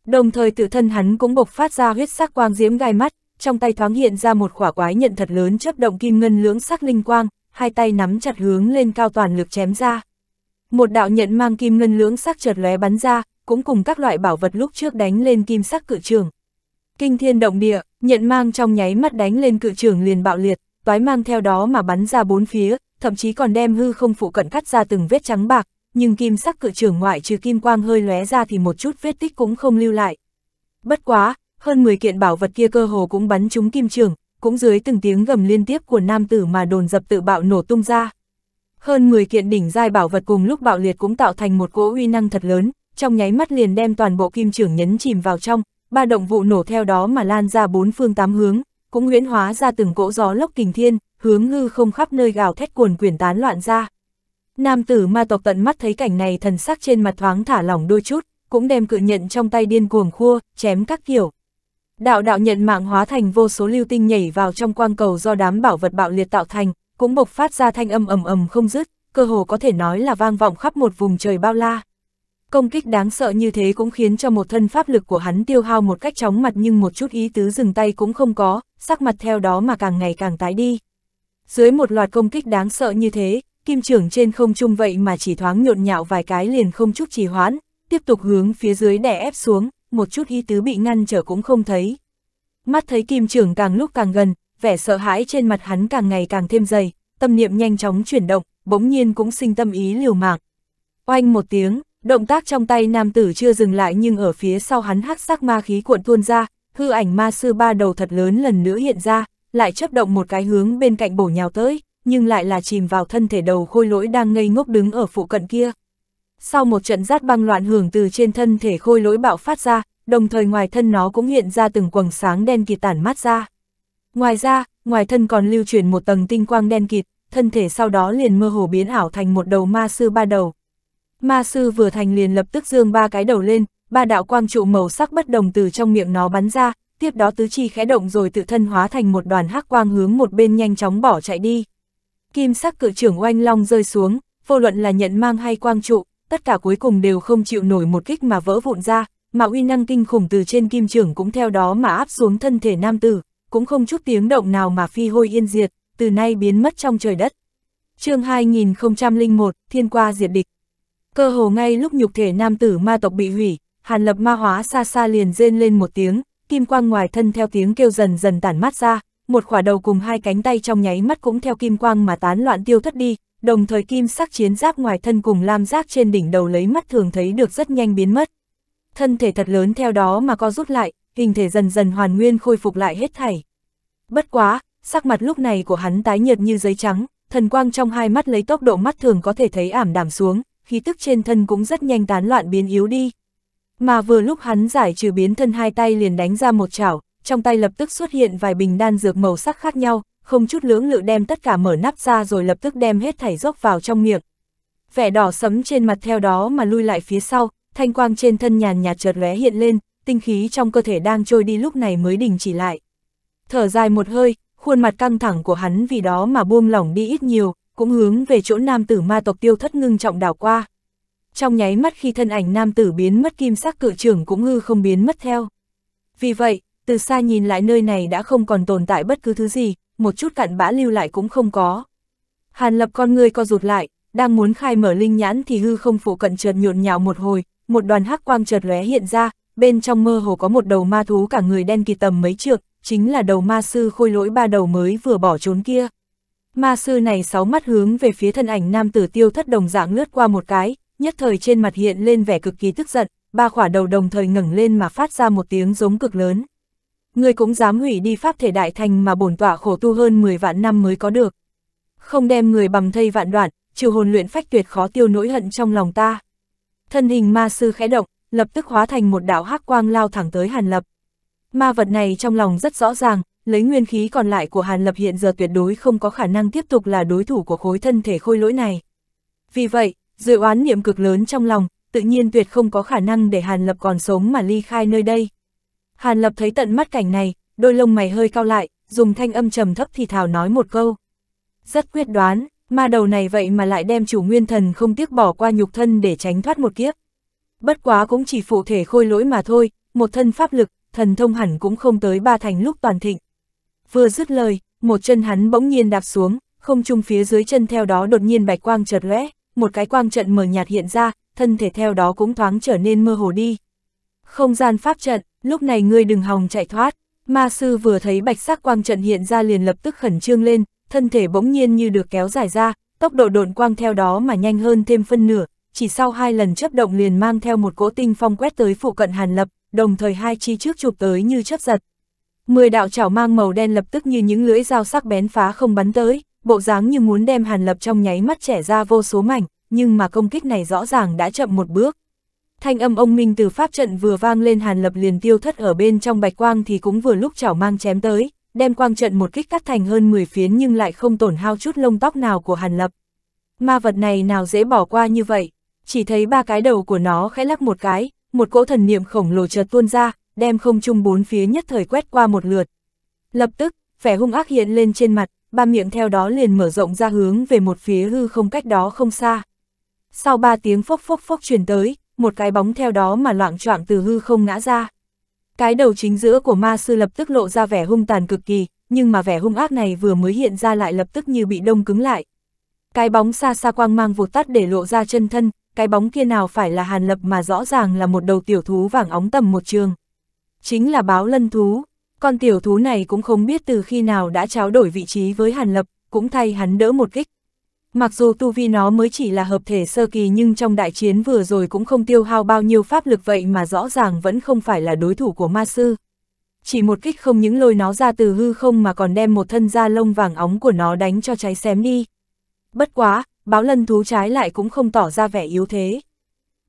Đồng thời tự thân hắn cũng bộc phát ra huyết sắc quang diễm gai mắt, trong tay thoáng hiện ra một khỏa quái nhận thật lớn chấp động kim ngân lưỡng sắc linh quang, hai tay nắm chặt hướng lên cao toàn lực chém ra. Một đạo nhận mang kim ngân lưỡng sắc chợt lóe bắn ra, cũng cùng các loại bảo vật lúc trước đánh lên kim sắc cự trường. Kinh thiên động địa, nhận mang trong nháy mắt đánh lên cự trường liền bạo liệt, toái mang theo đó mà bắn ra bốn phía, thậm chí còn đem hư không phụ cận cắt ra từng vết trắng bạc, nhưng kim sắc cự trường ngoại trừ kim quang hơi lóe ra thì một chút vết tích cũng không lưu lại. Bất quá, hơn 10 kiện bảo vật kia cơ hồ cũng bắn trúng kim trường, cũng dưới từng tiếng gầm liên tiếp của nam tử mà đồn dập tự bạo nổ tung ra. Hơn 10 kiện đỉnh giai bảo vật cùng lúc bạo liệt cũng tạo thành một cỗ uy năng thật lớn, trong nháy mắt liền đem toàn bộ kim trường nhấn chìm vào trong, ba động vụ nổ theo đó mà lan ra bốn phương tám hướng, cũng huyễn hóa ra từng cỗ gió lốc kình thiên, hướng ngư không khắp nơi gào thét cuồn quyển tán loạn ra. Nam tử ma tộc tận mắt thấy cảnh này thần sắc trên mặt thoáng thả lỏng đôi chút, cũng đem cự nhận trong tay điên cuồng khua, chém các kiểu. Đạo đạo nhận mạng hóa thành vô số lưu tinh nhảy vào trong quang cầu do đám bảo vật bạo liệt tạo thành, cũng bộc phát ra thanh âm ầm ầm không dứt, cơ hồ có thể nói là vang vọng khắp một vùng trời bao la. Công kích đáng sợ như thế cũng khiến cho một thân pháp lực của hắn tiêu hao một cách chóng mặt nhưng một chút ý tứ dừng tay cũng không có, sắc mặt theo đó mà càng ngày càng tái đi. Dưới một loạt công kích đáng sợ như thế, kim trưởng trên không trung vậy mà chỉ thoáng nhộn nhạo vài cái liền không chút trì hoãn, tiếp tục hướng phía dưới đè ép xuống, một chút ý tứ bị ngăn trở cũng không thấy. Mắt thấy kim trưởng càng lúc càng gần, vẻ sợ hãi trên mặt hắn càng ngày càng thêm dày, tâm niệm nhanh chóng chuyển động, bỗng nhiên cũng sinh tâm ý liều mạng. Oanh một tiếng, động tác trong tay nam tử chưa dừng lại nhưng ở phía sau hắn hắc sắc ma khí cuộn tuôn ra, hư ảnh ma sư ba đầu thật lớn lần nữa hiện ra, lại chấp động một cái hướng bên cạnh bổ nhào tới, nhưng lại là chìm vào thân thể đầu khôi lỗi đang ngây ngốc đứng ở phụ cận kia. Sau một trận rát băng loạn hưởng từ trên thân thể khôi lỗi bạo phát ra, đồng thời ngoài thân nó cũng hiện ra từng quầng sáng đen kịt tản mát ra. Ngoài ra, ngoài thân còn lưu truyền một tầng tinh quang đen kịt, thân thể sau đó liền mơ hồ biến ảo thành một đầu ma sư ba đầu. Ma sư vừa thành liền lập tức dương ba cái đầu lên, ba đạo quang trụ màu sắc bất đồng từ trong miệng nó bắn ra, tiếp đó tứ chi khẽ động rồi tự thân hóa thành một đoàn hắc quang hướng một bên nhanh chóng bỏ chạy đi. Kim sắc cự trưởng oanh long rơi xuống, vô luận là nhận mang hay quang trụ, tất cả cuối cùng đều không chịu nổi một kích mà vỡ vụn ra, mà uy năng kinh khủng từ trên kim trưởng cũng theo đó mà áp xuống thân thể nam tử, cũng không chút tiếng động nào mà phi hôi yên diệt, từ nay biến mất trong trời đất. chương 2001, Thiên qua diệt địch. Cơ hồ ngay lúc nhục thể nam tử ma tộc bị hủy, Hàn Lập ma hóa xa xa liền rên lên một tiếng, kim quang ngoài thân theo tiếng kêu dần dần tản mát ra, một khỏa đầu cùng hai cánh tay trong nháy mắt cũng theo kim quang mà tán loạn tiêu thất đi, đồng thời kim sắc chiến giáp ngoài thân cùng lam giác trên đỉnh đầu lấy mắt thường thấy được rất nhanh biến mất. Thân thể thật lớn theo đó mà co rút lại, hình thể dần dần hoàn nguyên khôi phục lại hết thảy. Bất quá, sắc mặt lúc này của hắn tái nhợt như giấy trắng, thần quang trong hai mắt lấy tốc độ mắt thường có thể thấy ảm đạm xuống, khí tức trên thân cũng rất nhanh tán loạn biến yếu đi. Mà vừa lúc hắn giải trừ biến thân hai tay liền đánh ra một chảo, trong tay lập tức xuất hiện vài bình đan dược màu sắc khác nhau, không chút lưỡng lự đem tất cả mở nắp ra rồi lập tức đem hết thảy dốc vào trong miệng. Vẻ đỏ sấm trên mặt theo đó mà lui lại phía sau, thanh quang trên thân nhàn nhạt chợt lóe hiện lên, tinh khí trong cơ thể đang trôi đi lúc này mới đình chỉ lại. Thở dài một hơi, khuôn mặt căng thẳng của hắn vì đó mà buông lỏng đi ít nhiều, cũng hướng về chỗ nam tử ma tộc tiêu thất ngưng trọng đảo qua. Trong nháy mắt khi thân ảnh nam tử biến mất kim sắc cự trưởng cũng hư không biến mất theo. Vì vậy, từ xa nhìn lại nơi này đã không còn tồn tại bất cứ thứ gì, một chút cặn bã lưu lại cũng không có. Hàn lập con người co rụt lại, đang muốn khai mở linh nhãn thì hư không phụ cận chợt nhộn nhào một hồi, một đoàn hắc quang chợt lóe hiện ra, bên trong mơ hồ có một đầu ma thú cả người đen kỳ tầm mấy trượng, chính là đầu ma sư khôi lỗi ba đầu mới vừa bỏ trốn kia. Ma sư này sáu mắt hướng về phía thân ảnh nam tử tiêu thất đồng dạng lướt qua một cái, nhất thời trên mặt hiện lên vẻ cực kỳ tức giận, ba khỏa đầu đồng thời ngẩng lên mà phát ra một tiếng giống cực lớn. Người cũng dám hủy đi pháp thể đại thành mà bổn tọa khổ tu hơn 10 vạn năm mới có được. Không đem người bằng thây vạn đoạn, trừ hồn luyện phách tuyệt khó tiêu nỗi hận trong lòng ta. Thân hình ma sư khẽ động, lập tức hóa thành một đạo hắc quang lao thẳng tới Hàn Lập. Ma vật này trong lòng rất rõ ràng, lấy nguyên khí còn lại của Hàn Lập hiện giờ tuyệt đối không có khả năng tiếp tục là đối thủ của khối thân thể khôi lỗi này. Vì vậy, dự oán niệm cực lớn trong lòng, tự nhiên tuyệt không có khả năng để Hàn Lập còn sống mà ly khai nơi đây. Hàn Lập thấy tận mắt cảnh này, đôi lông mày hơi cao lại, dùng thanh âm trầm thấp thì thào nói một câu. Rất quyết đoán, ma đầu này vậy mà lại đem chủ nguyên thần không tiếc bỏ qua nhục thân để tránh thoát một kiếp. Bất quá cũng chỉ phụ thể khôi lỗi mà thôi, một thân pháp lực, thần thông hẳn cũng không tới ba thành lúc toàn thịnh. Vừa dứt lời, một chân hắn bỗng nhiên đạp xuống, không trung phía dưới chân theo đó đột nhiên bạch quang chợt lóe, một cái quang trận mờ nhạt hiện ra, thân thể theo đó cũng thoáng trở nên mơ hồ đi. Không gian pháp trận, lúc này ngươi đừng hòng chạy thoát, ma sư vừa thấy bạch sắc quang trận hiện ra liền lập tức khẩn trương lên, thân thể bỗng nhiên như được kéo dài ra, tốc độ độn quang theo đó mà nhanh hơn thêm phân nửa, chỉ sau hai lần chấp động liền mang theo một cỗ tinh phong quét tới phụ cận Hàn Lập, đồng thời hai chi trước chụp tới như chấp giật. Mười đạo chảo mang màu đen lập tức như những lưỡi dao sắc bén phá không bắn tới, bộ dáng như muốn đem Hàn Lập trong nháy mắt trẻ ra vô số mảnh, nhưng mà công kích này rõ ràng đã chậm một bước. Thanh âm ông Minh từ pháp trận vừa vang lên Hàn Lập liền tiêu thất ở bên trong bạch quang thì cũng vừa lúc chảo mang chém tới, đem quang trận một kích cắt thành hơn 10 phiến nhưng lại không tổn hao chút lông tóc nào của Hàn Lập. Ma vật này nào dễ bỏ qua như vậy, chỉ thấy ba cái đầu của nó khẽ lắc một cái, một cỗ thần niệm khổng lồ chợt tuôn ra, đem không trung bốn phía nhất thời quét qua một lượt. Lập tức, vẻ hung ác hiện lên trên mặt, ba miệng theo đó liền mở rộng ra hướng về một phía hư không cách đó không xa. Sau ba tiếng phốc phốc phốc truyền tới, một cái bóng theo đó mà loạn choạng từ hư không ngã ra. Cái đầu chính giữa của ma sư lập tức lộ ra vẻ hung tàn cực kỳ, nhưng mà vẻ hung ác này vừa mới hiện ra lại lập tức như bị đông cứng lại. Cái bóng xa xa quang mang vụt tắt để lộ ra chân thân, cái bóng kia nào phải là hàn lập mà rõ ràng là một đầu tiểu thú vàng óng tầm một trường. Chính là báo lân thú, con tiểu thú này cũng không biết từ khi nào đã tráo đổi vị trí với hàn lập, cũng thay hắn đỡ một kích. Mặc dù tu vi nó mới chỉ là hợp thể sơ kỳ nhưng trong đại chiến vừa rồi cũng không tiêu hao bao nhiêu pháp lực vậy mà rõ ràng vẫn không phải là đối thủ của ma sư. Chỉ một kích không những lôi nó ra từ hư không mà còn đem một thân da lông vàng óng của nó đánh cho cháy xém đi. Bất quá, báo lân thú trái lại cũng không tỏ ra vẻ yếu thế.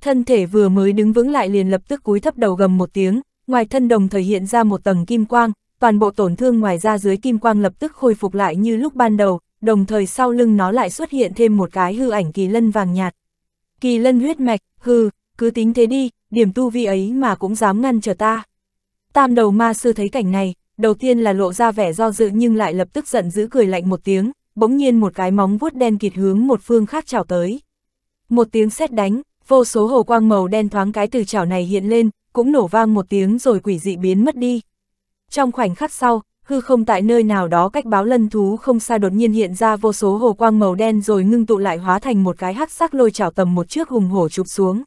Thân thể vừa mới đứng vững lại liền lập tức cúi thấp đầu gầm một tiếng, ngoài thân đồng thời hiện ra một tầng kim quang, toàn bộ tổn thương ngoài ra dưới kim quang lập tức khôi phục lại như lúc ban đầu, đồng thời sau lưng nó lại xuất hiện thêm một cái hư ảnh kỳ lân vàng nhạt. Kỳ lân huyết mạch, hư, cứ tính thế đi, điểm tu vi ấy mà cũng dám ngăn trở ta. Tam đầu ma sư thấy cảnh này, đầu tiên là lộ ra vẻ do dự nhưng lại lập tức giận dữ cười lạnh một tiếng, bỗng nhiên một cái móng vuốt đen kịt hướng một phương khác chảo tới. Một tiếng sét đánh, vô số hồ quang màu đen thoáng cái từ chảo này hiện lên, cũng nổ vang một tiếng rồi quỷ dị biến mất đi. Trong khoảnh khắc sau, hư không tại nơi nào đó cách báo lân thú không xa đột nhiên hiện ra vô số hồ quang màu đen rồi ngưng tụ lại hóa thành một cái hắc sắc lôi chảo tầm một chiếc hùng hổ chụp xuống.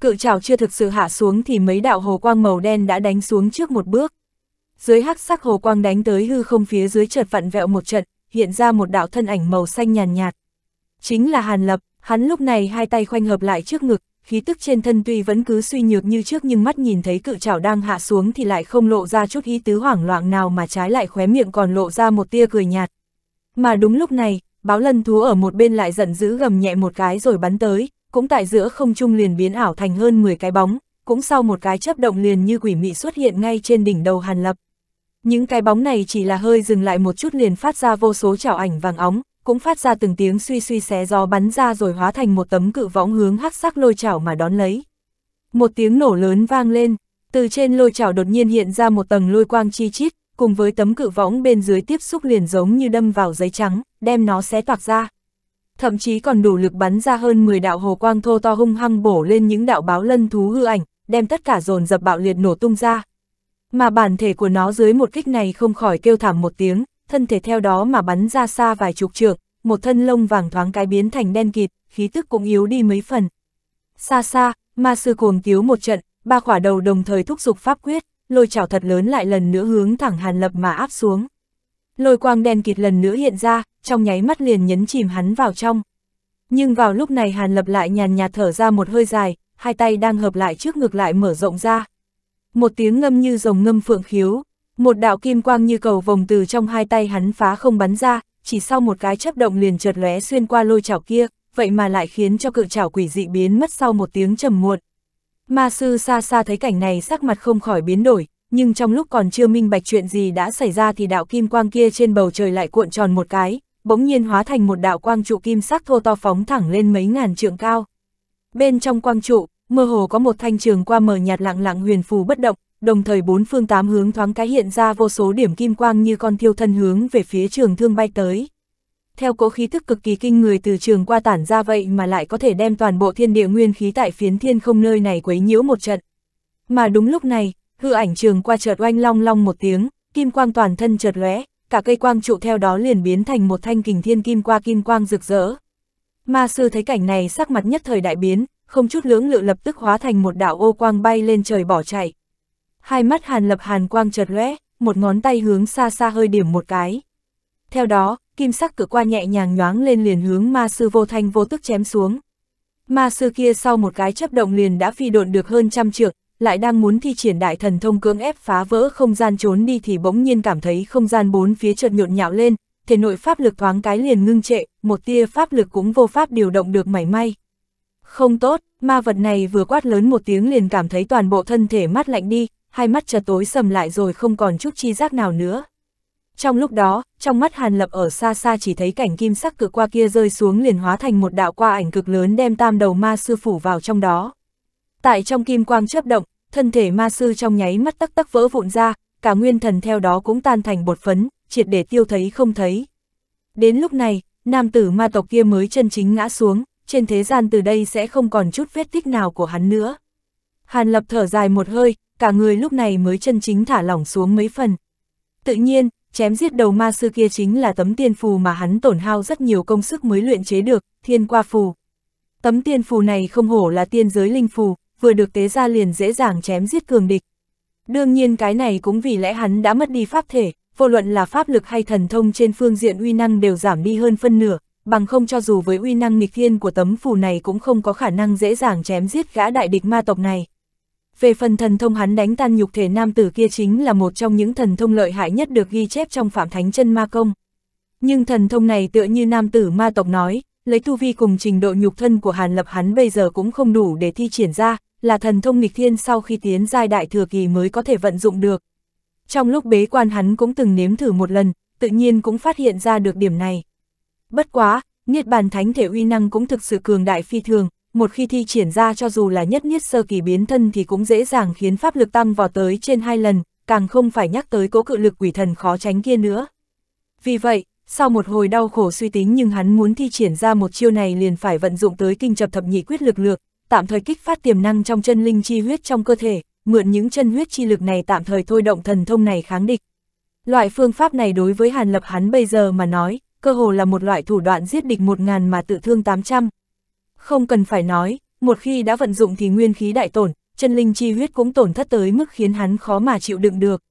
Cự chảo chưa thực sự hạ xuống thì mấy đạo hồ quang màu đen đã đánh xuống trước một bước. Dưới hắc sắc hồ quang đánh tới hư không phía dưới chợt vặn vẹo một trận, hiện ra một đạo thân ảnh màu xanh nhàn nhạt, Chính là Hàn Lập, hắn lúc này hai tay khoanh hợp lại trước ngực, khí tức trên thân tuy vẫn cứ suy nhược như trước nhưng mắt nhìn thấy cự trảo đang hạ xuống thì lại không lộ ra chút ý tứ hoảng loạn nào mà trái lại khóe miệng còn lộ ra một tia cười nhạt. Mà đúng lúc này, báo lân thú ở một bên lại giận dữ gầm nhẹ một cái rồi bắn tới, cũng tại giữa không trung liền biến ảo thành hơn 10 cái bóng, cũng sau một cái chấp động liền như quỷ mị xuất hiện ngay trên đỉnh đầu Hàn Lập. Những cái bóng này chỉ là hơi dừng lại một chút liền phát ra vô số chảo ảnh vàng óng, cũng phát ra từng tiếng suy suy xé gió bắn ra rồi hóa thành một tấm cự võng hướng hắc sắc lôi chảo mà đón lấy. Một tiếng nổ lớn vang lên, từ trên lôi chảo đột nhiên hiện ra một tầng lôi quang chi chít, cùng với tấm cự võng bên dưới tiếp xúc liền giống như đâm vào giấy trắng, đem nó xé toạc ra. Thậm chí còn đủ lực bắn ra hơn 10 đạo hồ quang thô to hung hăng bổ lên những đạo báo lân thú hư ảnh, đem tất cả dồn dập bạo liệt nổ tung ra. Mà bản thể của nó dưới một kích này không khỏi kêu thảm một tiếng, thân thể theo đó mà bắn ra xa vài chục trượng, một thân lông vàng thoáng cái biến thành đen kịt, khí tức cũng yếu đi mấy phần. Xa xa, ma sư cuồng tiếu một trận, ba khỏa đầu đồng thời thúc giục pháp quyết, lôi chảo thật lớn lại lần nữa hướng thẳng Hàn Lập mà áp xuống. Lôi quang đen kịt lần nữa hiện ra, trong nháy mắt liền nhấn chìm hắn vào trong. Nhưng vào lúc này Hàn Lập lại nhàn nhạt thở ra một hơi dài, hai tay đang hợp lại trước ngực lại mở rộng ra. Một tiếng ngâm như rồng ngâm phượng khiếu, một đạo kim quang như cầu vòng từ trong hai tay hắn phá không bắn ra, chỉ sau một cái chấp động liền chợt lóe xuyên qua lôi chảo kia, vậy mà lại khiến cho cự chảo quỷ dị biến mất sau một tiếng trầm muộn. Ma sư xa xa thấy cảnh này sắc mặt không khỏi biến đổi, nhưng trong lúc còn chưa minh bạch chuyện gì đã xảy ra thì đạo kim quang kia trên bầu trời lại cuộn tròn một cái, bỗng nhiên hóa thành một đạo quang trụ kim sắc thô to phóng thẳng lên mấy ngàn trượng cao. Bên trong quang trụ, mơ hồ có một thanh trường qua mờ nhạt lặng lặng huyền phù bất động, đồng thời bốn phương tám hướng thoáng cái hiện ra vô số điểm kim quang như con thiêu thân hướng về phía trường thương bay tới. Theo cỗ khí thức cực kỳ kinh người từ trường qua tản ra vậy mà lại có thể đem toàn bộ thiên địa nguyên khí tại phiến thiên không nơi này quấy nhiễu một trận. Mà đúng lúc này, hư ảnh trường qua chợt oanh long long một tiếng, kim quang toàn thân chợt lóe, cả cây quang trụ theo đó liền biến thành một thanh kình thiên kim qua kim quang rực rỡ. Ma sư thấy cảnh này sắc mặt nhất thời đại biến, không chút lưỡng lự lập tức hóa thành một đạo ô quang bay lên trời bỏ chạy hai mắt hàn lập hàn quang chợt lóe, một ngón tay hướng xa xa hơi điểm một cái. Theo đó, kim sắc cửa qua nhẹ nhàng nhoáng lên liền hướng ma sư vô thanh vô tức chém xuống. Ma sư kia sau một cái chấp động liền đã phi độn được hơn trăm trượng, lại đang muốn thi triển đại thần thông cưỡng ép phá vỡ không gian trốn đi thì bỗng nhiên cảm thấy không gian bốn phía chợt nhộn nhạo lên, thể nội pháp lực thoáng cái liền ngưng trệ, một tia pháp lực cũng vô pháp điều động được mảy may. Không tốt, ma vật này vừa quát lớn một tiếng liền cảm thấy toàn bộ thân thể mát lạnh đi, hai mắt chợt tối sầm lại rồi không còn chút chi giác nào nữa. Trong lúc đó, trong mắt Hàn Lập ở xa xa chỉ thấy cảnh kim sắc cực qua kia rơi xuống liền hóa thành một đạo qua ảnh cực lớn đem tam đầu ma sư phủ vào trong đó. Tại trong kim quang chớp động, thân thể ma sư trong nháy mắt tắc tắc vỡ vụn ra, cả nguyên thần theo đó cũng tan thành bột phấn, triệt để tiêu thấy không thấy. Đến lúc này, nam tử ma tộc kia mới chân chính ngã xuống, trên thế gian từ đây sẽ không còn chút vết tích nào của hắn nữa. Hàn Lập thở dài một hơi, cả người lúc này mới chân chính thả lỏng xuống mấy phần. Tự nhiên, chém giết đầu ma sư kia chính là tấm tiên phù mà hắn tổn hao rất nhiều công sức mới luyện chế được, thiên qua phù. Tấm tiên phù này không hổ là tiên giới linh phù, vừa được tế ra liền dễ dàng chém giết cường địch. Đương nhiên cái này cũng vì lẽ hắn đã mất đi pháp thể, vô luận là pháp lực hay thần thông trên phương diện uy năng đều giảm đi hơn phân nửa, bằng không cho dù với uy năng nghịch thiên của tấm phù này cũng không có khả năng dễ dàng chém giết gã đại địch ma tộc này. Về phần thần thông hắn đánh tan nhục thể nam tử kia chính là một trong những thần thông lợi hại nhất được ghi chép trong Phạm Thánh chân Ma Công. Nhưng thần thông này tựa như nam tử ma tộc nói, lấy tu vi cùng trình độ nhục thân của Hàn Lập hắn bây giờ cũng không đủ để thi triển ra, là thần thông nghịch thiên sau khi tiến giai đại thừa kỳ mới có thể vận dụng được. Trong lúc bế quan hắn cũng từng nếm thử một lần, tự nhiên cũng phát hiện ra được điểm này. Bất quá, Niết bàn thánh thể uy năng cũng thực sự cường đại phi thường, một khi thi triển ra cho dù là nhất niết sơ kỳ biến thân thì cũng dễ dàng khiến pháp lực tăng vào tới trên hai lần, càng không phải nhắc tới cố cự lực quỷ thần khó tránh kia nữa. Vì vậy, sau một hồi đau khổ suy tính nhưng hắn muốn thi triển ra một chiêu này liền phải vận dụng tới kinh chập thập nhị quyết lực lược, tạm thời kích phát tiềm năng trong chân linh chi huyết trong cơ thể, mượn những chân huyết chi lực này tạm thời thôi động thần thông này kháng địch. Loại phương pháp này đối với Hàn Lập hắn bây giờ mà nói, cơ hồ là một loại thủ đoạn giết địch một ngàn mà tự thương 800. Không cần phải nói, một khi đã vận dụng thì nguyên khí đại tổn, chân linh chi huyết cũng tổn thất tới mức khiến hắn khó mà chịu đựng được.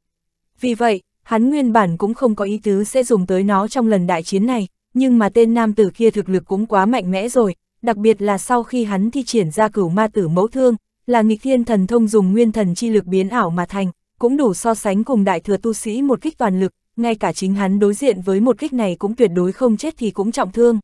Vì vậy, hắn nguyên bản cũng không có ý tứ sẽ dùng tới nó trong lần đại chiến này, nhưng mà tên nam tử kia thực lực cũng quá mạnh mẽ rồi, đặc biệt là sau khi hắn thi triển ra cửu ma tử mẫu thương, là nghịch thiên thần thông dùng nguyên thần chi lực biến ảo mà thành, cũng đủ so sánh cùng đại thừa tu sĩ một kích toàn lực, ngay cả chính hắn đối diện với một kích này cũng tuyệt đối không chết thì cũng trọng thương.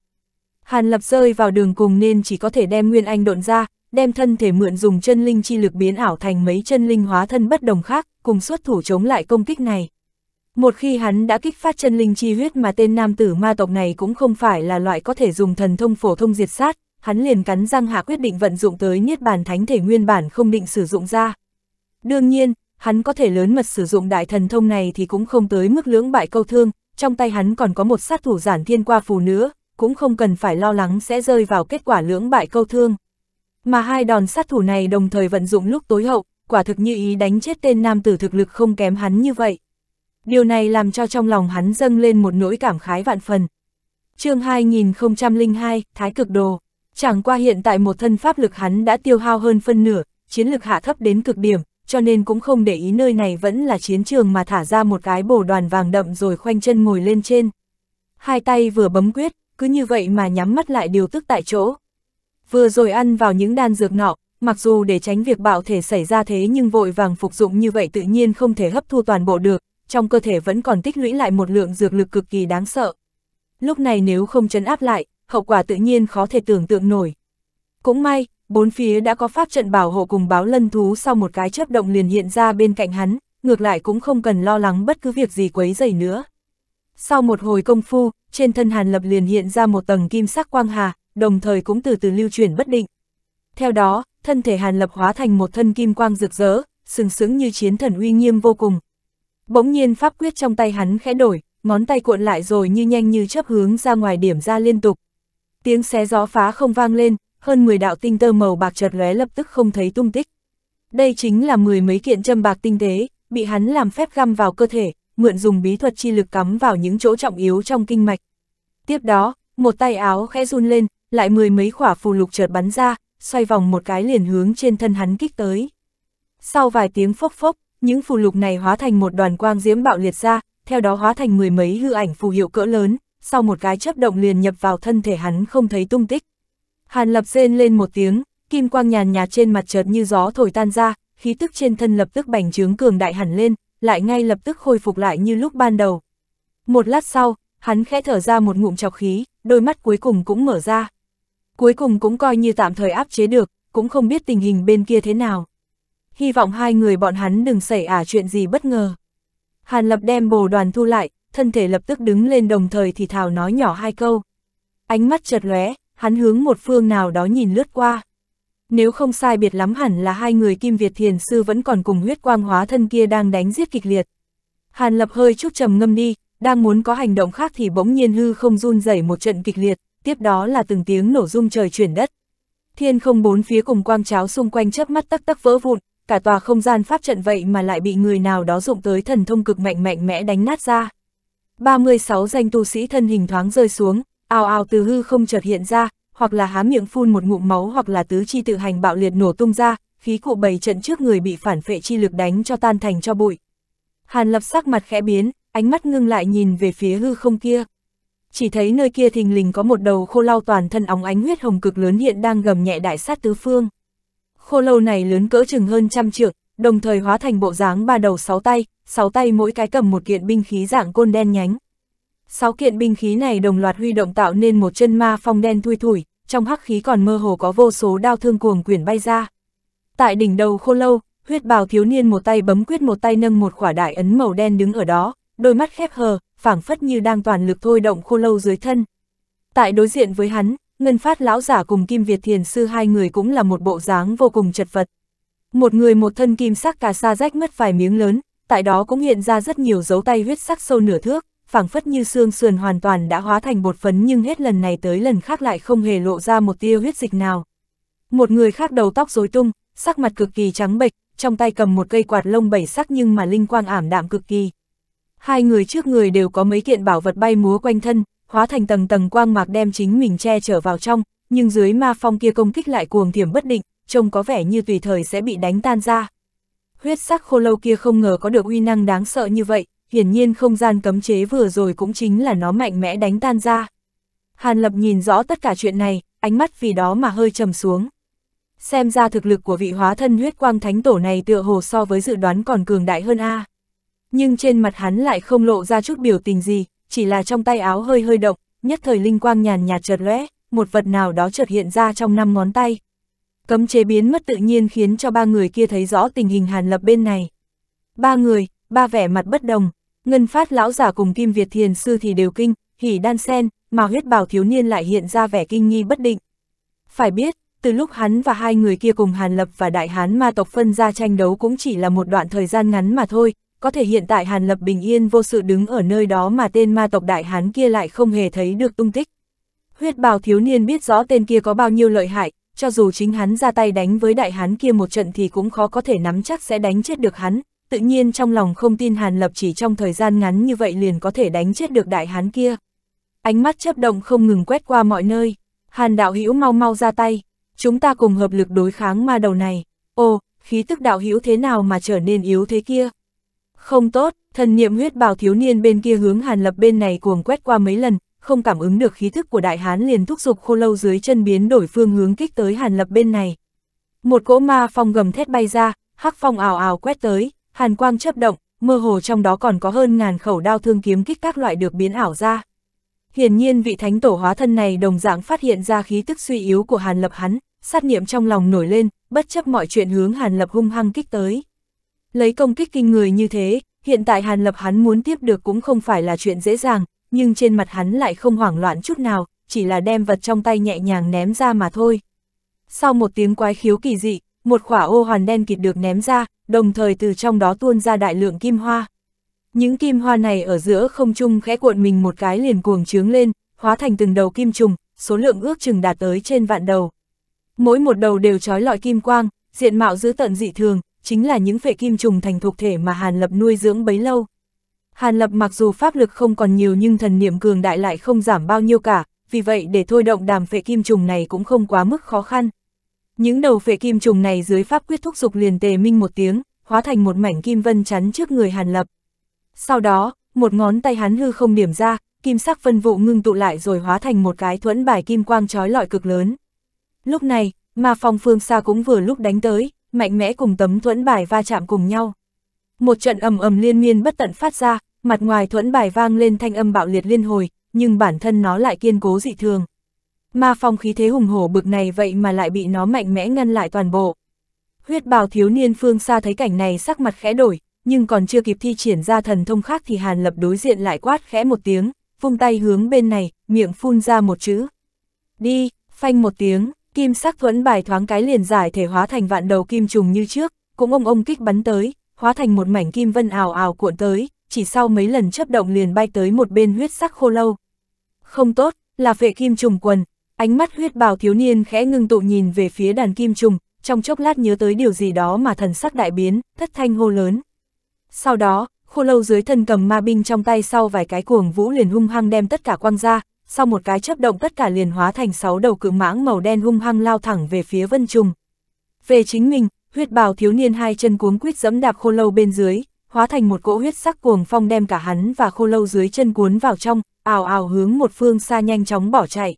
Hàn lập rơi vào đường cùng nên chỉ có thể đem Nguyên Anh độn ra, đem thân thể mượn dùng chân linh chi lực biến ảo thành mấy chân linh hóa thân bất đồng khác, cùng xuất thủ chống lại công kích này. Một khi hắn đã kích phát chân linh chi huyết mà tên nam tử ma tộc này cũng không phải là loại có thể dùng thần thông phổ thông diệt sát, hắn liền cắn răng hạ quyết định vận dụng tới niết bàn thánh thể nguyên bản không định sử dụng ra. Đương nhiên, hắn có thể lớn mật sử dụng đại thần thông này thì cũng không tới mức lưỡng bại câu thương, trong tay hắn còn có một sát thủ giản thiên qua phù nữa, cũng không cần phải lo lắng sẽ rơi vào kết quả lưỡng bại câu thương. Mà hai đòn sát thủ này đồng thời vận dụng lúc tối hậu, quả thực như ý đánh chết tên nam tử thực lực không kém hắn như vậy. Điều này làm cho trong lòng hắn dâng lên một nỗi cảm khái vạn phần. chương 2002, Thái cực đồ. Chẳng qua hiện tại một thân pháp lực hắn đã tiêu hao hơn phân nửa, chiến lực hạ thấp đến cực điểm, cho nên cũng không để ý nơi này vẫn là chiến trường mà thả ra một cái bổ đoàn vàng đậm rồi khoanh chân ngồi lên trên. Hai tay vừa bấm quyết, cứ như vậy mà nhắm mắt lại điều tức tại chỗ. Vừa rồi ăn vào những đan dược nọ, mặc dù để tránh việc bạo thể xảy ra thế nhưng vội vàng phục dụng như vậy tự nhiên không thể hấp thu toàn bộ được, trong cơ thể vẫn còn tích lũy lại một lượng dược lực cực kỳ đáng sợ. Lúc này nếu không chấn áp lại, hậu quả tự nhiên khó thể tưởng tượng nổi. Cũng may, bốn phía đã có pháp trận bảo hộ cùng báo lân thú sau một cái chớp động liền hiện ra bên cạnh hắn, ngược lại cũng không cần lo lắng bất cứ việc gì quấy dày nữa. Sau một hồi công phu, trên thân Hàn Lập liền hiện ra một tầng kim sắc quang hà, đồng thời cũng từ từ lưu chuyển bất định. Theo đó, thân thể Hàn Lập hóa thành một thân kim quang rực rỡ, sừng sững như chiến thần uy nghiêm vô cùng. Bỗng nhiên pháp quyết trong tay hắn khẽ đổi, ngón tay cuộn lại rồi như nhanh như chớp hướng ra ngoài điểm ra liên tục. Tiếng xé gió phá không vang lên, hơn 10 đạo tinh tơ màu bạc chợt lóe lập tức không thấy tung tích. Đây chính là mười mấy kiện châm bạc tinh tế, bị hắn làm phép găm vào cơ thể, mượn dùng bí thuật chi lực cắm vào những chỗ trọng yếu trong kinh mạch. Tiếp đó, một tay áo khẽ run lên, lại mười mấy khỏa phù lục chợt bắn ra, xoay vòng một cái liền hướng trên thân hắn kích tới. Sau vài tiếng phốc phốc, những phù lục này hóa thành một đoàn quang diễm bạo liệt ra, theo đó hóa thành mười mấy hư ảnh phù hiệu cỡ lớn, sau một cái chấp động liền nhập vào thân thể hắn không thấy tung tích. Hàn lập rên lên một tiếng, kim quang nhàn nhạt trên mặt chợt như gió thổi tan ra, khí tức trên thân lập tức bành trướng cường đại hẳn lên, lại ngay lập tức khôi phục lại như lúc ban đầu. Một lát sau, hắn khẽ thở ra một ngụm chọc khí, đôi mắt cuối cùng cũng mở ra. Cuối cùng cũng coi như tạm thời áp chế được, cũng không biết tình hình bên kia thế nào. Hy vọng hai người bọn hắn đừng xảy ả chuyện gì bất ngờ. Hàn lập đem bồ đoàn thu lại, thân thể lập tức đứng lên đồng thời thì thào nói nhỏ hai câu. Ánh mắt chợt lóe, hắn hướng một phương nào đó nhìn lướt qua. Nếu không sai biệt lắm hẳn là hai người Kim Việt Thiền Sư vẫn còn cùng huyết quang hóa thân kia đang đánh giết kịch liệt. Hàn lập hơi chút trầm ngâm đi, đang muốn có hành động khác thì bỗng nhiên hư không run rẩy một trận kịch liệt, tiếp đó là từng tiếng nổ rung trời chuyển đất. Thiên không bốn phía cùng quang cháo xung quanh chớp mắt tắc tắc vỡ vụn, cả tòa không gian pháp trận vậy mà lại bị người nào đó dụng tới thần thông cực mạnh mạnh mẽ đánh nát ra. 36 danh tu sĩ thân hình thoáng rơi xuống, ào ào từ hư không chợt hiện ra, hoặc là há miệng phun một ngụm máu hoặc là tứ chi tự hành bạo liệt nổ tung ra, khí cụ bầy trận trước người bị phản phệ chi lực đánh cho tan thành cho bụi. Hàn lập sắc mặt khẽ biến, ánh mắt ngưng lại nhìn về phía hư không kia. Chỉ thấy nơi kia thình lình có một đầu khô lau toàn thân óng ánh huyết hồng cực lớn hiện đang gầm nhẹ đại sát tứ phương. Khô lâu này lớn cỡ chừng hơn trăm trượng, đồng thời hóa thành bộ dáng ba đầu sáu tay, sáu tay mỗi cái cầm một kiện binh khí dạng côn đen nhánh. Sáu kiện binh khí này đồng loạt huy động tạo nên một chân ma phong đen thui thủi, trong hắc khí còn mơ hồ có vô số đao thương cuồng quyển bay ra. Tại đỉnh đầu khô lâu, huyết bào thiếu niên một tay bấm quyết một tay nâng một quả đại ấn màu đen đứng ở đó, đôi mắt khép hờ, phảng phất như đang toàn lực thôi động khô lâu dưới thân. Tại đối diện với hắn, Ngân Phát lão giả cùng Kim Việt Thiền sư hai người cũng là một bộ dáng vô cùng chật vật. Một người một thân kim sắc cà sa rách mất vài miếng lớn, tại đó cũng hiện ra rất nhiều dấu tay huyết sắc sâu nửa thước, phảng phất như xương sườn hoàn toàn đã hóa thành bột phấn nhưng hết lần này tới lần khác lại không hề lộ ra một tia huyết dịch nào. Một người khác đầu tóc rối tung, sắc mặt cực kỳ trắng bệch, trong tay cầm một cây quạt lông bảy sắc nhưng mà linh quang ảm đạm cực kỳ. Hai người trước người đều có mấy kiện bảo vật bay múa quanh thân, hóa thành tầng tầng quang mạc đem chính mình che chở vào trong, nhưng dưới ma phong kia công kích lại cuồng thiểm bất định, trông có vẻ như tùy thời sẽ bị đánh tan ra. Huyết sắc khô lâu kia không ngờ có được uy năng đáng sợ như vậy, hiển nhiên không gian cấm chế vừa rồi cũng chính là nó mạnh mẽ đánh tan ra. Hàn Lập nhìn rõ tất cả chuyện này, ánh mắt vì đó mà hơi trầm xuống. Xem ra thực lực của vị hóa thân huyết quang thánh tổ này tựa hồ so với dự đoán còn cường đại hơn a. Nhưng trên mặt hắn lại không lộ ra chút biểu tình gì, chỉ là trong tay áo hơi hơi động, nhất thời linh quang nhàn nhạt chợt lóe, một vật nào đó chợt hiện ra trong năm ngón tay. Cấm chế biến mất tự nhiên khiến cho ba người kia thấy rõ tình hình Hàn Lập bên này. Ba người, ba vẻ mặt bất đồng, Ngân Phát lão giả cùng Kim Việt Thiền sư thì đều kinh, hỉ đan sen, mà huyết bào thiếu niên lại hiện ra vẻ kinh nghi bất định. Phải biết, từ lúc hắn và hai người kia cùng Hàn Lập và Đại Hán ma tộc phân ra tranh đấu cũng chỉ là một đoạn thời gian ngắn mà thôi, có thể hiện tại Hàn Lập bình yên vô sự đứng ở nơi đó mà tên ma tộc Đại Hán kia lại không hề thấy được tung tích. Huyết bào thiếu niên biết rõ tên kia có bao nhiêu lợi hại, cho dù chính hắn ra tay đánh với Đại Hán kia một trận thì cũng khó có thể nắm chắc sẽ đánh chết được hắn, tự nhiên trong lòng không tin Hàn Lập chỉ trong thời gian ngắn như vậy liền có thể đánh chết được Đại Hán kia. Ánh mắt chấp động không ngừng quét qua mọi nơi, Hàn đạo hữu mau mau ra tay, chúng ta cùng hợp lực đối kháng ma đầu này. ô khí tức đạo hữu thế nào mà trở nên yếu thế kia? Không tốt, thần niệm huyết bào thiếu niên bên kia hướng Hàn Lập bên này cuồng quét qua mấy lần, không cảm ứng được khí thức của đại hán liền thúc giục khô lâu dưới chân biến đổi phương hướng kích tới Hàn Lập bên này. Một cỗ ma phong gầm thét bay ra, hắc phong ảo ảo quét tới, hàn quang chấp động, mơ hồ trong đó còn có hơn ngàn khẩu đao thương kiếm kích các loại được biến ảo ra. Hiển nhiên vị thánh tổ hóa thân này đồng dạng phát hiện ra khí tức suy yếu của Hàn Lập hắn, sát niệm trong lòng nổi lên, bất chấp mọi chuyện hướng Hàn Lập hung hăng kích tới. Lấy công kích kinh người như thế, hiện tại Hàn Lập hắn muốn tiếp được cũng không phải là chuyện dễ dàng, nhưng trên mặt hắn lại không hoảng loạn chút nào, chỉ là đem vật trong tay nhẹ nhàng ném ra mà thôi. Sau một tiếng quái khiếu kỳ dị, một khỏa ô hoàn đen kịt được ném ra, đồng thời từ trong đó tuôn ra đại lượng kim hoa. Những kim hoa này ở giữa không trung khẽ cuộn mình một cái liền cuồng trướng lên, hóa thành từng đầu kim trùng, số lượng ước chừng đạt tới trên vạn đầu. Mỗi một đầu đều trói lọi kim quang, diện mạo giữ tận dị thường, chính là những phệ kim trùng thành thuộc thể mà Hàn Lập nuôi dưỡng bấy lâu. Hàn Lập mặc dù pháp lực không còn nhiều nhưng thần niệm cường đại lại không giảm bao nhiêu cả, vì vậy để thôi động đàm phệ kim trùng này cũng không quá mức khó khăn. Những đầu phệ kim trùng này dưới pháp quyết thúc dục liền tề minh một tiếng, hóa thành một mảnh kim vân chắn trước người Hàn Lập. Sau đó, một ngón tay hắn hư không điểm ra, kim sắc vân vụ ngưng tụ lại rồi hóa thành một cái thuẫn bài kim quang trói lọi cực lớn. Lúc này, ma phong phương xa cũng vừa lúc đánh tới, mạnh mẽ cùng tấm thuẫn bài va chạm cùng nhau. Một trận ầm ầm liên miên bất tận phát ra, mặt ngoài thuẫn bài vang lên thanh âm bạo liệt liên hồi, nhưng bản thân nó lại kiên cố dị thường. Ma phong khí thế hùng hổ bực này vậy mà lại bị nó mạnh mẽ ngăn lại toàn bộ. Huyết bào thiếu niên phương xa thấy cảnh này sắc mặt khẽ đổi, nhưng còn chưa kịp thi triển ra thần thông khác thì Hàn Lập đối diện lại quát khẽ một tiếng, vung tay hướng bên này, miệng phun ra một chữ. Đi, phanh một tiếng, kim sắc thuẫn bài thoáng cái liền giải thể hóa thành vạn đầu kim trùng như trước, cũng ông ông kích bắn tới, hóa thành một mảnh kim vân ảo ảo cuộn tới, chỉ sau mấy lần chấp động liền bay tới một bên huyết sắc khô lâu. Không tốt, là vệ kim trùng quần, ánh mắt huyết bào thiếu niên khẽ ngưng tụ nhìn về phía đàn kim trùng, trong chốc lát nhớ tới điều gì đó mà thần sắc đại biến, thất thanh hô lớn. Sau đó, khô lâu dưới thân cầm ma binh trong tay sau vài cái cuồng vũ liền hung hăng đem tất cả quăng ra, sau một cái chấp động tất cả liền hóa thành sáu đầu cự mãng màu đen hung hăng lao thẳng về phía vân trùng. Về chính mình, huyết bào thiếu niên hai chân cuống quýt dẫm đạp khô lâu bên dưới, hóa thành một cỗ huyết sắc cuồng phong đem cả hắn và khô lâu dưới chân cuốn vào trong, ào ào hướng một phương xa nhanh chóng bỏ chạy.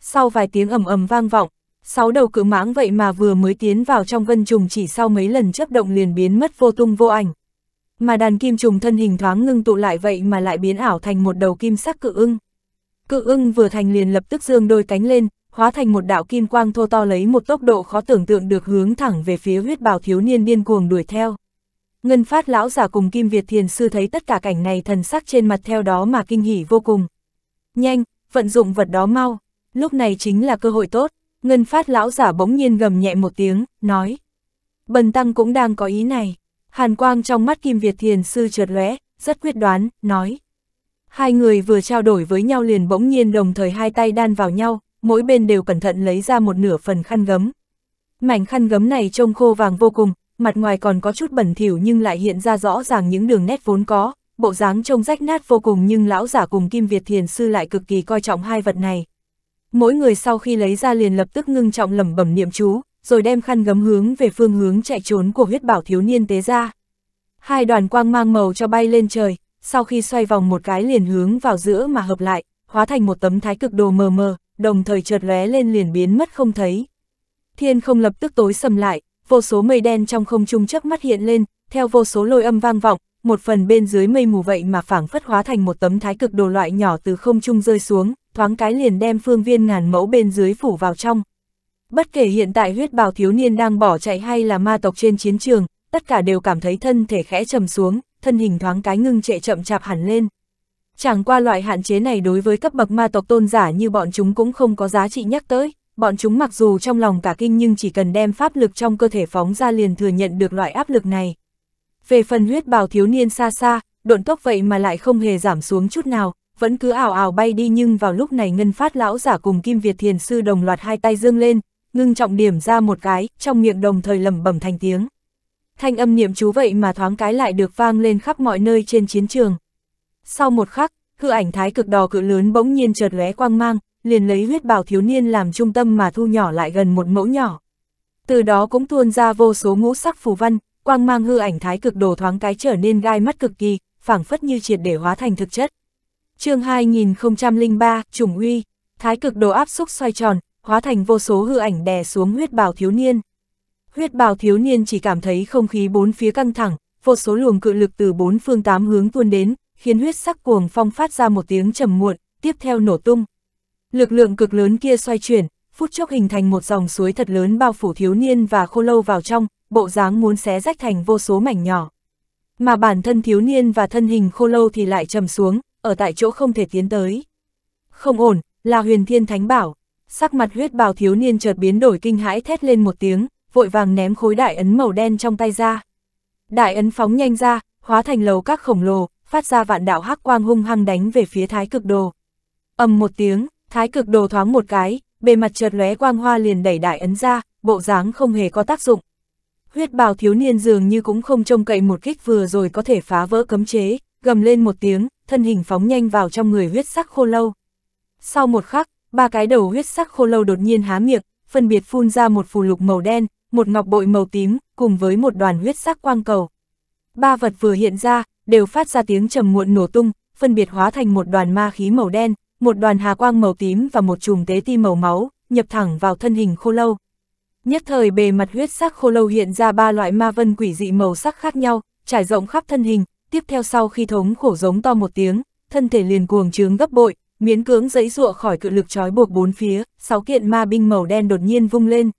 Sau vài tiếng ầm ầm vang vọng, sáu đầu cự mãng vậy mà vừa mới tiến vào trong vân trùng chỉ sau mấy lần chấp động liền biến mất vô tung vô ảnh. Mà đàn kim trùng thân hình thoáng ngưng tụ lại vậy mà lại biến ảo thành một đầu kim sắc cự ưng. Cự ưng vừa thành liền lập tức dương đôi cánh lên, hóa thành một đạo kim quang thô to lấy một tốc độ khó tưởng tượng được hướng thẳng về phía huyết bào thiếu niên điên cuồng đuổi theo. Ngân phát lão giả cùng Kim Việt Thiền Sư thấy tất cả cảnh này thần sắc trên mặt theo đó mà kinh hỉ vô cùng. Nhanh, vận dụng vật đó mau, lúc này chính là cơ hội tốt, Ngân phát lão giả bỗng nhiên gầm nhẹ một tiếng, nói. Bần tăng cũng đang có ý này, hàn quang trong mắt Kim Việt Thiền Sư trượt lóe, rất quyết đoán, nói. Hai người vừa trao đổi với nhau liền bỗng nhiên đồng thời hai tay đan vào nhau, mỗi bên đều cẩn thận lấy ra một nửa phần khăn gấm. Mảnh khăn gấm này trông khô vàng vô cùng, mặt ngoài còn có chút bẩn thỉu nhưng lại hiện ra rõ ràng những đường nét vốn có, bộ dáng trông rách nát vô cùng nhưng lão giả cùng Kim Việt Thiền Sư lại cực kỳ coi trọng hai vật này. Mỗi người sau khi lấy ra liền lập tức ngưng trọng lẩm bẩm niệm chú, rồi đem khăn gấm hướng về phương hướng chạy trốn của huyết bảo thiếu niên tế ra. Hai đoàn quang mang màu cho bay lên trời, sau khi xoay vòng một cái liền hướng vào giữa mà hợp lại, hóa thành một tấm thái cực đồ mờ mờ, đồng thời chợt lóe lên liền biến mất không thấy. Thiên không lập tức tối sầm lại, vô số mây đen trong không trung chớp mắt hiện lên, theo vô số lôi âm vang vọng, một phần bên dưới mây mù vậy mà phảng phất hóa thành một tấm thái cực đồ loại nhỏ từ không trung rơi xuống, thoáng cái liền đem phương viên ngàn mẫu bên dưới phủ vào trong. Bất kể hiện tại huyết bào thiếu niên đang bỏ chạy hay là ma tộc trên chiến trường, tất cả đều cảm thấy thân thể khẽ trầm xuống, thân hình thoáng cái ngưng trệ chậm chạp hẳn lên. Chẳng qua loại hạn chế này đối với cấp bậc ma tộc tôn giả như bọn chúng cũng không có giá trị nhắc tới, bọn chúng mặc dù trong lòng cả kinh nhưng chỉ cần đem pháp lực trong cơ thể phóng ra liền thừa nhận được loại áp lực này. Về phần huyết bào thiếu niên xa xa, độn tốc vậy mà lại không hề giảm xuống chút nào, vẫn cứ ảo ảo bay đi nhưng vào lúc này ngân phát lão giả cùng Kim Việt Thiền Sư đồng loạt hai tay dương lên, ngưng trọng điểm ra một cái, trong miệng đồng thời lầm bẩm thành tiếng. Thanh âm niệm chú vậy mà thoáng cái lại được vang lên khắp mọi nơi trên chiến trường. Sau một khắc, hư ảnh thái cực đỏ cự lớn bỗng nhiên chợt lóe quang mang, liền lấy huyết bảo thiếu niên làm trung tâm mà thu nhỏ lại gần một mẫu nhỏ. Từ đó cũng tuôn ra vô số ngũ sắc phù văn, quang mang hư ảnh thái cực đồ thoáng cái trở nên gai mắt cực kỳ, phảng phất như triệt để hóa thành thực chất chương 2003, Trùng Uy, thái cực đồ áp xúc xoay tròn, hóa thành vô số hư ảnh đè xuống huyết bào thiếu niên. Huyết bào thiếu niên chỉ cảm thấy không khí bốn phía căng thẳng, vô số luồng cự lực từ bốn phương tám hướng tuôn đến, khiến huyết sắc cuồng phong phát ra một tiếng trầm muộn, tiếp theo nổ tung. Lực lượng cực lớn kia xoay chuyển, phút chốc hình thành một dòng suối thật lớn bao phủ thiếu niên và khô lâu vào trong, bộ dáng muốn xé rách thành vô số mảnh nhỏ. Mà bản thân thiếu niên và thân hình khô lâu thì lại trầm xuống, ở tại chỗ không thể tiến tới. Không ổn, là huyền thiên thánh bảo. Sắc mặt huyết bào thiếu niên chợt biến đổi kinh hãi thét lên một tiếng, vội vàng ném khối đại ấn màu đen trong tay ra. Đại ấn phóng nhanh ra, hóa thành lầu các khổng lồ, phát ra vạn đạo hắc quang hung hăng đánh về phía thái cực đồ. ầm một tiếng, thái cực đồ thoáng một cái, bề mặt chợt lóe quang hoa liền đẩy đại ấn ra, bộ dáng không hề có tác dụng. Huyết bào thiếu niên dường như cũng không trông cậy một kích vừa rồi có thể phá vỡ cấm chế, gầm lên một tiếng, thân hình phóng nhanh vào trong người huyết sắc khô lâu. Sau một khắc, ba cái đầu huyết sắc khô lâu đột nhiên há miệng, phân biệt phun ra một phù lục màu đen, một ngọc bội màu tím, cùng với một đoàn huyết sắc quang cầu. Ba vật vừa hiện ra, đều phát ra tiếng trầm muộn nổ tung, phân biệt hóa thành một đoàn ma khí màu đen, một đoàn hà quang màu tím và một chùm tế ti màu máu, nhập thẳng vào thân hình khô lâu. Nhất thời bề mặt huyết sắc khô lâu hiện ra ba loại ma vân quỷ dị màu sắc khác nhau, trải rộng khắp thân hình, tiếp theo sau khi thống khổ giống to một tiếng, thân thể liền cuồng trướng gấp bội, miễn cưỡng giấy dụa khỏi cự lực trói buộc bốn phía, sáu kiện ma binh màu đen đột nhiên vung lên.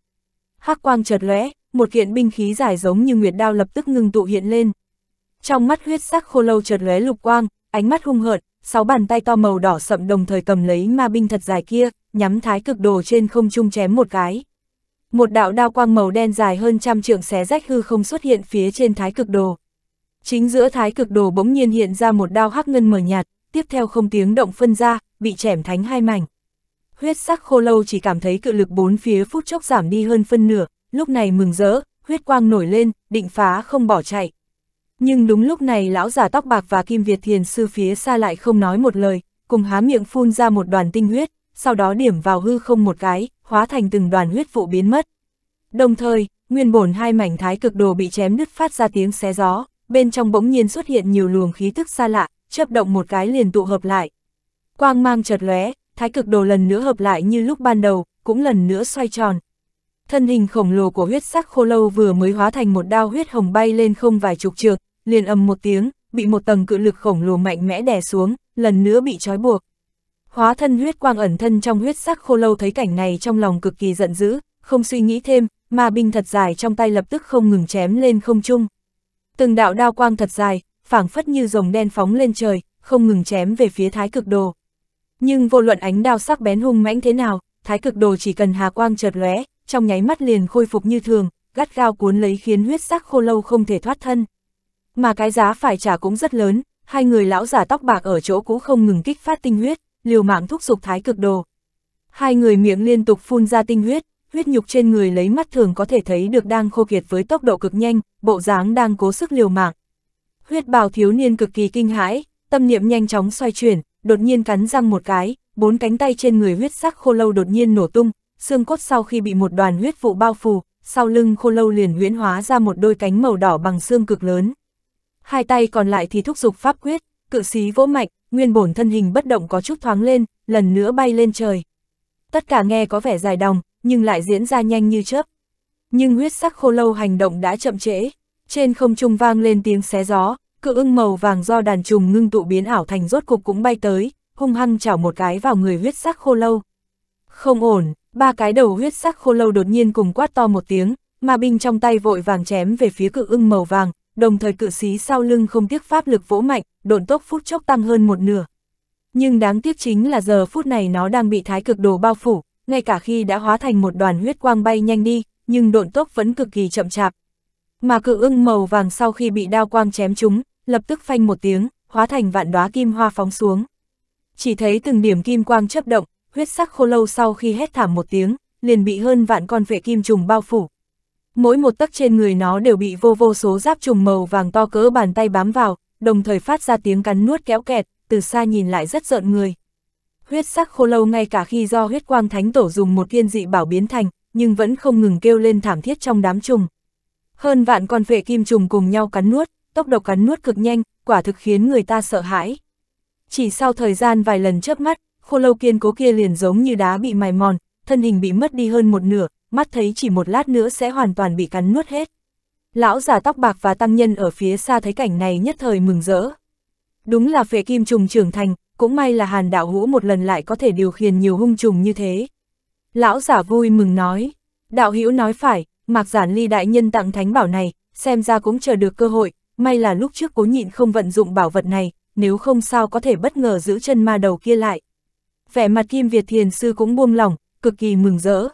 hắc quang chợt lóe, một kiện binh khí dài giống như nguyệt đao lập tức ngưng tụ hiện lên. Trong mắt huyết sắc khô lâu chợt lóe lục quang, ánh mắt hung hợt, sáu bàn tay to màu đỏ sậm đồng thời cầm lấy ma binh thật dài kia, nhắm thái cực đồ trên không trung chém một cái. Một đạo đao quang màu đen dài hơn trăm trượng xé rách hư không xuất hiện phía trên thái cực đồ. Chính giữa thái cực đồ bỗng nhiên hiện ra một đao hắc ngân mờ nhạt, tiếp theo không tiếng động phân ra, bị chẻm thánh hai mảnh. Huyết sắc khô lâu chỉ cảm thấy cự lực bốn phía phút chốc giảm đi hơn phân nửa, lúc này mừng rỡ, huyết quang nổi lên, định phá không bỏ chạy. Nhưng đúng lúc này lão giả tóc bạc và Kim Việt Thiền sư phía xa lại không nói một lời, cùng há miệng phun ra một đoàn tinh huyết, sau đó điểm vào hư không một cái, hóa thành từng đoàn huyết vụ biến mất. Đồng thời, nguyên bổn hai mảnh thái cực đồ bị chém nứt phát ra tiếng xé gió, bên trong bỗng nhiên xuất hiện nhiều luồng khí tức xa lạ, chớp động một cái liền tụ hợp lại. Quang mang chợt lóe, thái cực đồ lần nữa hợp lại như lúc ban đầu, cũng lần nữa xoay tròn. Thân hình khổng lồ của huyết sắc khô lâu vừa mới hóa thành một đao huyết hồng bay lên không vài chục trượng, liền ầm một tiếng, bị một tầng cự lực khổng lồ mạnh mẽ đè xuống, lần nữa bị trói buộc. Hóa thân huyết quang ẩn thân trong huyết sắc khô lâu thấy cảnh này trong lòng cực kỳ giận dữ, không suy nghĩ thêm, mà binh thật dài trong tay lập tức không ngừng chém lên không trung. Từng đạo đao quang thật dài, phảng phất như rồng đen phóng lên trời, không ngừng chém về phía thái cực đồ. Nhưng vô luận ánh đao sắc bén hung mãnh thế nào, thái cực đồ chỉ cần hà quang chợt lóe, trong nháy mắt liền khôi phục như thường, gắt gao cuốn lấy khiến huyết sắc khô lâu không thể thoát thân. Mà cái giá phải trả cũng rất lớn, hai người lão giả tóc bạc ở chỗ cũ không ngừng kích phát tinh huyết, liều mạng thúc giục thái cực đồ. Hai người miệng liên tục phun ra tinh huyết, huyết nhục trên người lấy mắt thường có thể thấy được đang khô kiệt với tốc độ cực nhanh, bộ dáng đang cố sức liều mạng. Huyết bào thiếu niên cực kỳ kinh hãi, tâm niệm nhanh chóng xoay chuyển, đột nhiên cắn răng một cái, bốn cánh tay trên người huyết sắc khô lâu đột nhiên nổ tung, xương cốt sau khi bị một đoàn huyết vụ bao phủ, sau lưng khô lâu liền huyễn hóa ra một đôi cánh màu đỏ bằng xương cực lớn. Hai tay còn lại thì thúc giục pháp quyết, cự xí vỗ mạnh, nguyên bổn thân hình bất động có chút thoáng lên, lần nữa bay lên trời. Tất cả nghe có vẻ dài đồng, nhưng lại diễn ra nhanh như chớp. Nhưng huyết sắc khô lâu hành động đã chậm trễ, trên không trung vang lên tiếng xé gió, cự ưng màu vàng do đàn trùng ngưng tụ biến ảo thành rốt cục cũng bay tới, hung hăng chảo một cái vào người huyết sắc khô lâu. Không ổn, ba cái đầu huyết sắc khô lâu đột nhiên cùng quát to một tiếng, mà binh trong tay vội vàng chém về phía cự ưng màu vàng, đồng thời cự xí sau lưng không tiếc pháp lực vỗ mạnh, độn tốc phút chốc tăng hơn một nửa. Nhưng đáng tiếc chính là giờ phút này nó đang bị thái cực đồ bao phủ, ngay cả khi đã hóa thành một đoàn huyết quang bay nhanh đi, nhưng độn tốc vẫn cực kỳ chậm chạp. Mà cự ưng màu vàng sau khi bị đao quang chém trúng, lập tức phanh một tiếng, hóa thành vạn đóa kim hoa phóng xuống. Chỉ thấy từng điểm kim quang chấp động, huyết sắc khô lâu sau khi hét thảm một tiếng, liền bị hơn vạn con vệ kim trùng bao phủ. Mỗi một tấc trên người nó đều bị vô vô số giáp trùng màu vàng to cỡ bàn tay bám vào, đồng thời phát ra tiếng cắn nuốt kéo kẹt, từ xa nhìn lại rất rợn người. Huyết sắc khô lâu ngay cả khi do huyết quang thánh tổ dùng một thiên dị bảo biến thành, nhưng vẫn không ngừng kêu lên thảm thiết trong đám trùng. Hơn vạn con vệ kim trùng cùng nhau cắn nuốt, tốc độ cắn nuốt cực nhanh, quả thực khiến người ta sợ hãi. Chỉ sau thời gian vài lần chớp mắt, khô lâu kiên cố kia liền giống như đá bị mài mòn, thân hình bị mất đi hơn một nửa, mắt thấy chỉ một lát nữa sẽ hoàn toàn bị cắn nuốt hết. Lão già tóc bạc và tăng nhân ở phía xa thấy cảnh này nhất thời mừng rỡ. Đúng là phệ kim trùng trưởng thành, cũng may là hàn đạo hữu một lần lại có thể điều khiển nhiều hung trùng như thế. Lão giả vui mừng nói, đạo hữu nói phải, mặc giản ly đại nhân tặng thánh bảo này, xem ra cũng chờ được cơ hội, may là lúc trước cố nhịn không vận dụng bảo vật này, nếu không sao có thể bất ngờ giữ chân ma đầu kia lại. Vẻ mặt Kim Việt Thiền Sư cũng buông lỏng, cực kỳ mừng rỡ.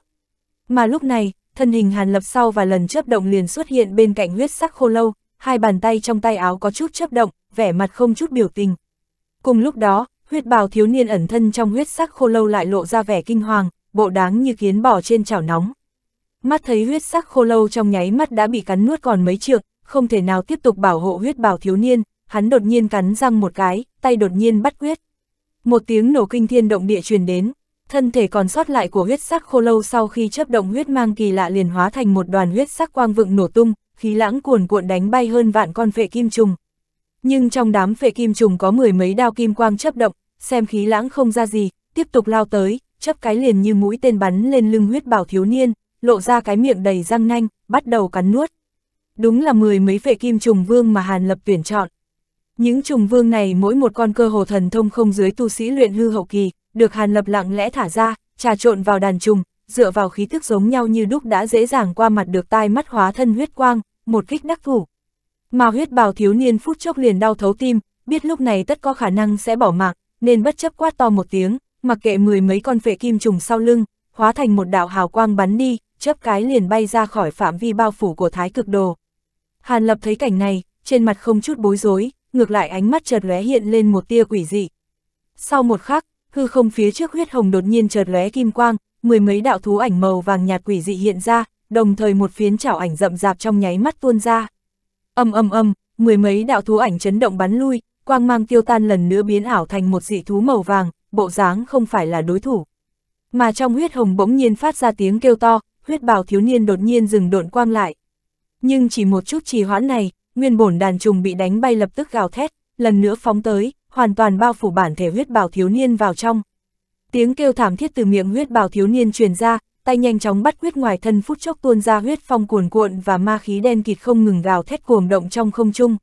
Mà lúc này, thân hình Hàn Lập sau và lần chớp động liền xuất hiện bên cạnh huyết sắc khô lâu, hai bàn tay trong tay áo có chút chớp động, vẻ mặt không chút biểu tình. Cùng lúc đó, huyết bào thiếu niên ẩn thân trong huyết sắc khô lâu lại lộ ra vẻ kinh hoàng, bộ đáng như kiến bò trên chảo nóng. Mắt thấy huyết sắc khô lâu trong nháy mắt đã bị cắn nuốt còn mấy trượng, không thể nào tiếp tục bảo hộ huyết bào thiếu niên, hắn đột nhiên cắn răng một cái, tay đột nhiên bắt quyết. Một tiếng nổ kinh thiên động địa truyền đến, thân thể còn sót lại của huyết sắc khô lâu sau khi chấp động huyết mang kỳ lạ liền hóa thành một đoàn huyết sắc quang vựng nổ tung, khí lãng cuồn cuộn đánh bay hơn vạn con vệ kim trùng. Nhưng trong đám phệ kim trùng có mười mấy đao kim quang chấp động, xem khí lãng không ra gì, tiếp tục lao tới, chấp cái liền như mũi tên bắn lên lưng huyết bảo thiếu niên, lộ ra cái miệng đầy răng nanh, bắt đầu cắn nuốt. Đúng là mười mấy phệ kim trùng vương mà Hàn Lập tuyển chọn. Những trùng vương này mỗi một con cơ hồ thần thông không dưới tu sĩ luyện hư hậu kỳ, được Hàn Lập lặng lẽ thả ra, trà trộn vào đàn trùng, dựa vào khí thức giống nhau như đúc đã dễ dàng qua mặt được tai mắt hóa thân huyết quang, một kích đắc thủ. Mà huyết bào thiếu niên phút chốc liền đau thấu tim, biết lúc này tất có khả năng sẽ bỏ mạng, nên bất chấp quát to một tiếng, mặc kệ mười mấy con phệ kim trùng sau lưng, hóa thành một đạo hào quang bắn đi, chớp cái liền bay ra khỏi phạm vi bao phủ của thái cực đồ. Hàn Lập thấy cảnh này, trên mặt không chút bối rối, ngược lại ánh mắt chợt lóe hiện lên một tia quỷ dị. Sau một khắc, hư không phía trước huyết hồng đột nhiên chợt lóe kim quang, mười mấy đạo thú ảnh màu vàng nhạt quỷ dị hiện ra, đồng thời một phiến chảo ảnh rậm rạp trong nháy mắt tuôn ra. Âm âm âm, mười mấy đạo thú ảnh chấn động bắn lui, quang mang tiêu tan lần nữa biến ảo thành một dị thú màu vàng, bộ dáng không phải là đối thủ. Mà trong huyết hồng bỗng nhiên phát ra tiếng kêu to, huyết bào thiếu niên đột nhiên dừng độn quang lại. Nhưng chỉ một chút trì hoãn này, nguyên bổn đàn trùng bị đánh bay lập tức gào thét, lần nữa phóng tới, hoàn toàn bao phủ bản thể huyết bào thiếu niên vào trong. Tiếng kêu thảm thiết từ miệng huyết bào thiếu niên truyền ra, tay nhanh chóng bắt huyết ngoài thân phút chốc tuôn ra huyết phong cuồn cuộn và ma khí đen kịt không ngừng gào thét cuồng động trong không trung.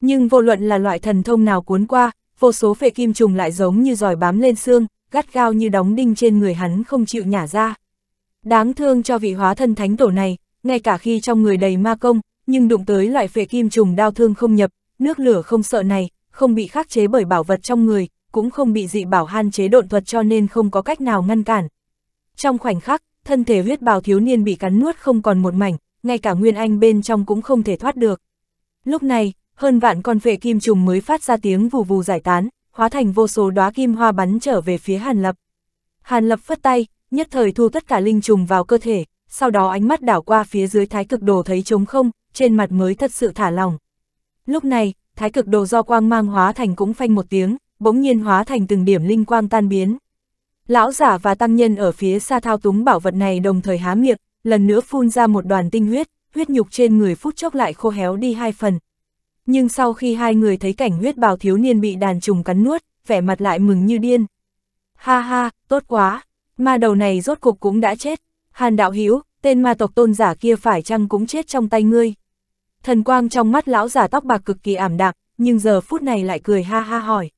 Nhưng vô luận là loại thần thông nào cuốn qua, vô số phệ kim trùng lại giống như giỏi bám lên xương, gắt gao như đóng đinh trên người hắn không chịu nhả ra. Đáng thương cho vị hóa thân thánh tổ này, ngay cả khi trong người đầy ma công, nhưng đụng tới loại phệ kim trùng đau thương không nhập, nước lửa không sợ này, không bị khắc chế bởi bảo vật trong người, cũng không bị dị bảo han chế độn thuật cho nên không có cách nào ngăn cản. Trong khoảnh khắc, thân thể huyết bào thiếu niên bị cắn nuốt không còn một mảnh, ngay cả Nguyên Anh bên trong cũng không thể thoát được. Lúc này, hơn vạn con phệ kim trùng mới phát ra tiếng vù vù giải tán, hóa thành vô số đóa kim hoa bắn trở về phía Hàn Lập. Hàn Lập phất tay, nhất thời thu tất cả linh trùng vào cơ thể, sau đó ánh mắt đảo qua phía dưới thái cực đồ thấy trống không, trên mặt mới thật sự thả lòng. Lúc này, thái cực đồ do quang mang hóa thành cũng phanh một tiếng, bỗng nhiên hóa thành từng điểm linh quang tan biến. Lão giả và tăng nhân ở phía xa thao túng bảo vật này đồng thời há miệng, lần nữa phun ra một đoàn tinh huyết, huyết nhục trên người phút chốc lại khô héo đi hai phần. Nhưng sau khi hai người thấy cảnh huyết bào thiếu niên bị đàn trùng cắn nuốt, vẻ mặt lại mừng như điên. Ha ha, tốt quá, ma đầu này rốt cục cũng đã chết. Hàn đạo hữu tên ma tộc tôn giả kia phải chăng cũng chết trong tay ngươi. Thần quang trong mắt lão giả tóc bạc cực kỳ ảm đạm, nhưng giờ phút này lại cười ha ha hỏi.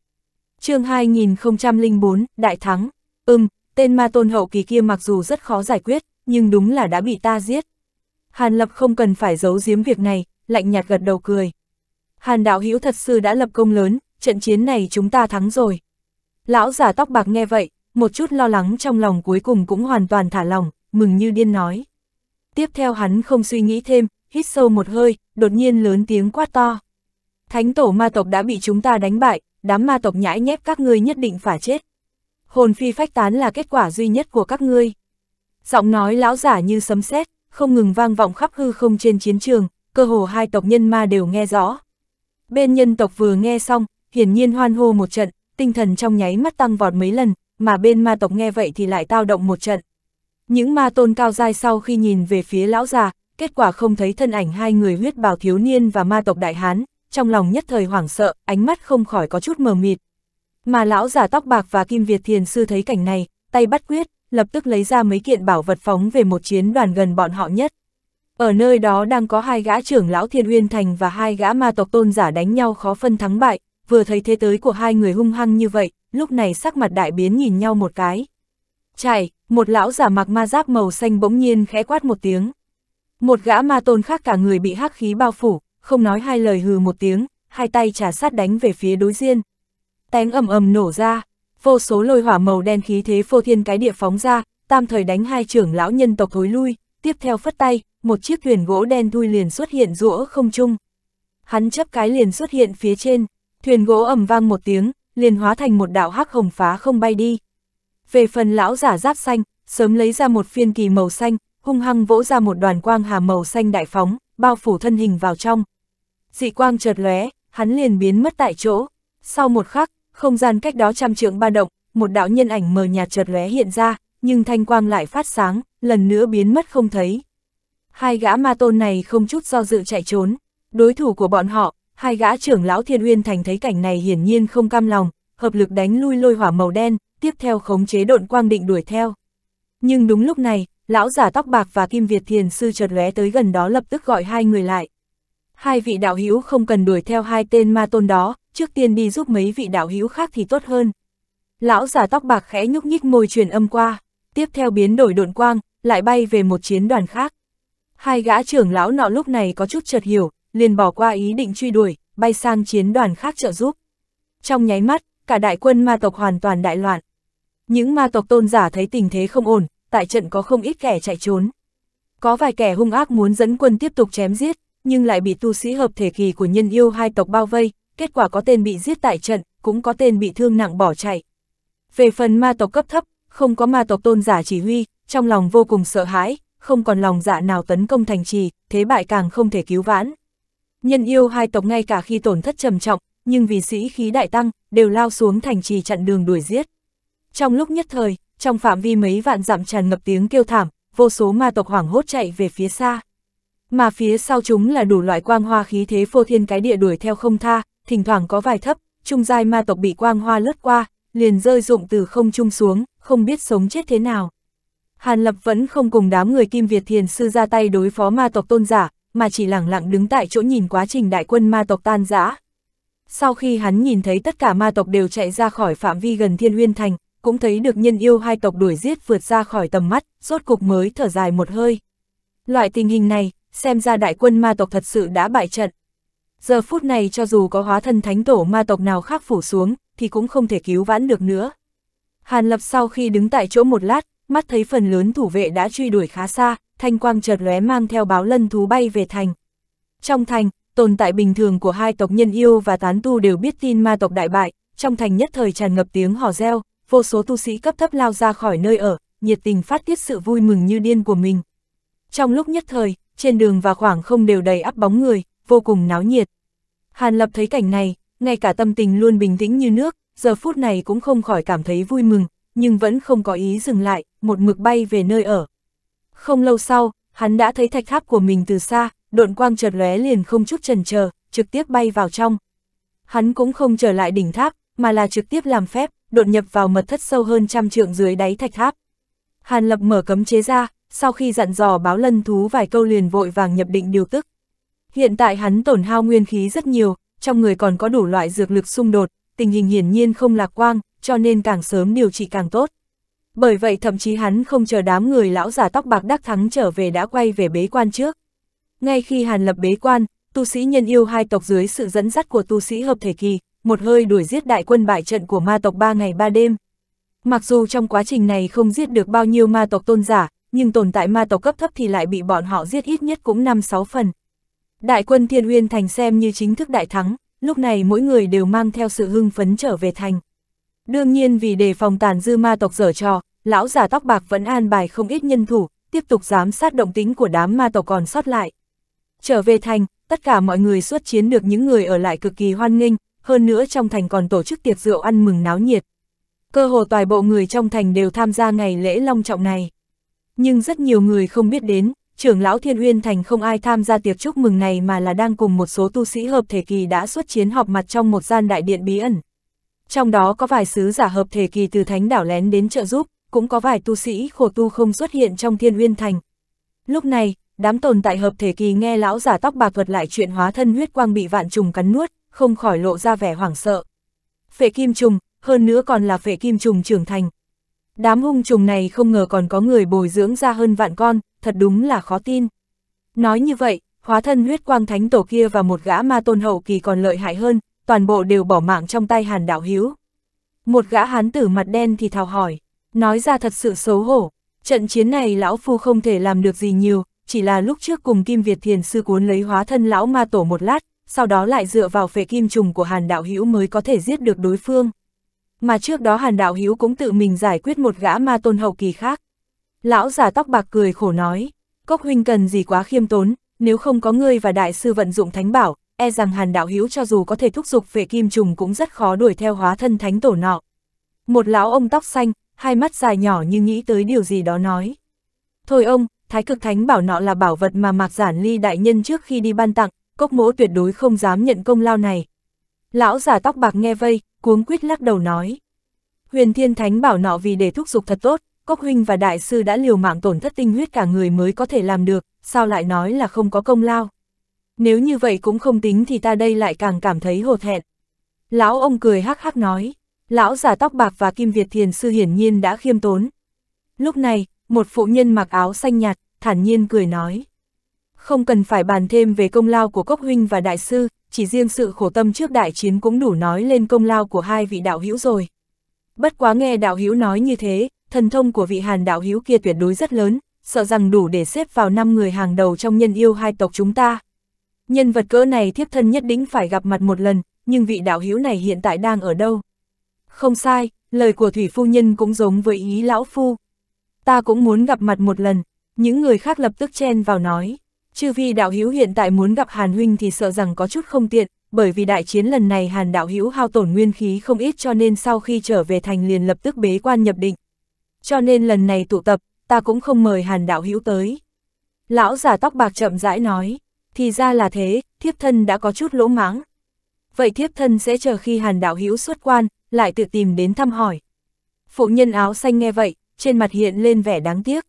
chương 2004, Đại Thắng, ừm, tên ma tôn hậu kỳ kia mặc dù rất khó giải quyết, nhưng đúng là đã bị ta giết. Hàn Lập không cần phải giấu giếm việc này, lạnh nhạt gật đầu cười. Hàn đạo hữu thật sự đã lập công lớn, trận chiến này chúng ta thắng rồi. Lão giả tóc bạc nghe vậy, một chút lo lắng trong lòng cuối cùng cũng hoàn toàn thả lòng, mừng như điên nói. Tiếp theo hắn không suy nghĩ thêm, hít sâu một hơi, đột nhiên lớn tiếng quát to. Thánh tổ ma tộc đã bị chúng ta đánh bại, đám ma tộc nhãi nhép các ngươi nhất định phải chết. Hồn phi phách tán là kết quả duy nhất của các ngươi. Giọng nói lão giả như sấm sét, không ngừng vang vọng khắp hư không trên chiến trường, cơ hồ hai tộc nhân ma đều nghe rõ. Bên nhân tộc vừa nghe xong, hiển nhiên hoan hô một trận, tinh thần trong nháy mắt tăng vọt mấy lần, mà bên ma tộc nghe vậy thì lại tao động một trận. Những ma tôn cao dai sau khi nhìn về phía lão già, kết quả không thấy thân ảnh hai người huyết bào thiếu niên và ma tộc đại hán, trong lòng nhất thời hoảng sợ, ánh mắt không khỏi có chút mờ mịt. Mà lão già tóc bạc và Kim Việt Thiền Sư thấy cảnh này, tay bắt quyết, lập tức lấy ra mấy kiện bảo vật phóng về một chiến đoàn gần bọn họ nhất. Ở nơi đó đang có hai gã trưởng lão Thiên Uyên Thành và hai gã ma tộc tôn giả đánh nhau khó phân thắng bại, vừa thấy thế tới của hai người hung hăng như vậy, lúc này sắc mặt đại biến nhìn nhau một cái. Chạy, một lão giả mặc ma giáp màu xanh bỗng nhiên khẽ quát một tiếng. Một gã ma tôn khác cả người bị hắc khí bao phủ, không nói hai lời hừ một tiếng, hai tay trả sát đánh về phía đối diện. Tén ầm ầm nổ ra, vô số lôi hỏa màu đen khí thế phô thiên cái địa phóng ra, tam thời đánh hai trưởng lão nhân tộc thối lui, tiếp theo phất tay, một chiếc thuyền gỗ đen thui liền xuất hiện rũa không trung. Hắn chấp cái liền xuất hiện phía trên, thuyền gỗ ầm vang một tiếng, liền hóa thành một đạo hắc hồng phá không bay đi. Về phần lão giả giáp xanh, sớm lấy ra một phiên kỳ màu xanh, hung hăng vỗ ra một đoàn quang hà màu xanh đại phóng, bao phủ thân hình vào trong. Dị quang chợt lóe, hắn liền biến mất tại chỗ. Sau một khắc, không gian cách đó trăm trượng ba động, một đạo nhân ảnh mờ nhạt chợt lóe hiện ra, nhưng thanh quang lại phát sáng, lần nữa biến mất không thấy. Hai gã ma tôn này không chút do dự chạy trốn. Đối thủ của bọn họ, hai gã trưởng lão Thiên Uyên Thành thấy cảnh này hiển nhiên không cam lòng, hợp lực đánh lui lôi hỏa màu đen, tiếp theo khống chế độn quang định đuổi theo. Nhưng đúng lúc này, lão giả tóc bạc và Kim Việt Thiền sư chợt lóe tới gần đó lập tức gọi hai người lại. Hai vị đạo hữu không cần đuổi theo hai tên ma tôn đó, trước tiên đi giúp mấy vị đạo hữu khác thì tốt hơn. Lão giả tóc bạc khẽ nhúc nhích môi truyền âm qua, tiếp theo biến đổi độn quang, lại bay về một chiến đoàn khác. Hai gã trưởng lão nọ lúc này có chút chợt hiểu, liền bỏ qua ý định truy đuổi, bay sang chiến đoàn khác trợ giúp. Trong nháy mắt, cả đại quân ma tộc hoàn toàn đại loạn. Những ma tộc tôn giả thấy tình thế không ổn, tại trận có không ít kẻ chạy trốn. Có vài kẻ hung ác muốn dẫn quân tiếp tục chém giết, nhưng lại bị tu sĩ hợp thể kỳ của nhân yêu hai tộc bao vây, kết quả có tên bị giết tại trận, cũng có tên bị thương nặng bỏ chạy. Về phần ma tộc cấp thấp, không có ma tộc tôn giả chỉ huy, trong lòng vô cùng sợ hãi, không còn lòng dạ nào tấn công thành trì, thế bại càng không thể cứu vãn. Nhân yêu hai tộc ngay cả khi tổn thất trầm trọng, nhưng vì sĩ khí đại tăng, đều lao xuống thành trì chặn đường đuổi giết. Trong lúc nhất thời, trong phạm vi mấy vạn dặm tràn ngập tiếng kêu thảm, vô số ma tộc hoảng hốt chạy về phía xa. Mà phía sau chúng là đủ loại quang hoa khí thế phô thiên cái địa đuổi theo không tha, thỉnh thoảng có vài thấp, trung giai ma tộc bị quang hoa lướt qua, liền rơi dụng từ không trung xuống, không biết sống chết thế nào. Hàn Lập vẫn không cùng đám người Kim Việt Thiền Sư ra tay đối phó ma tộc tôn giả, mà chỉ lẳng lặng đứng tại chỗ nhìn quá trình đại quân ma tộc tan rã. Sau khi hắn nhìn thấy tất cả ma tộc đều chạy ra khỏi phạm vi gần Thiên Uyên Thành, cũng thấy được nhân yêu hai tộc đuổi giết vượt ra khỏi tầm mắt, rốt cục mới thở dài một hơi. Loại tình hình này, xem ra đại quân ma tộc thật sự đã bại trận. Giờ phút này cho dù có hóa thân thánh tổ ma tộc nào khác phủ xuống, thì cũng không thể cứu vãn được nữa. Hàn Lập sau khi đứng tại chỗ một lát, mắt thấy phần lớn thủ vệ đã truy đuổi khá xa, thanh quang chợt lóe mang theo báo lân thú bay về thành. Trong thành, tồn tại bình thường của hai tộc nhân yêu và tán tu đều biết tin ma tộc đại bại, trong thành nhất thời tràn ngập tiếng hò reo, vô số tu sĩ cấp thấp lao ra khỏi nơi ở, nhiệt tình phát tiết sự vui mừng như điên của mình. Trong lúc nhất thời, trên đường và khoảng không đều đầy ắp bóng người, vô cùng náo nhiệt. Hàn Lập thấy cảnh này, ngay cả tâm tình luôn bình tĩnh như nước, giờ phút này cũng không khỏi cảm thấy vui mừng, nhưng vẫn không có ý dừng lại, một mực bay về nơi ở. Không lâu sau, hắn đã thấy thạch tháp của mình từ xa, độn quang chợt lóe liền không chút chần chờ, trực tiếp bay vào trong. Hắn cũng không trở lại đỉnh tháp, mà là trực tiếp làm phép, đột nhập vào mật thất sâu hơn trăm trượng dưới đáy thạch tháp. Hàn Lập mở cấm chế ra, sau khi dặn dò báo lân thú vài câu liền vội vàng nhập định điều tức. Hiện tại hắn tổn hao nguyên khí rất nhiều, trong người còn có đủ loại dược lực xung đột, tình hình hiển nhiên không lạc quang, cho nên càng sớm điều trị càng tốt. Bởi vậy thậm chí hắn không chờ đám người lão già tóc bạc đắc thắng trở về đã quay về bế quan trước. Ngay khi Hàn Lập bế quan, tu sĩ nhân yêu hai tộc dưới sự dẫn dắt của tu sĩ hợp thể kỳ, một hơi đuổi giết đại quân bại trận của ma tộc ba ngày ba đêm. Mặc dù trong quá trình này không giết được bao nhiêu ma tộc tôn giả, nhưng tồn tại ma tộc cấp thấp thì lại bị bọn họ giết ít nhất cũng 5-6 phần. Đại quân Thiên Uyên Thành xem như chính thức đại thắng, lúc này mỗi người đều mang theo sự hưng phấn trở về thành. Đương nhiên vì đề phòng tàn dư ma tộc dở trò, lão già tóc bạc vẫn an bài không ít nhân thủ, tiếp tục giám sát động tính của đám ma tộc còn sót lại. Trở về thành, tất cả mọi người xuất chiến được những người ở lại cực kỳ hoan nghênh, hơn nữa trong thành còn tổ chức tiệc rượu ăn mừng náo nhiệt. Cơ hồ toàn bộ người trong thành đều tham gia ngày lễ long trọng này. Nhưng rất nhiều người không biết đến, trưởng lão Thiên Uyên Thành không ai tham gia tiệc chúc mừng này mà là đang cùng một số tu sĩ hợp thể kỳ đã xuất chiến họp mặt trong một gian đại điện bí ẩn. Trong đó có vài sứ giả hợp thể kỳ từ thánh đảo lén đến trợ giúp, cũng có vài tu sĩ khổ tu không xuất hiện trong Thiên Uyên Thành. Lúc này, đám tồn tại hợp thể kỳ nghe lão giả tóc bạc thuật lại chuyện hóa thân huyết quang bị vạn trùng cắn nuốt, không khỏi lộ ra vẻ hoảng sợ. Phệ kim trùng, hơn nữa còn là phệ kim trùng trưởng thành. Đám hung trùng này không ngờ còn có người bồi dưỡng ra hơn vạn con, thật đúng là khó tin. Nói như vậy, hóa thân huyết quang thánh tổ kia và một gã ma tôn hậu kỳ còn lợi hại hơn, toàn bộ đều bỏ mạng trong tay hàn đạo hiếu. Một gã hán tử mặt đen thì thào hỏi, nói ra thật sự xấu hổ, trận chiến này lão phu không thể làm được gì nhiều, chỉ là lúc trước cùng Kim Việt Thiền sư cuốn lấy hóa thân lão ma tổ một lát, sau đó lại dựa vào phệ kim trùng của hàn đạo hữu mới có thể giết được đối phương. Mà trước đó hàn đạo Hiếu cũng tự mình giải quyết một gã ma tôn hậu kỳ khác. Lão già tóc bạc cười khổ nói, Cốc huynh cần gì quá khiêm tốn, nếu không có ngươi và đại sư vận dụng thánh bảo, e rằng hàn đạo Hiếu cho dù có thể thúc giục về kim trùng cũng rất khó đuổi theo hóa thân thánh tổ nọ. Một lão ông tóc xanh, hai mắt dài nhỏ như nghĩ tới điều gì đó nói. Thôi ông, thái cực thánh bảo nọ là bảo vật mà mạc giản ly đại nhân trước khi đi ban tặng, cốc mỗ tuyệt đối không dám nhận công lao này. Lão già tóc bạc nghe vây, cuống quýt lắc đầu nói. Huyền thiên thánh bảo nọ vì để thúc giục thật tốt, Cốc huynh và đại sư đã liều mạng tổn thất tinh huyết cả người mới có thể làm được, sao lại nói là không có công lao. Nếu như vậy cũng không tính thì ta đây lại càng cảm thấy hổ thẹn. Lão ông cười hắc hắc nói, lão già tóc bạc và Kim Việt Thiền sư hiển nhiên đã khiêm tốn. Lúc này, một phụ nhân mặc áo xanh nhạt, thản nhiên cười nói. Không cần phải bàn thêm về công lao của Cốc huynh và đại sư, chỉ riêng sự khổ tâm trước đại chiến cũng đủ nói lên công lao của hai vị đạo hữu rồi. Bất quá nghe đạo hữu nói như thế, thần thông của vị hàn đạo hữu kia tuyệt đối rất lớn, sợ rằng đủ để xếp vào năm người hàng đầu trong nhân yêu hai tộc chúng ta. Nhân vật cỡ này thiếp thân nhất định phải gặp mặt một lần, nhưng vị đạo hữu này hiện tại đang ở đâu? Không sai, lời của thủy phu nhân cũng giống với ý lão phu. Ta cũng muốn gặp mặt một lần, những người khác lập tức chen vào nói. Chư vì đạo hữu hiện tại muốn gặp Hàn huynh thì sợ rằng có chút không tiện, bởi vì đại chiến lần này Hàn đạo hữu hao tổn nguyên khí không ít cho nên sau khi trở về thành liền lập tức bế quan nhập định cho nên lần này tụ tập, ta cũng không mời hàn đạo hữu tới. Lão giả tóc bạc chậm rãi nói, thì ra là thế, thiếp thân đã có chút lỗ mãng. Vậy thiếp thân sẽ chờ khi hàn đạo hữu xuất quan, lại tự tìm đến thăm hỏi. Phụ nhân áo xanh nghe vậy, trên mặt hiện lên vẻ đáng tiếc.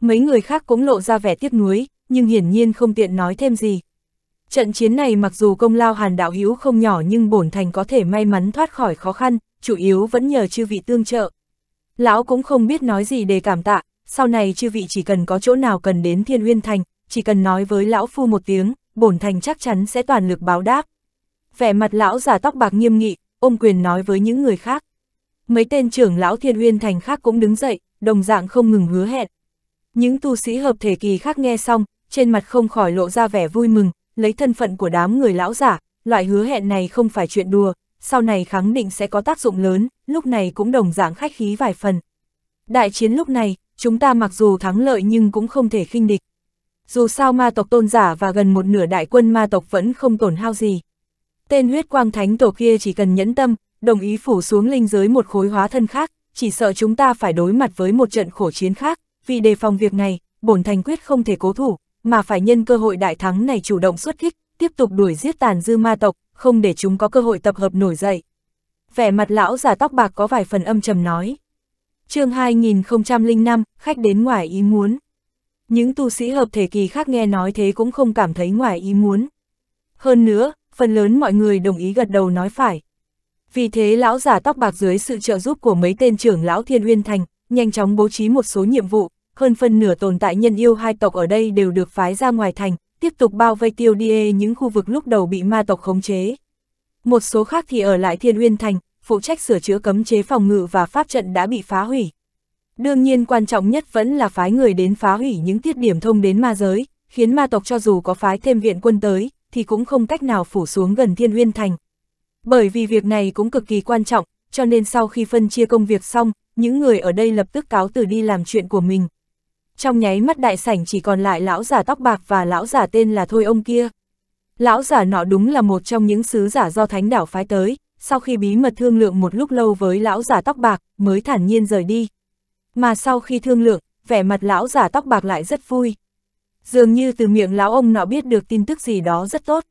Mấy người khác cũng lộ ra vẻ tiếc nuối, nhưng hiển nhiên không tiện nói thêm gì. Trận chiến này mặc dù công lao hàn đạo hữu không nhỏ nhưng bổn thành có thể may mắn thoát khỏi khó khăn, chủ yếu vẫn nhờ chư vị tương trợ. Lão cũng không biết nói gì để cảm tạ, sau này chư vị chỉ cần có chỗ nào cần đến Thiên Uyên Thành, chỉ cần nói với lão phu một tiếng, bổn thành chắc chắn sẽ toàn lực báo đáp. Vẻ mặt lão giả tóc bạc nghiêm nghị, ôm quyền nói với những người khác. Mấy tên trưởng lão Thiên Uyên Thành khác cũng đứng dậy, đồng dạng không ngừng hứa hẹn. Những tu sĩ hợp thể kỳ khác nghe xong, trên mặt không khỏi lộ ra vẻ vui mừng, lấy thân phận của đám người lão giả, loại hứa hẹn này không phải chuyện đùa, sau này khẳng định sẽ có tác dụng lớn, lúc này cũng đồng dạng khách khí vài phần. Đại chiến lúc này, chúng ta mặc dù thắng lợi nhưng cũng không thể khinh địch. Dù sao ma tộc tôn giả và gần một nửa đại quân ma tộc vẫn không tổn hao gì. Tên huyết quang thánh tổ kia chỉ cần nhẫn tâm, đồng ý phủ xuống linh giới một khối hóa thân khác, chỉ sợ chúng ta phải đối mặt với một trận khổ chiến khác, vì đề phòng việc này, bổn thành quyết không thể cố thủ, mà phải nhân cơ hội đại thắng này chủ động xuất kích, tiếp tục đuổi giết tàn dư ma tộc, không để chúng có cơ hội tập hợp nổi dậy. Vẻ mặt lão già tóc bạc có vài phần âm trầm nói. chương 2005, khách đến ngoài ý muốn. Những tu sĩ hợp thể kỳ khác nghe nói thế cũng không cảm thấy ngoài ý muốn. Hơn nữa, phần lớn mọi người đồng ý gật đầu nói phải. Vì thế lão giả tóc bạc dưới sự trợ giúp của mấy tên trưởng lão Thiên Uyên Thành, nhanh chóng bố trí một số nhiệm vụ, hơn phân nửa tồn tại nhân yêu hai tộc ở đây đều được phái ra ngoài thành, tiếp tục bao vây tiêu đi những khu vực lúc đầu bị ma tộc khống chế. Một số khác thì ở lại Thiên Uyên Thành, phụ trách sửa chữa cấm chế phòng ngự và pháp trận đã bị phá hủy. Đương nhiên quan trọng nhất vẫn là phái người đến phá hủy những tiết điểm thông đến ma giới, khiến ma tộc cho dù có phái thêm viện quân tới, thì cũng không cách nào phủ xuống gần Thiên Uyên Thành. Bởi vì việc này cũng cực kỳ quan trọng, cho nên sau khi phân chia công việc xong, những người ở đây lập tức cáo từ đi làm chuyện của mình. Trong nháy mắt đại sảnh chỉ còn lại lão giả tóc bạc và lão giả tên là Thôi ông kia. Lão giả nọ đúng là một trong những sứ giả do thánh đảo phái tới, sau khi bí mật thương lượng một lúc lâu với lão giả tóc bạc, mới thản nhiên rời đi. Mà sau khi thương lượng, vẻ mặt lão giả tóc bạc lại rất vui. Dường như từ miệng lão ông nọ biết được tin tức gì đó rất tốt.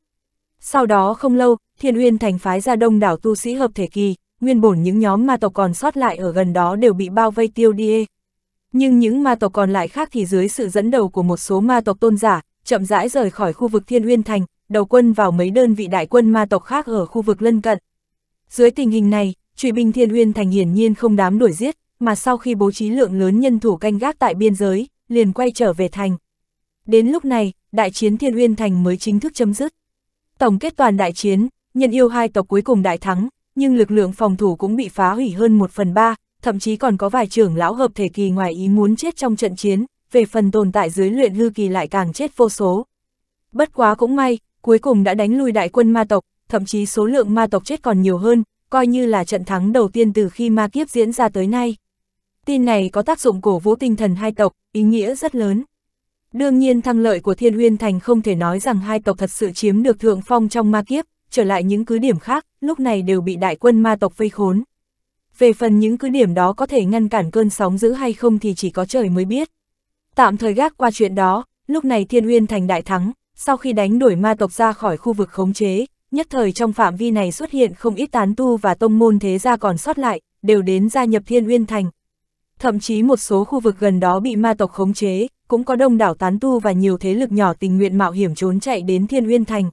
Sau đó không lâu, Thiên Uyên thành phái ra đông đảo tu sĩ hợp thể kỳ, nguyên bổn những nhóm ma tộc còn sót lại ở gần đó đều bị bao vây tiêu đi. Nhưng những ma tộc còn lại khác thì dưới sự dẫn đầu của một số ma tộc tôn giả, chậm rãi rời khỏi khu vực Thiên Uyên thành, đầu quân vào mấy đơn vị đại quân ma tộc khác ở khu vực lân cận. Dưới tình hình này, truy binh Thiên Uyên thành hiển nhiên không dám đuổi giết, mà sau khi bố trí lượng lớn nhân thủ canh gác tại biên giới, liền quay trở về thành. Đến lúc này, đại chiến Thiên Uyên thành mới chính thức chấm dứt. Tổng kết toàn đại chiến, nhân yêu hai tộc cuối cùng đại thắng, nhưng lực lượng phòng thủ cũng bị phá hủy hơn một phần ba, thậm chí còn có vài trưởng lão hợp thể kỳ ngoài ý muốn chết trong trận chiến, về phần tồn tại dưới luyện hư kỳ lại càng chết vô số. Bất quá cũng may, cuối cùng đã đánh lui đại quân ma tộc, thậm chí số lượng ma tộc chết còn nhiều hơn, coi như là trận thắng đầu tiên từ khi ma kiếp diễn ra tới nay. Tin này có tác dụng cổ vũ tinh thần hai tộc, ý nghĩa rất lớn. Đương nhiên thăng lợi của Thiên Huyên Thành không thể nói rằng hai tộc thật sự chiếm được thượng phong trong ma kiếp, trở lại những cứ điểm khác, lúc này đều bị đại quân ma tộc vây khốn. Về phần những cứ điểm đó có thể ngăn cản cơn sóng dữ hay không thì chỉ có trời mới biết. Tạm thời gác qua chuyện đó, lúc này Thiên Uyên thành đại thắng, sau khi đánh đuổi ma tộc ra khỏi khu vực khống chế, nhất thời trong phạm vi này xuất hiện không ít tán tu và tông môn thế gia còn sót lại, đều đến gia nhập Thiên Uyên thành. Thậm chí một số khu vực gần đó bị ma tộc khống chế, cũng có đông đảo tán tu và nhiều thế lực nhỏ tình nguyện mạo hiểm trốn chạy đến Thiên Uyên thành.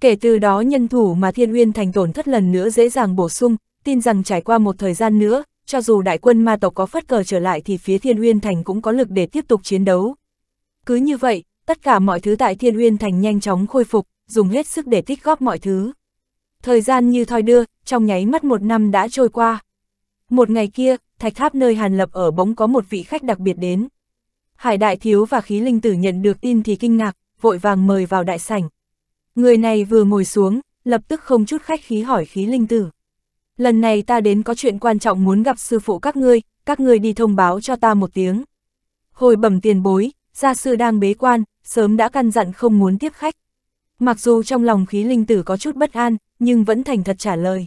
Kể từ đó nhân thủ mà Thiên Uyên thành tổn thất lần nữa dễ dàng bổ sung, tin rằng trải qua một thời gian nữa, cho dù đại quân ma tộc có phất cờ trở lại thì phía Thiên Uyên Thành cũng có lực để tiếp tục chiến đấu. Cứ như vậy, tất cả mọi thứ tại Thiên Uyên Thành nhanh chóng khôi phục, dùng hết sức để tích góp mọi thứ. Thời gian như thoi đưa, trong nháy mắt một năm đã trôi qua. Một ngày kia, thạch tháp nơi Hàn Lập ở bỗng có một vị khách đặc biệt đến. Hải Đại Thiếu và Khí Linh Tử nhận được tin thì kinh ngạc, vội vàng mời vào đại sảnh. Người này vừa ngồi xuống, lập tức không chút khách khí hỏi Khí Linh Tử lần này ta đến có chuyện quan trọng muốn gặp sư phụ các ngươi, các ngươi đi thông báo cho ta một tiếng. Hồi bẩm tiền bối, gia sư đang bế quan, sớm đã căn dặn không muốn tiếp khách. Mặc dù trong lòng khí linh tử có chút bất an, nhưng vẫn thành thật trả lời.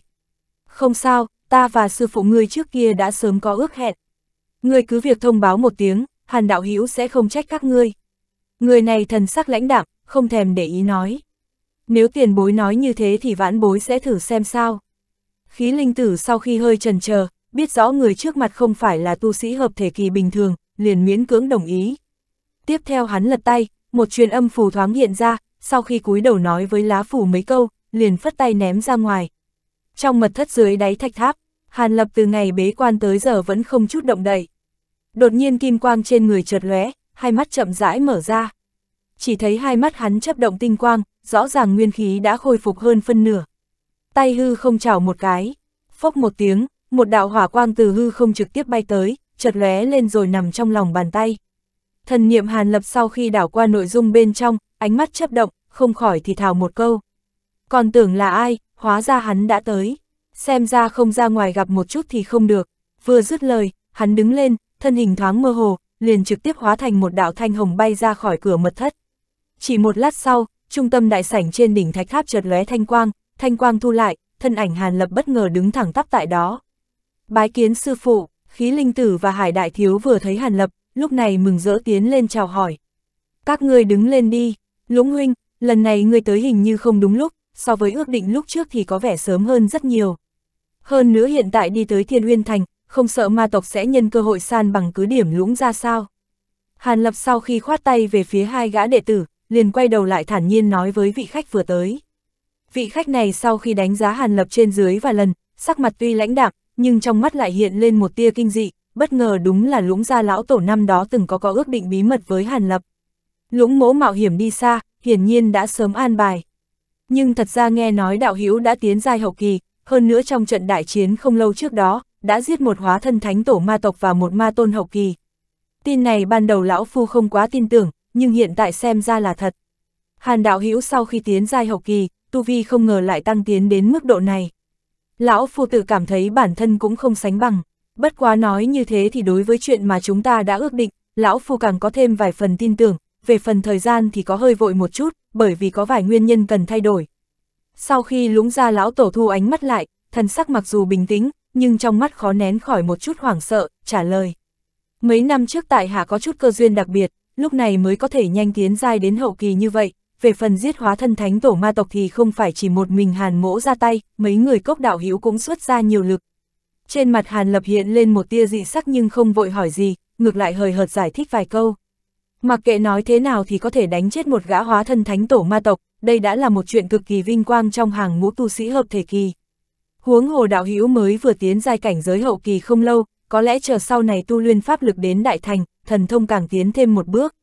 Không sao, ta và sư phụ ngươi trước kia đã sớm có ước hẹn. Ngươi cứ việc thông báo một tiếng, hàn đạo hữu sẽ không trách các ngươi. Người này thần sắc lãnh đạm, không thèm để ý nói. Nếu tiền bối nói như thế thì vãn bối sẽ thử xem sao. Khí linh tử sau khi hơi trần chờ biết rõ người trước mặt không phải là tu sĩ hợp thể kỳ bình thường, liền miễn cưỡng đồng ý. Tiếp theo hắn lật tay, một truyền âm phù thoáng hiện ra, sau khi cúi đầu nói với lá phủ mấy câu, liền phất tay ném ra ngoài. Trong mật thất dưới đáy thạch tháp, Hàn Lập từ ngày bế quan tới giờ vẫn không chút động đậy. Đột nhiên kim quang trên người chợt lóe, hai mắt chậm rãi mở ra. Chỉ thấy hai mắt hắn chấp động tinh quang, rõ ràng nguyên khí đã khôi phục hơn phân nửa tay hư không chảo một cái, phốc một tiếng, một đạo hỏa quang từ hư không trực tiếp bay tới, chợt lóe lên rồi nằm trong lòng bàn tay. Thần niệm hàn lập sau khi đảo qua nội dung bên trong, ánh mắt chấp động, không khỏi thì thào một câu. Còn tưởng là ai, hóa ra hắn đã tới. Xem ra không ra ngoài gặp một chút thì không được. Vừa dứt lời, hắn đứng lên, thân hình thoáng mơ hồ, liền trực tiếp hóa thành một đạo thanh hồng bay ra khỏi cửa mật thất. Chỉ một lát sau, trung tâm đại sảnh trên đỉnh thạch tháp chợt lóe thanh quang, thanh quang thu lại, thân ảnh Hàn Lập bất ngờ đứng thẳng tắp tại đó. Bái kiến sư phụ, khí linh tử và hải đại thiếu vừa thấy Hàn Lập, lúc này mừng rỡ tiến lên chào hỏi. Các ngươi đứng lên đi, lũng huynh, lần này ngươi tới hình như không đúng lúc, so với ước định lúc trước thì có vẻ sớm hơn rất nhiều. Hơn nữa hiện tại đi tới Thiên Uyên Thành, không sợ ma tộc sẽ nhân cơ hội san bằng cứ điểm lũng ra sao. Hàn Lập sau khi khoát tay về phía hai gã đệ tử, liền quay đầu lại thản nhiên nói với vị khách vừa tới. Vị khách này sau khi đánh giá Hàn Lập trên dưới và lần, sắc mặt tuy lãnh đạm, nhưng trong mắt lại hiện lên một tia kinh dị, bất ngờ đúng là lũng gia lão tổ năm đó từng có có ước định bí mật với Hàn Lập. Lũng mỗ mạo hiểm đi xa, hiển nhiên đã sớm an bài. Nhưng thật ra nghe nói đạo hữu đã tiến giai hậu kỳ, hơn nữa trong trận đại chiến không lâu trước đó, đã giết một hóa thân thánh tổ ma tộc và một ma tôn hậu kỳ. Tin này ban đầu lão phu không quá tin tưởng, nhưng hiện tại xem ra là thật. Hàn đạo hữu sau khi tiến giai hậu kỳ, tu vi không ngờ lại tăng tiến đến mức độ này. Lão phu tử cảm thấy bản thân cũng không sánh bằng, bất quá nói như thế thì đối với chuyện mà chúng ta đã ước định, lão phu càng có thêm vài phần tin tưởng, về phần thời gian thì có hơi vội một chút, bởi vì có vài nguyên nhân cần thay đổi. Sau khi lúng ra lão tổ thu ánh mắt lại, thần sắc mặc dù bình tĩnh, nhưng trong mắt khó nén khỏi một chút hoảng sợ, trả lời. Mấy năm trước tại hạ có chút cơ duyên đặc biệt, lúc này mới có thể nhanh tiến giai đến hậu kỳ như vậy, về phần giết hóa thân thánh tổ ma tộc thì không phải chỉ một mình hàn mỗ ra tay, mấy người cốc đạo hữu cũng xuất ra nhiều lực. Trên mặt hàn lập hiện lên một tia dị sắc nhưng không vội hỏi gì, ngược lại hời hợt giải thích vài câu. Mặc kệ nói thế nào thì có thể đánh chết một gã hóa thân thánh tổ ma tộc, đây đã là một chuyện cực kỳ vinh quang trong hàng ngũ tu sĩ hợp thể kỳ. Huống hồ đạo hữu mới vừa tiến giai cảnh giới hậu kỳ không lâu, có lẽ chờ sau này tu luyện pháp lực đến đại thành, thần thông càng tiến thêm một bước.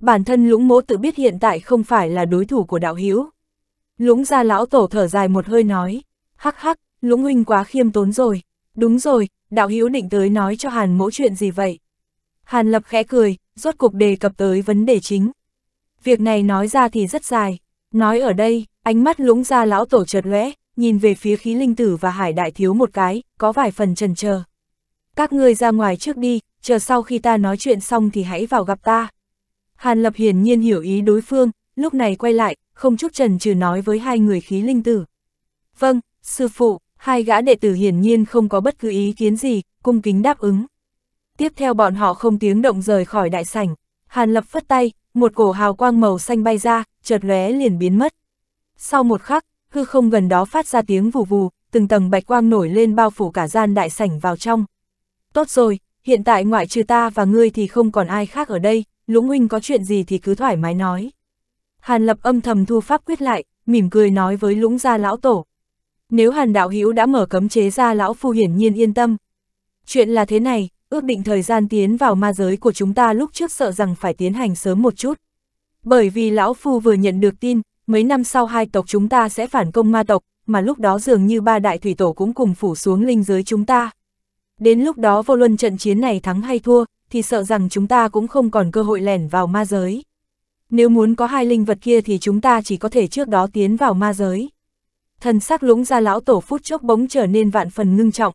Bản thân lũng mỗ tự biết hiện tại không phải là đối thủ của đạo hữu. Lũng ra lão tổ thở dài một hơi nói, hắc hắc, lũng huynh quá khiêm tốn rồi. Đúng rồi, đạo hữu định tới nói cho hàn mỗ chuyện gì vậy? Hàn lập khẽ cười, rốt cục đề cập tới vấn đề chính. Việc này nói ra thì rất dài. Nói ở đây, ánh mắt lũng ra lão tổ chợt lóe, nhìn về phía khí linh tử và hải đại thiếu một cái, có vài phần trần chờ. Các ngươi ra ngoài trước đi, chờ sau khi ta nói chuyện xong thì hãy vào gặp ta. Hàn Lập hiển nhiên hiểu ý đối phương, lúc này quay lại, không chút trần trừ nói với hai người khí linh tử. Vâng, sư phụ, hai gã đệ tử hiển nhiên không có bất cứ ý kiến gì, cung kính đáp ứng. Tiếp theo bọn họ không tiếng động rời khỏi đại sảnh, Hàn Lập phất tay, một cổ hào quang màu xanh bay ra, chợt lóe liền biến mất. Sau một khắc, hư không gần đó phát ra tiếng vù vù, từng tầng bạch quang nổi lên bao phủ cả gian đại sảnh vào trong. Tốt rồi, hiện tại ngoại trừ ta và ngươi thì không còn ai khác ở đây, Lũng huynh có chuyện gì thì cứ thoải mái nói. Hàn lập âm thầm thu pháp quyết lại, mỉm cười nói với lũng gia lão tổ. Nếu hàn đạo hữu đã mở cấm chế ra lão phu hiển nhiên yên tâm. Chuyện là thế này, ước định thời gian tiến vào ma giới của chúng ta lúc trước sợ rằng phải tiến hành sớm một chút. Bởi vì lão phu vừa nhận được tin, mấy năm sau hai tộc chúng ta sẽ phản công ma tộc, mà lúc đó dường như ba đại thủy tổ cũng cùng phủ xuống linh giới chúng ta. Đến lúc đó vô luân trận chiến này thắng hay thua, thì sợ rằng chúng ta cũng không còn cơ hội lẻn vào ma giới. Nếu muốn có hai linh vật kia thì chúng ta chỉ có thể trước đó tiến vào ma giới. Thần sắc lũng ra lão tổ phút chốc bỗng trở nên vạn phần ngưng trọng.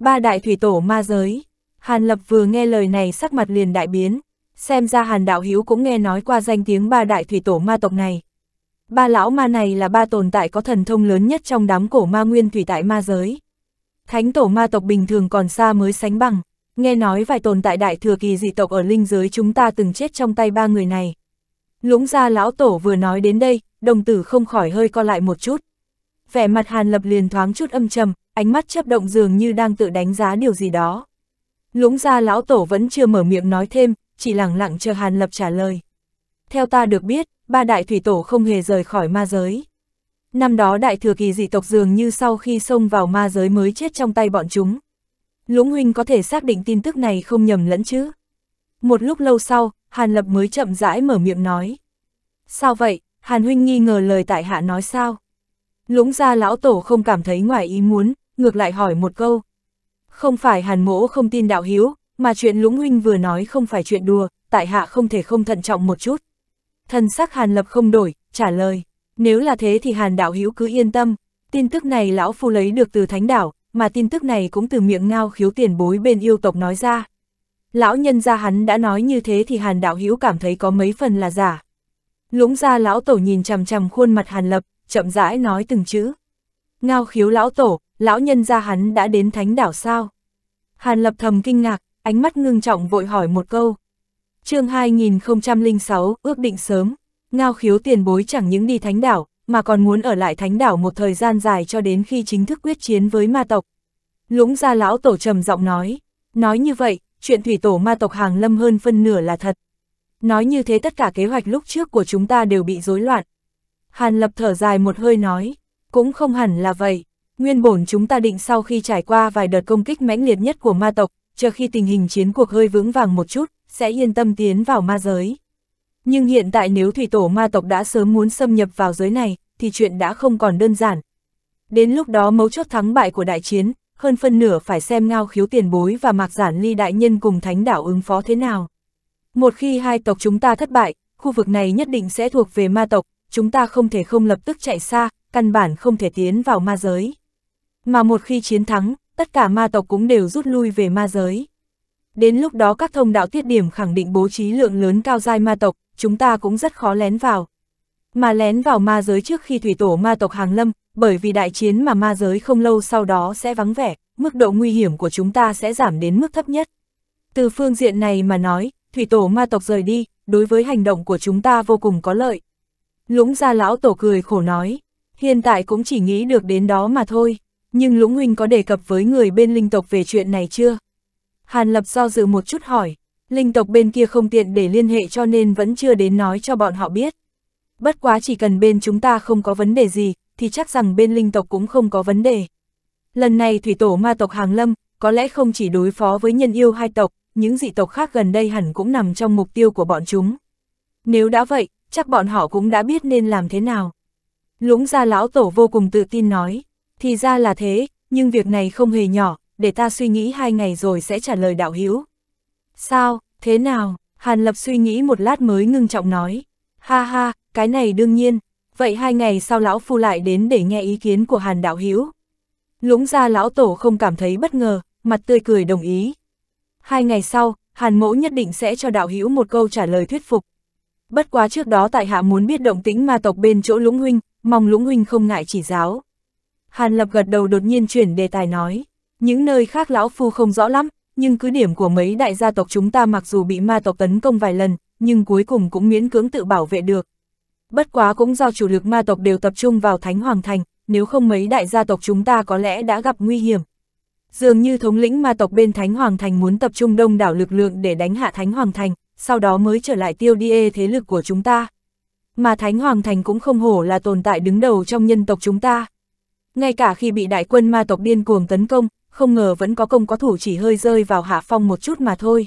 Ba đại thủy tổ ma giới. Hàn Lập vừa nghe lời này sắc mặt liền đại biến. Xem ra Hàn Đạo Hiếu cũng nghe nói qua danh tiếng ba đại thủy tổ ma tộc này. Ba lão ma này là ba tồn tại có thần thông lớn nhất trong đám cổ ma nguyên thủy tại ma giới. Thánh tổ ma tộc bình thường còn xa mới sánh bằng nghe nói vài tồn tại đại thừa kỳ dị tộc ở linh giới chúng ta từng chết trong tay ba người này. Lũng gia lão tổ vừa nói đến đây, đồng tử không khỏi hơi co lại một chút. Vẻ mặt hàn lập liền thoáng chút âm trầm, ánh mắt chấp động dường như đang tự đánh giá điều gì đó. Lũng gia lão tổ vẫn chưa mở miệng nói thêm, chỉ lặng lặng chờ hàn lập trả lời. Theo ta được biết, ba đại thủy tổ không hề rời khỏi ma giới. Năm đó đại thừa kỳ dị tộc dường như sau khi xông vào ma giới mới chết trong tay bọn chúng. Lũng huynh có thể xác định tin tức này không nhầm lẫn chứ. Một lúc lâu sau, Hàn Lập mới chậm rãi mở miệng nói. Sao vậy, Hàn huynh nghi ngờ lời tại hạ nói sao? Lũng ra lão tổ không cảm thấy ngoài ý muốn, ngược lại hỏi một câu. Không phải Hàn mỗ không tin đạo hiếu, mà chuyện lũng huynh vừa nói không phải chuyện đùa, tại hạ không thể không thận trọng một chút. Thần sắc Hàn Lập không đổi, trả lời. Nếu là thế thì Hàn đạo hiếu cứ yên tâm, tin tức này lão phu lấy được từ thánh đảo, mà tin tức này cũng từ miệng ngao khiếu tiền bối bên yêu tộc nói ra. Lão nhân gia hắn đã nói như thế thì hàn đạo hữu cảm thấy có mấy phần là giả. Lũng ra lão tổ nhìn chằm chằm khuôn mặt hàn lập, chậm rãi nói từng chữ. Ngao khiếu lão tổ, lão nhân gia hắn đã đến thánh đảo sao? Hàn lập thầm kinh ngạc, ánh mắt ngưng trọng vội hỏi một câu. chương 2006, ước định sớm, ngao khiếu tiền bối chẳng những đi thánh đảo, mà còn muốn ở lại thánh đảo một thời gian dài cho đến khi chính thức quyết chiến với ma tộc. Lũng gia lão tổ trầm giọng nói, nói như vậy, chuyện thủy tổ ma tộc hàng lâm hơn phân nửa là thật. Nói như thế tất cả kế hoạch lúc trước của chúng ta đều bị rối loạn. Hàn lập thở dài một hơi nói, cũng không hẳn là vậy. Nguyên bổn chúng ta định sau khi trải qua vài đợt công kích mãnh liệt nhất của ma tộc, chờ khi tình hình chiến cuộc hơi vững vàng một chút, sẽ yên tâm tiến vào ma giới. Nhưng hiện tại nếu thủy tổ ma tộc đã sớm muốn xâm nhập vào giới này, thì chuyện đã không còn đơn giản. Đến lúc đó mấu chốt thắng bại của đại chiến, hơn phân nửa phải xem ngao khiếu tiền bối và mạc giản ly đại nhân cùng thánh đảo ứng phó thế nào. Một khi hai tộc chúng ta thất bại, khu vực này nhất định sẽ thuộc về ma tộc, chúng ta không thể không lập tức chạy xa, căn bản không thể tiến vào ma giới. Mà một khi chiến thắng, tất cả ma tộc cũng đều rút lui về ma giới. Đến lúc đó các thông đạo tiết điểm khẳng định bố trí lượng lớn cao giai ma tộc, chúng ta cũng rất khó lén vào. Mà lén vào ma giới trước khi thủy tổ ma tộc hàng lâm, bởi vì đại chiến mà ma giới không lâu sau đó sẽ vắng vẻ, mức độ nguy hiểm của chúng ta sẽ giảm đến mức thấp nhất. Từ phương diện này mà nói, thủy tổ ma tộc rời đi, đối với hành động của chúng ta vô cùng có lợi. Lũng gia lão tổ cười khổ nói, hiện tại cũng chỉ nghĩ được đến đó mà thôi, nhưng Lũng huynh có đề cập với người bên linh tộc về chuyện này chưa? Hàn Lập do dự một chút hỏi, linh tộc bên kia không tiện để liên hệ cho nên vẫn chưa đến nói cho bọn họ biết. Bất quá chỉ cần bên chúng ta không có vấn đề gì, thì chắc rằng bên linh tộc cũng không có vấn đề. Lần này thủy tổ ma tộc hàng lâm, có lẽ không chỉ đối phó với nhân yêu hai tộc, những dị tộc khác gần đây hẳn cũng nằm trong mục tiêu của bọn chúng. Nếu đã vậy, chắc bọn họ cũng đã biết nên làm thế nào. Lũng gia lão tổ vô cùng tự tin nói, thì ra là thế, nhưng việc này không hề nhỏ, để ta suy nghĩ hai ngày rồi sẽ trả lời đạo hữu Sao, thế nào? Hàn Lập suy nghĩ một lát mới ngưng trọng nói. Ha ha, cái này đương nhiên. Vậy hai ngày sau lão phu lại đến để nghe ý kiến của Hàn đạo Hiếu. Lũng gia lão tổ không cảm thấy bất ngờ, mặt tươi cười đồng ý. Hai ngày sau, Hàn mẫu nhất định sẽ cho đạo Hiếu một câu trả lời thuyết phục. Bất quá trước đó tại hạ muốn biết động tĩnh ma tộc bên chỗ lũng huynh, mong lũng huynh không ngại chỉ giáo. Hàn lập gật đầu đột nhiên chuyển đề tài nói. Những nơi khác lão phu không rõ lắm, nhưng cứ điểm của mấy đại gia tộc chúng ta mặc dù bị ma tộc tấn công vài lần, nhưng cuối cùng cũng miễn cưỡng tự bảo vệ được. Bất quá cũng do chủ lực ma tộc đều tập trung vào Thánh Hoàng Thành, nếu không mấy đại gia tộc chúng ta có lẽ đã gặp nguy hiểm. Dường như thống lĩnh ma tộc bên Thánh Hoàng Thành muốn tập trung đông đảo lực lượng để đánh hạ Thánh Hoàng Thành, sau đó mới trở lại tiêu đi thế lực của chúng ta. Mà Thánh Hoàng Thành cũng không hổ là tồn tại đứng đầu trong nhân tộc chúng ta. Ngay cả khi bị đại quân ma tộc điên cuồng tấn công, không ngờ vẫn có công có thủ chỉ hơi rơi vào hạ phong một chút mà thôi.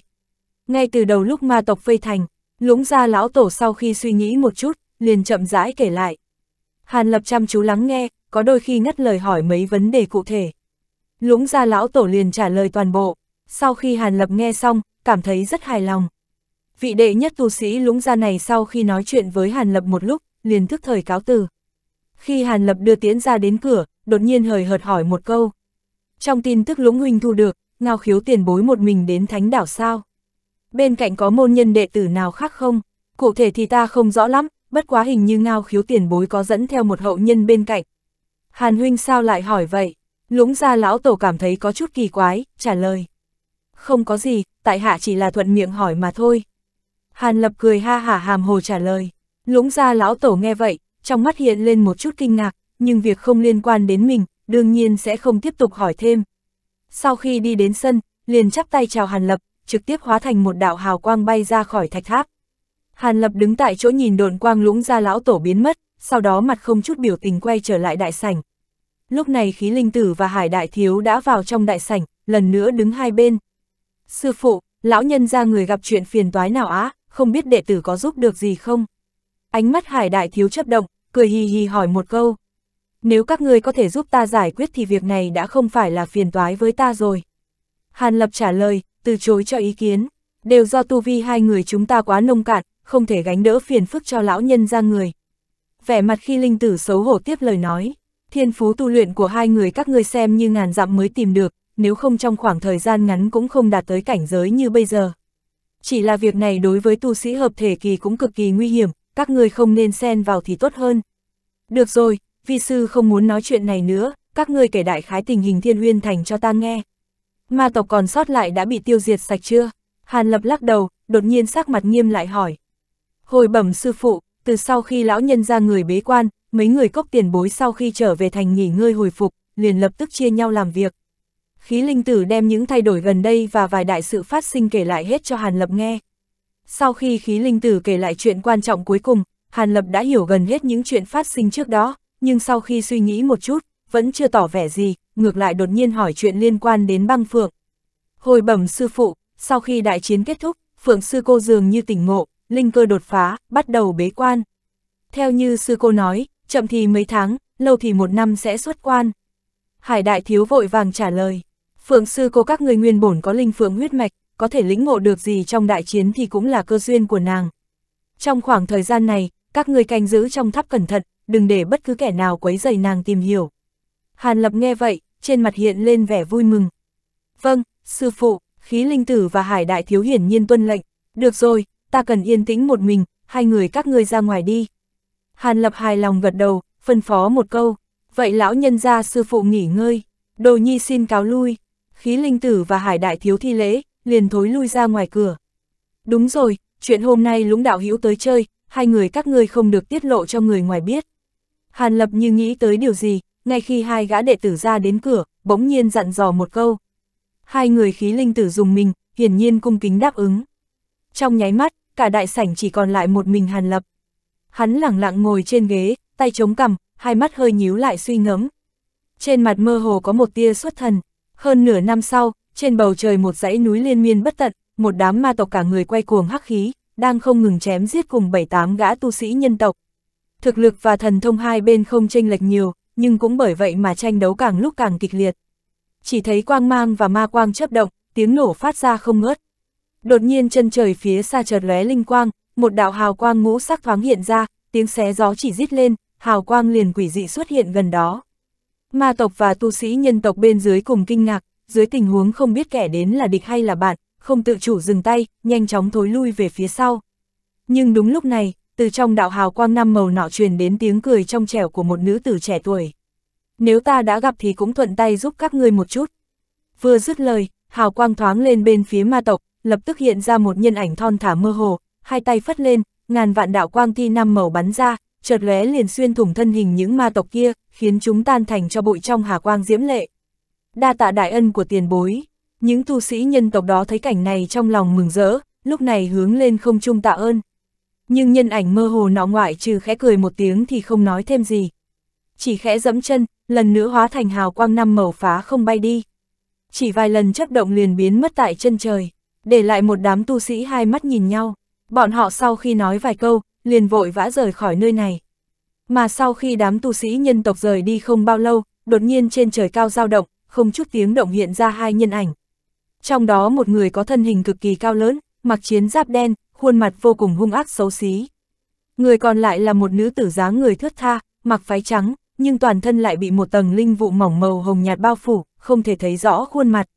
Ngay từ đầu lúc ma tộc vây thành, lũng ra lão tổ sau khi suy nghĩ một chút, liền chậm rãi kể lại. Hàn lập chăm chú lắng nghe, có đôi khi ngắt lời hỏi mấy vấn đề cụ thể. Lũng ra lão tổ liền trả lời toàn bộ, sau khi Hàn lập nghe xong, cảm thấy rất hài lòng. Vị đệ nhất tu sĩ lũng ra này sau khi nói chuyện với Hàn lập một lúc, liền thức thời cáo từ. Khi Hàn lập đưa tiễn ra đến cửa, đột nhiên hời hợt hỏi một câu. Trong tin tức lũng huynh thu được, ngao khiếu tiền bối một mình đến thánh đảo sao? Bên cạnh có môn nhân đệ tử nào khác không? Cụ thể thì ta không rõ lắm, bất quá hình như ngao khiếu tiền bối có dẫn theo một hậu nhân bên cạnh. Hàn huynh sao lại hỏi vậy? Lũng gia lão tổ cảm thấy có chút kỳ quái, trả lời. Không có gì, tại hạ chỉ là thuận miệng hỏi mà thôi. Hàn lập cười ha hả hàm hồ trả lời. Lũng gia lão tổ nghe vậy, trong mắt hiện lên một chút kinh ngạc, nhưng việc không liên quan đến mình, đương nhiên sẽ không tiếp tục hỏi thêm. Sau khi đi đến sân, liền chắp tay chào Hàn Lập, trực tiếp hóa thành một đạo hào quang bay ra khỏi thạch tháp. Hàn Lập đứng tại chỗ nhìn độn quang lũng ra lão tổ biến mất, sau đó mặt không chút biểu tình quay trở lại đại sảnh. Lúc này khí linh tử và hải đại thiếu đã vào trong đại sảnh, lần nữa đứng hai bên. Sư phụ, lão nhân ra người gặp chuyện phiền toái nào á, không biết đệ tử có giúp được gì không? Ánh mắt hải đại thiếu chấp động, cười hì hì hỏi một câu. Nếu các ngươi có thể giúp ta giải quyết thì việc này đã không phải là phiền toái với ta rồi. Hàn Lập trả lời, từ chối cho ý kiến. Đều do tu vi hai người chúng ta quá nông cạn, không thể gánh đỡ phiền phức cho lão nhân ra người. Vẻ mặt khi linh tử xấu hổ tiếp lời nói, thiên phú tu luyện của hai người các ngươi xem như ngàn dặm mới tìm được, nếu không trong khoảng thời gian ngắn cũng không đạt tới cảnh giới như bây giờ. Chỉ là việc này đối với tu sĩ hợp thể kỳ cũng cực kỳ nguy hiểm, các ngươi không nên xen vào thì tốt hơn. Được rồi, vi sư không muốn nói chuyện này nữa, các ngươi kể đại khái tình hình thiên uyên thành cho ta nghe. Ma tộc còn sót lại đã bị tiêu diệt sạch chưa? Hàn Lập lắc đầu, đột nhiên sắc mặt nghiêm lại hỏi. Hồi bẩm sư phụ, từ sau khi lão nhân ra người bế quan, mấy người cốc tiền bối sau khi trở về thành nghỉ ngơi hồi phục, liền lập tức chia nhau làm việc. Khí linh tử đem những thay đổi gần đây và vài đại sự phát sinh kể lại hết cho Hàn Lập nghe. Sau khi khí linh tử kể lại chuyện quan trọng cuối cùng, Hàn Lập đã hiểu gần hết những chuyện phát sinh trước đó, nhưng sau khi suy nghĩ một chút, vẫn chưa tỏ vẻ gì, ngược lại đột nhiên hỏi chuyện liên quan đến băng phượng. Hồi bẩm sư phụ, sau khi đại chiến kết thúc, phượng sư cô dường như tỉnh ngộ, linh cơ đột phá, bắt đầu bế quan. Theo như sư cô nói, chậm thì mấy tháng, lâu thì một năm sẽ xuất quan. Hải đại thiếu vội vàng trả lời, phượng sư cô các người nguyên bổn có linh phượng huyết mạch, có thể lĩnh ngộ được gì trong đại chiến thì cũng là cơ duyên của nàng. Trong khoảng thời gian này, các người canh giữ trong tháp cẩn thận, đừng để bất cứ kẻ nào quấy rầy nàng tìm hiểu. Hàn Lập nghe vậy, trên mặt hiện lên vẻ vui mừng. Vâng, sư phụ, khí linh tử và hải đại thiếu hiển nhiên tuân lệnh. Được rồi, ta cần yên tĩnh một mình, hai người các ngươi ra ngoài đi. Hàn Lập hài lòng gật đầu, phân phó một câu. Vậy lão nhân gia sư phụ nghỉ ngơi. Đồ nhi xin cáo lui. Khí linh tử và hải đại thiếu thi lễ, liền thối lui ra ngoài cửa. Đúng rồi, chuyện hôm nay lũng đạo hữu tới chơi, hai người các ngươi không được tiết lộ cho người ngoài biết. Hàn Lập như nghĩ tới điều gì, ngay khi hai gã đệ tử ra đến cửa, bỗng nhiên dặn dò một câu. Hai người khí linh tử dùng mình, hiển nhiên cung kính đáp ứng. Trong nháy mắt, cả đại sảnh chỉ còn lại một mình Hàn Lập. Hắn lẳng lặng ngồi trên ghế, tay chống cằm, hai mắt hơi nhíu lại suy ngẫm. Trên mặt mơ hồ có một tia xuất thần. Hơn nửa năm sau, trên bầu trời một dãy núi liên miên bất tận, một đám ma tộc cả người quay cuồng hắc khí, đang không ngừng chém giết cùng bảy tám gã tu sĩ nhân tộc. Thực lực và thần thông hai bên không chênh lệch nhiều, nhưng cũng bởi vậy mà tranh đấu càng lúc càng kịch liệt. Chỉ thấy quang mang và ma quang chấp động, tiếng nổ phát ra không ngớt. Đột nhiên chân trời phía xa chợt lóe linh quang, một đạo hào quang ngũ sắc thoáng hiện ra, tiếng xé gió chỉ rít lên, hào quang liền quỷ dị xuất hiện gần đó. Ma tộc và tu sĩ nhân tộc bên dưới cùng kinh ngạc, dưới tình huống không biết kẻ đến là địch hay là bạn, không tự chủ dừng tay, nhanh chóng thối lui về phía sau. Nhưng đúng lúc này, từ trong đạo hào quang năm màu nọ truyền đến tiếng cười trong trẻo của một nữ tử trẻ tuổi. Nếu ta đã gặp thì cũng thuận tay giúp các ngươi một chút. Vừa dứt lời, hào quang thoáng lên bên phía ma tộc, lập tức hiện ra một nhân ảnh thon thả mơ hồ, hai tay phất lên, ngàn vạn đạo quang thi năm màu bắn ra, chợt lóe liền xuyên thủng thân hình những ma tộc kia, khiến chúng tan thành cho bụi trong hà quang diễm lệ. Đa tạ đại ân của tiền bối, những tu sĩ nhân tộc đó thấy cảnh này trong lòng mừng rỡ, lúc này hướng lên không trung tạ ơn. Nhưng nhân ảnh mơ hồ nọ ngoại trừ khẽ cười một tiếng thì không nói thêm gì. Chỉ khẽ dẫm chân, lần nữa hóa thành hào quang năm màu phá không bay đi. Chỉ vài lần chấp động liền biến mất tại chân trời, để lại một đám tu sĩ hai mắt nhìn nhau. Bọn họ sau khi nói vài câu, liền vội vã rời khỏi nơi này. Mà sau khi đám tu sĩ nhân tộc rời đi không bao lâu, đột nhiên trên trời cao dao động, không chút tiếng động hiện ra hai nhân ảnh. Trong đó một người có thân hình cực kỳ cao lớn, mặc chiến giáp đen, khuôn mặt vô cùng hung ác xấu xí. Người còn lại là một nữ tử dáng người thướt tha, mặc váy trắng, nhưng toàn thân lại bị một tầng linh vụ mỏng màu hồng nhạt bao phủ, không thể thấy rõ khuôn mặt.